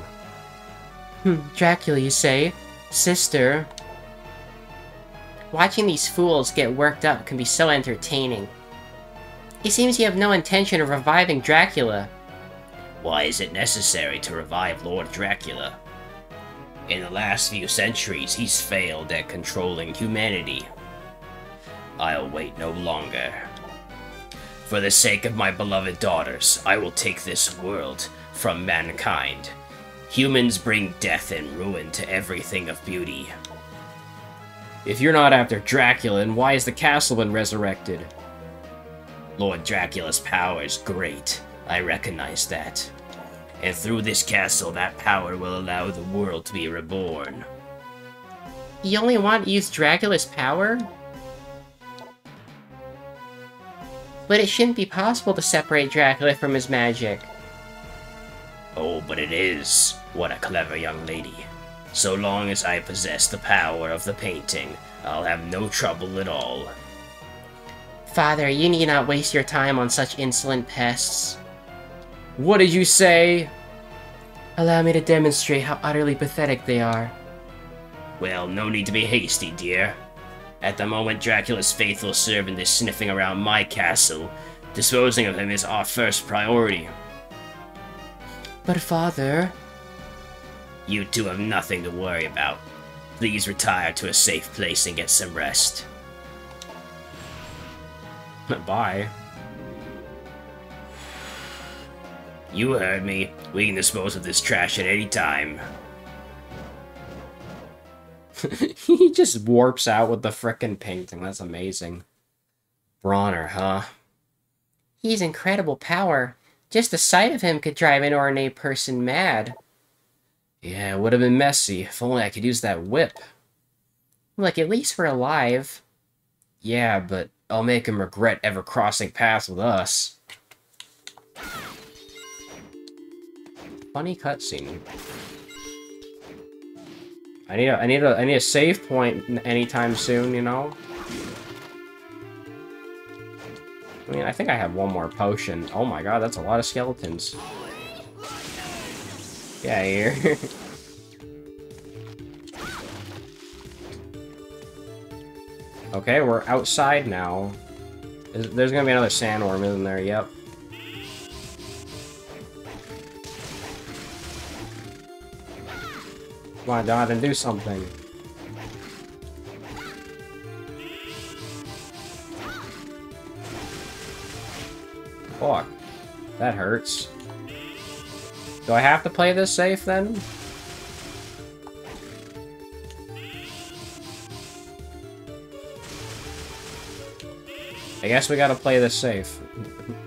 Hmm, Dracula, you say? Sister? Watching these fools get worked up can be so entertaining. It seems you have no intention of reviving Dracula. Why is it necessary to revive Lord Dracula? In the last few centuries, he's failed at controlling humanity. I'll wait no longer. For the sake of my beloved daughters, I will take this world from mankind. Humans bring death and ruin to everything of beauty. If you're not after Dracula, then why is the castle been resurrected? Lord Dracula's power is great. I recognize that. And through this castle, that power will allow the world to be reborn. You only want to use Dracula's power? But it shouldn't be possible to separate Dracula from his magic. Oh, but it is. What a clever young lady. So long as I possess the power of the painting, I'll have no trouble at all. Father, you need not waste your time on such insolent pests. What did you say? Allow me to demonstrate how utterly pathetic they are. Well, no need to be hasty, dear. At the moment, Dracula's faithful servant is sniffing around my castle. Disposing of him is our first priority. But father... You two have nothing to worry about. Please retire to a safe place and get some rest. Bye. You heard me. We can dispose of this trash at any time. he just warps out with the frickin' painting. That's amazing. Brauner, huh? He's incredible power. Just the sight of him could drive an ornate person mad. Yeah, it would have been messy. If only I could use that whip. Look, at least we're alive. Yeah, but I'll make him regret ever crossing paths with us. Funny cutscene. I need a I need a I need a save point anytime soon, you know? I mean, I think I have one more potion. Oh my god, that's a lot of skeletons. Yeah, here. okay, we're outside now. There's gonna be another sandworm in there, yep. Come on, Donovan, do something. Fuck. That hurts. Do I have to play this safe then? I guess we gotta play this safe.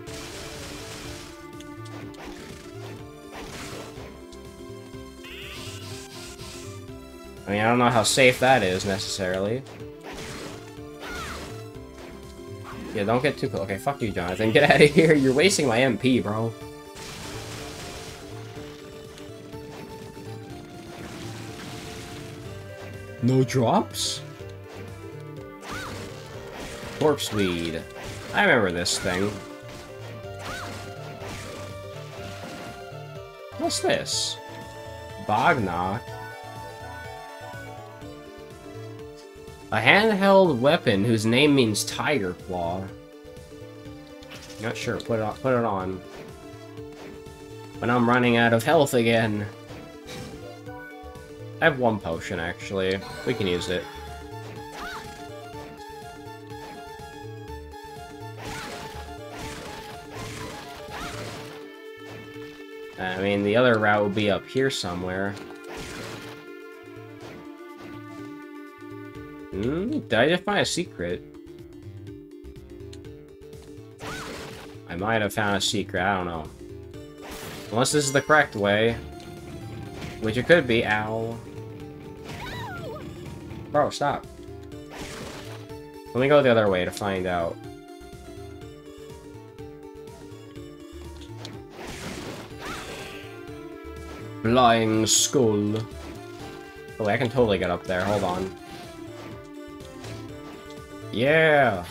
I mean, I don't know how safe that is, necessarily. Yeah, don't get too close. Okay, fuck you, Jonathan. Get out of here. You're wasting my MP, bro. No drops? Corpse weed. I remember this thing. What's this? Bagh Nakh. A handheld weapon whose name means tiger claw. Not sure. Put it on. Put it on. When I'm running out of health again. I have one potion actually. We can use it. I mean, the other route would be up here somewhere. Hmm, did I just find a secret? I might have found a secret, I don't know. Unless this is the correct way. Which it could be, ow. Bro, stop. Let me go the other way to find out. Flying skull. Oh, I can totally get up there. Hold on. Yeah!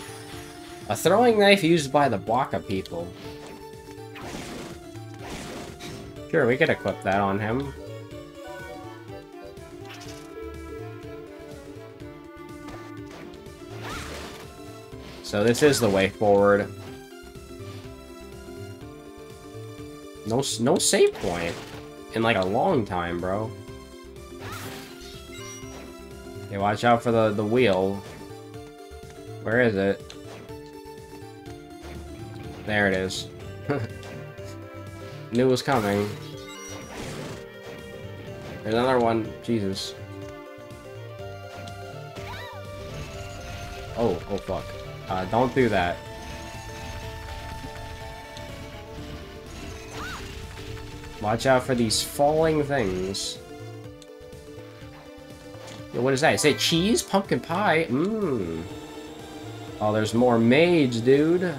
A throwing knife used by the Baka people. Sure, we could equip that on him. So this is the way forward. No, no save point in like a long time, bro. Okay, watch out for the, the wheel. Where is it? There it is. Knew was coming. There's another one. Jesus. Oh, oh fuck. Uh, don't do that. Watch out for these falling things. Yo, what is that? Is it cheese? Pumpkin pie? Mmm. Oh, there's more mage, dude.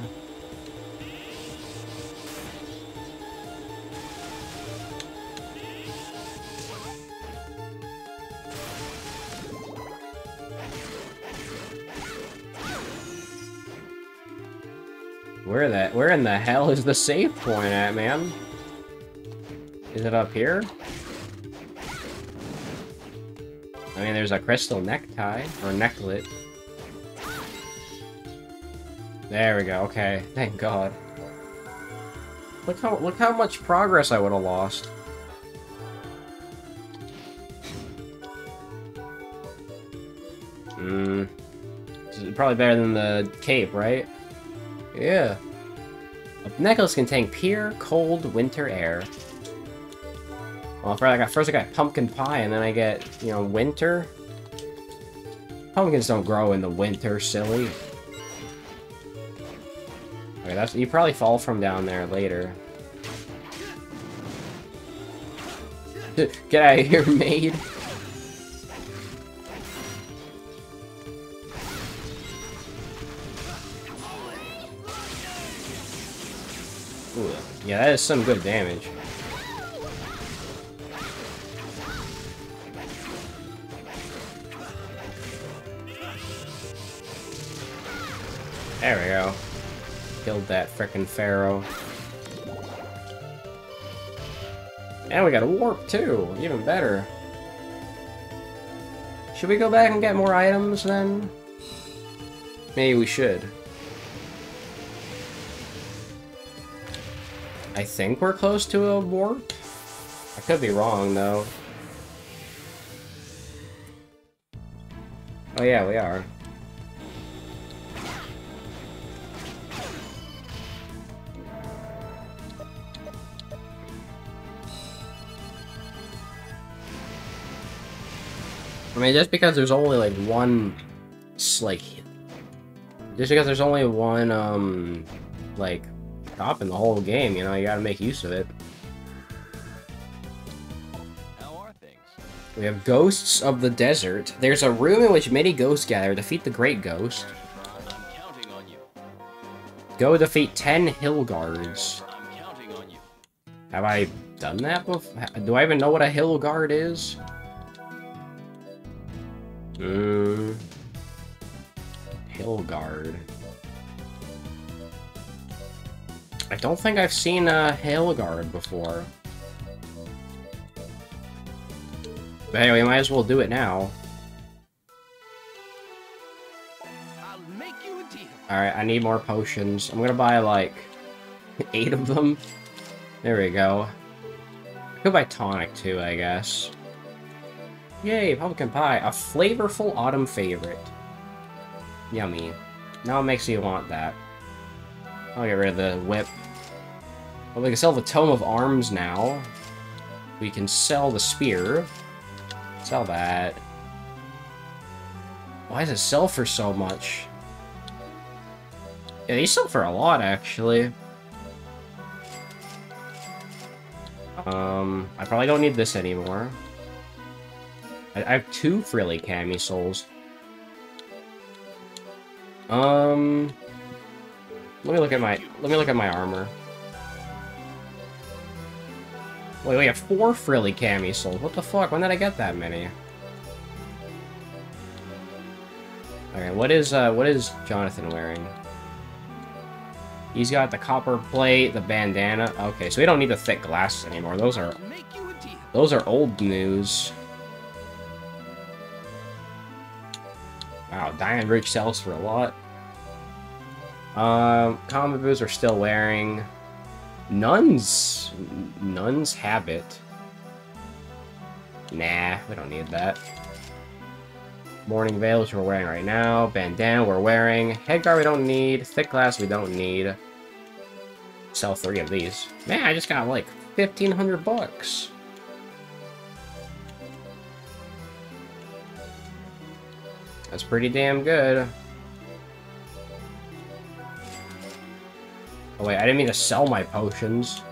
Where that? Where in the hell is the save point at, man? Is it up here? I mean, there's a crystal necktie or necklet. There we go. Okay, thank God. Look how look how much progress I would have lost. Hmm. Probably better than the cape, right? Yeah. A necklace contain pure, cold winter air. Well, first I got first I got pumpkin pie, and then I get you know winter. Pumpkins don't grow in the winter, silly. Okay, that's you probably fall from down there later. Get out of here, maid. Ooh, yeah, that is some good damage. There we go. Killed that frickin' pharaoh. And we got a warp too, even better. Should we go back and get more items then? Maybe we should. I think we're close to a warp. I could be wrong though. Oh yeah, we are. Mean, just because there's only like one, like, just because there's only one, um, like, shop in the whole game, you know, you gotta make use of it. How are things? We have Ghosts of the Desert. There's a room in which many ghosts gather. Defeat the Great Ghost. I'm counting on you. Go defeat 10 Hill Guards. I'm counting on you. Have I done that before? Do I even know what a Hill Guard is? Hmm. Hill Guard. I don't think I've seen a Hill Guard before. But anyway, might as well do it now. I'll make you a deal. Alright, I need more potions. I'm gonna buy, like, eight of them. There we go. I could buy tonic, too, I guess. Yay, pumpkin pie. A flavorful autumn favorite. Yummy. Now it makes you want that. I'll get rid of the whip. Well, we can sell the Tome of Arms now. We can sell the spear. Sell that. Why does it sell for so much? Yeah, they sell for a lot, actually. Um, I probably don't need this anymore. I, I have two frilly camisoles. Um, let me look at my let me look at my armor. Wait, we have four frilly camisoles. What the fuck? When did I get that many? Okay, what is uh what is Jonathan wearing? He's got the copper plate, the bandana. Okay, so we don't need the thick glasses anymore. Those are I'll make you a deal. those are old news. Wow, Diamond Bridge sells for a lot. Um, common boots are still wearing. Nuns, Nuns habit. Nah, we don't need that. Morning veil, which we're wearing right now. Bandana, we're wearing. Headguard, we don't need. Thick glass, we don't need. Sell three of these. Man, I just got like 1500 bucks. That's pretty damn good. Oh wait, I didn't mean to sell my potions.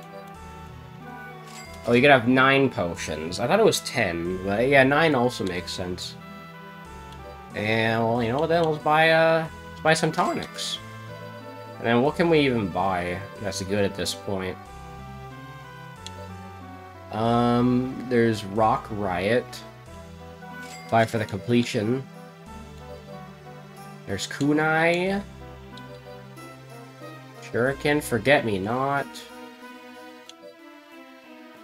Oh, you could have nine potions. I thought it was ten, but yeah, nine also makes sense. And well, you know what? Then let's buy uh, let's buy some tonics. And then what can we even buy that's good at this point? Um, there's Rock Riot. Buy for the completion. There's Kunai. Shuriken, Forget Me Not.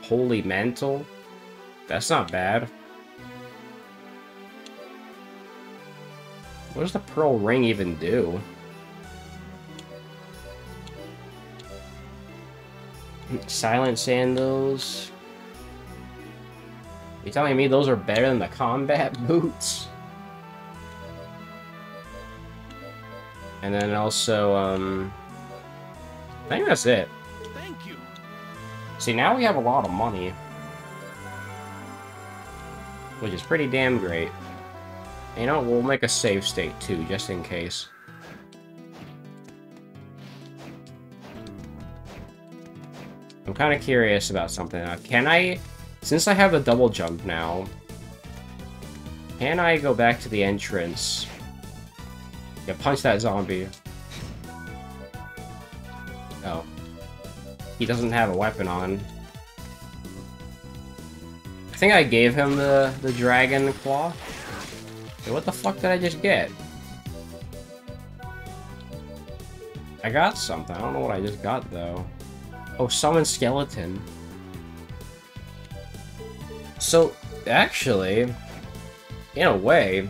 Holy Mantle. That's not bad. What does the Pearl Ring even do? Silent Sandals. You telling me those are better than the combat boots? And then also, um... I think that's it. Thank you. See, now we have a lot of money. Which is pretty damn great. You know, we'll make a save state too, just in case. I'm kind of curious about something now. Can I, since I have a double jump now, can I go back to the entrance? Yeah, punch that zombie. Oh. He doesn't have a weapon on. I think I gave him the, the dragon claw. What the fuck did I just get? I got something. I don't know what I just got, though. Oh, summon skeleton. So, actually, in a way,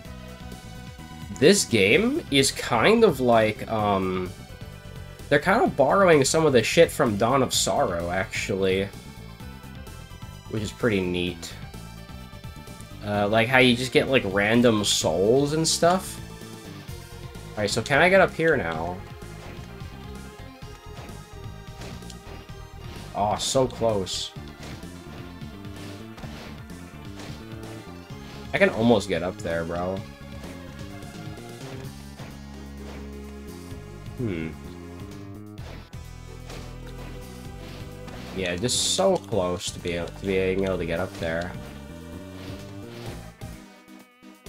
this game is kind of like, um... They're kind of borrowing some of the shit from Dawn of Sorrow, actually. Which is pretty neat. Uh, like how you just get, like, random souls and stuff. Alright, so can I get up here now? Oh, so close. I can almost get up there, bro. Hmm. Yeah, just so close to be to being able to get up there.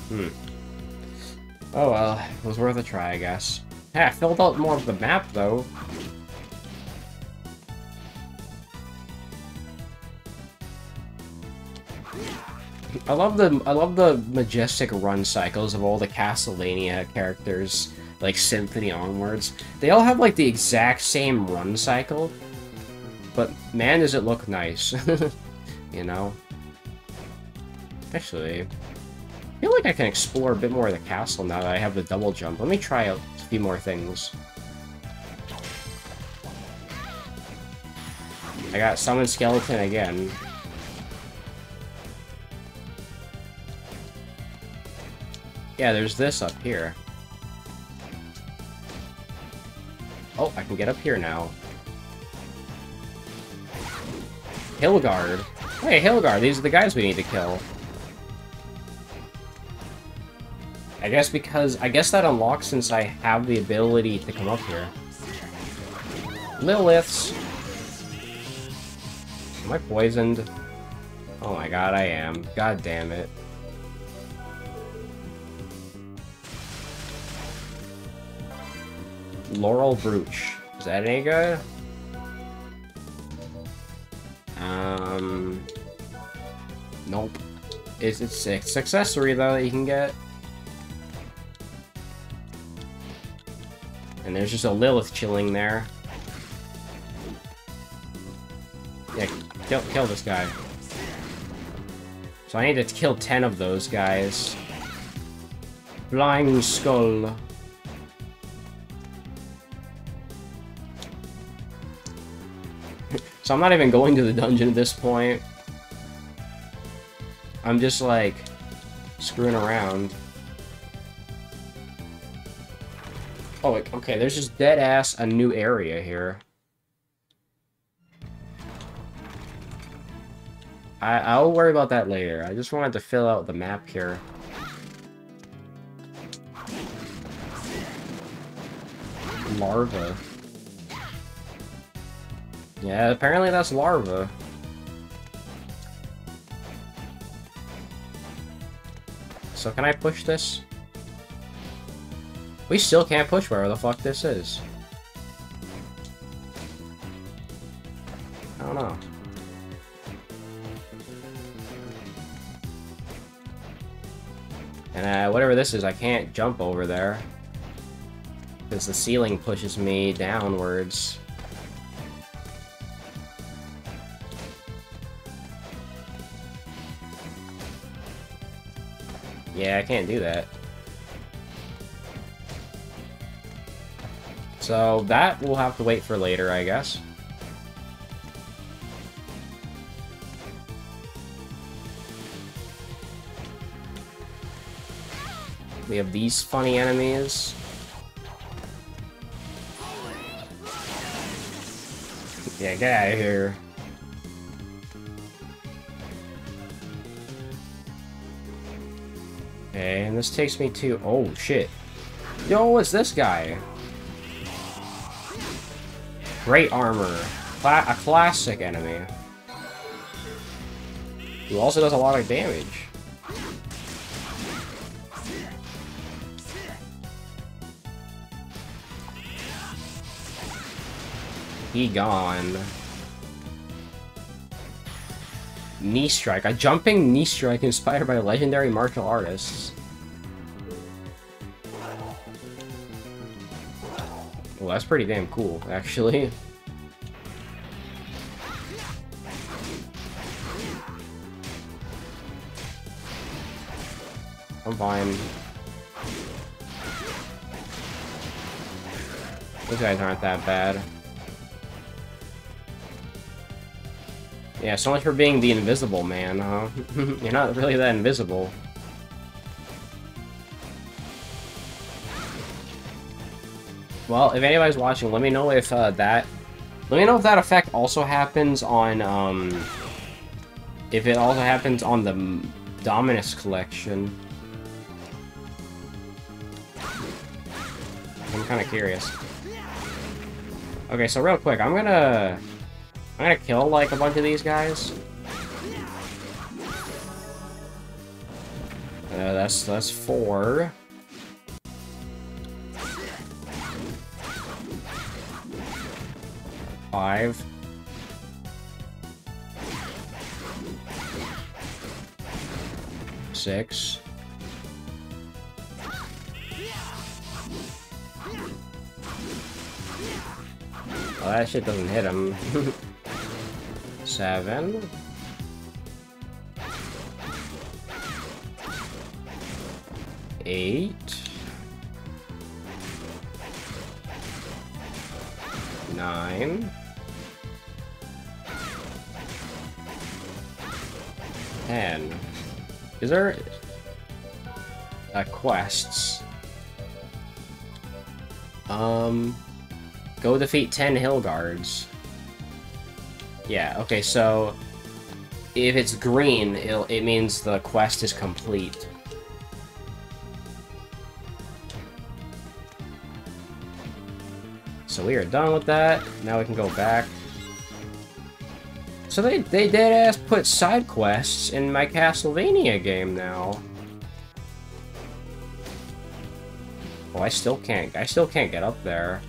Hmm. Oh well, it was worth a try, I guess. Hey, I filled out more of the map, though. I love the I love the majestic run cycles of all the Castlevania characters, like Symphony onwards. They all have like the exact same run cycle, but man, does it look nice, you know. Actually, I feel like I can explore a bit more of the castle now that I have the double jump. Let me try out a few more things. I got Summon Skeleton again. Yeah, there's this up here. Oh, I can get up here now. Hill Guard. Hey, Hill Guard, these are the guys we need to kill. I guess because... I guess that unlocks since I have the ability to come up here. Liliths. Am I poisoned? Oh my god, I am. God damn it. Laurel Brooch. Is that any good? Um... Nope. It's, it's, it's accessory, though, that you can get. And there's just a Lilith chilling there. Yeah, kill, kill this guy. So I need to kill 10 of those guys. Flying Skull. So I'm not even going to the dungeon at this point. I'm just like screwing around. Oh, okay, there's just dead ass a new area here. I I'll worry about that later. I just wanted to fill out the map here. Larva. Yeah, apparently that's larva. So can I push this? We still can't push wherever the fuck this is. I don't know. And uh, whatever this is, I can't jump over there. Because the ceiling pushes me downwards. Yeah, I can't do that. So that we'll have to wait for later, I guess. We have these funny enemies. Yeah, get out of here. Okay, and this takes me to... Oh, shit. Yo, what's this guy? Great armor. Cla a classic enemy. Who also does a lot of damage. He gone. Knee strike. A jumping knee strike inspired by legendary martial artists. Well, that's pretty damn cool, actually. I'm fine. Those guys aren't that bad. Yeah, so much for being the invisible man, huh? You're not really that invisible. Well, if anybody's watching, let me know if uh, that... Let me know if that effect also happens on, um... If it also happens on the Dominus Collection. I'm kind of curious. Okay, so real quick, I'm gonna... I'm gonna kill, like, a bunch of these guys. Uh, that's, that's four. Five. Six. Oh, that shit doesn't hit him. Seven. Eight. Nine. Ten. Is there... Uh, quests. Um... Go defeat 10 hill guards. Yeah, okay, so... If it's green, it means the quest is complete. So we are done with that. Now we can go back. So they, they dead-ass put side quests in my Castlevania game now. Oh, I still can't, I still can't get up there.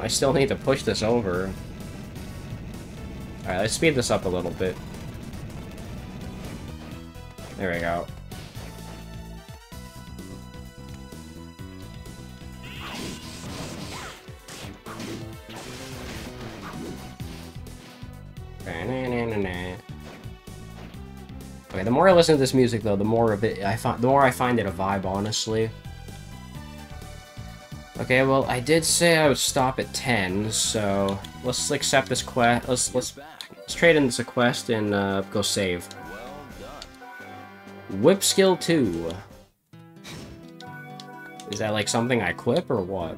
I still need to push this over. Alright, let's speed this up a little bit. There we go. Okay, the more I listen to this music, though, the more of it I find, the more I find it a vibe, honestly. Okay, well, I did say I would stop at 10, so let's accept this quest. Let's let's let's trade in this quest and uh, go save. Whip skill 2. Is that like something I equip or what?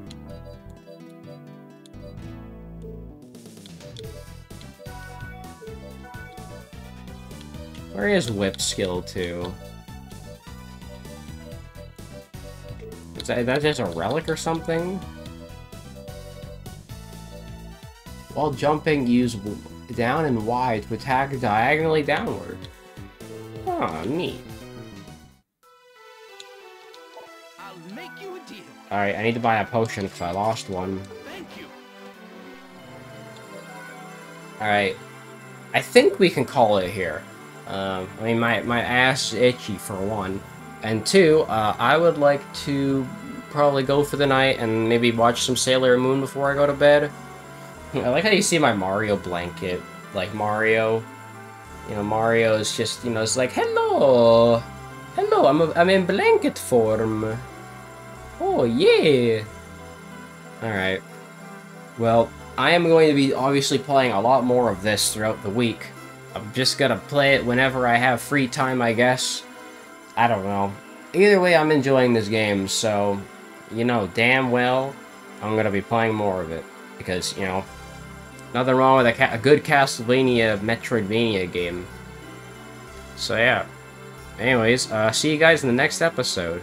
Where is whip skill 2? Is that, that just a relic or something? While jumping, use down and Y to attack diagonally downward. Oh, neat. I'll make you a deal. Alright, I need to buy a potion because I lost one. Thank you. Alright. I think we can call it here. Um, I mean, my, my ass is itchy for one. And two, uh, I would like to probably go for the night and maybe watch some Sailor Moon before I go to bed. I like how you see my Mario blanket. Like Mario. You know, Mario is just, you know, it's like, hello! Hello, I'm, a, I'm in blanket form. Oh, yeah! Alright. Well, I am going to be obviously playing a lot more of this throughout the week. I'm just gonna play it whenever I have free time, I guess. I don't know. Either way, I'm enjoying this game, so, you know, damn well, I'm gonna be playing more of it. Because, you know, nothing wrong with a, a good Castlevania Metroidvania game. So, yeah. Anyways, uh, see you guys in the next episode.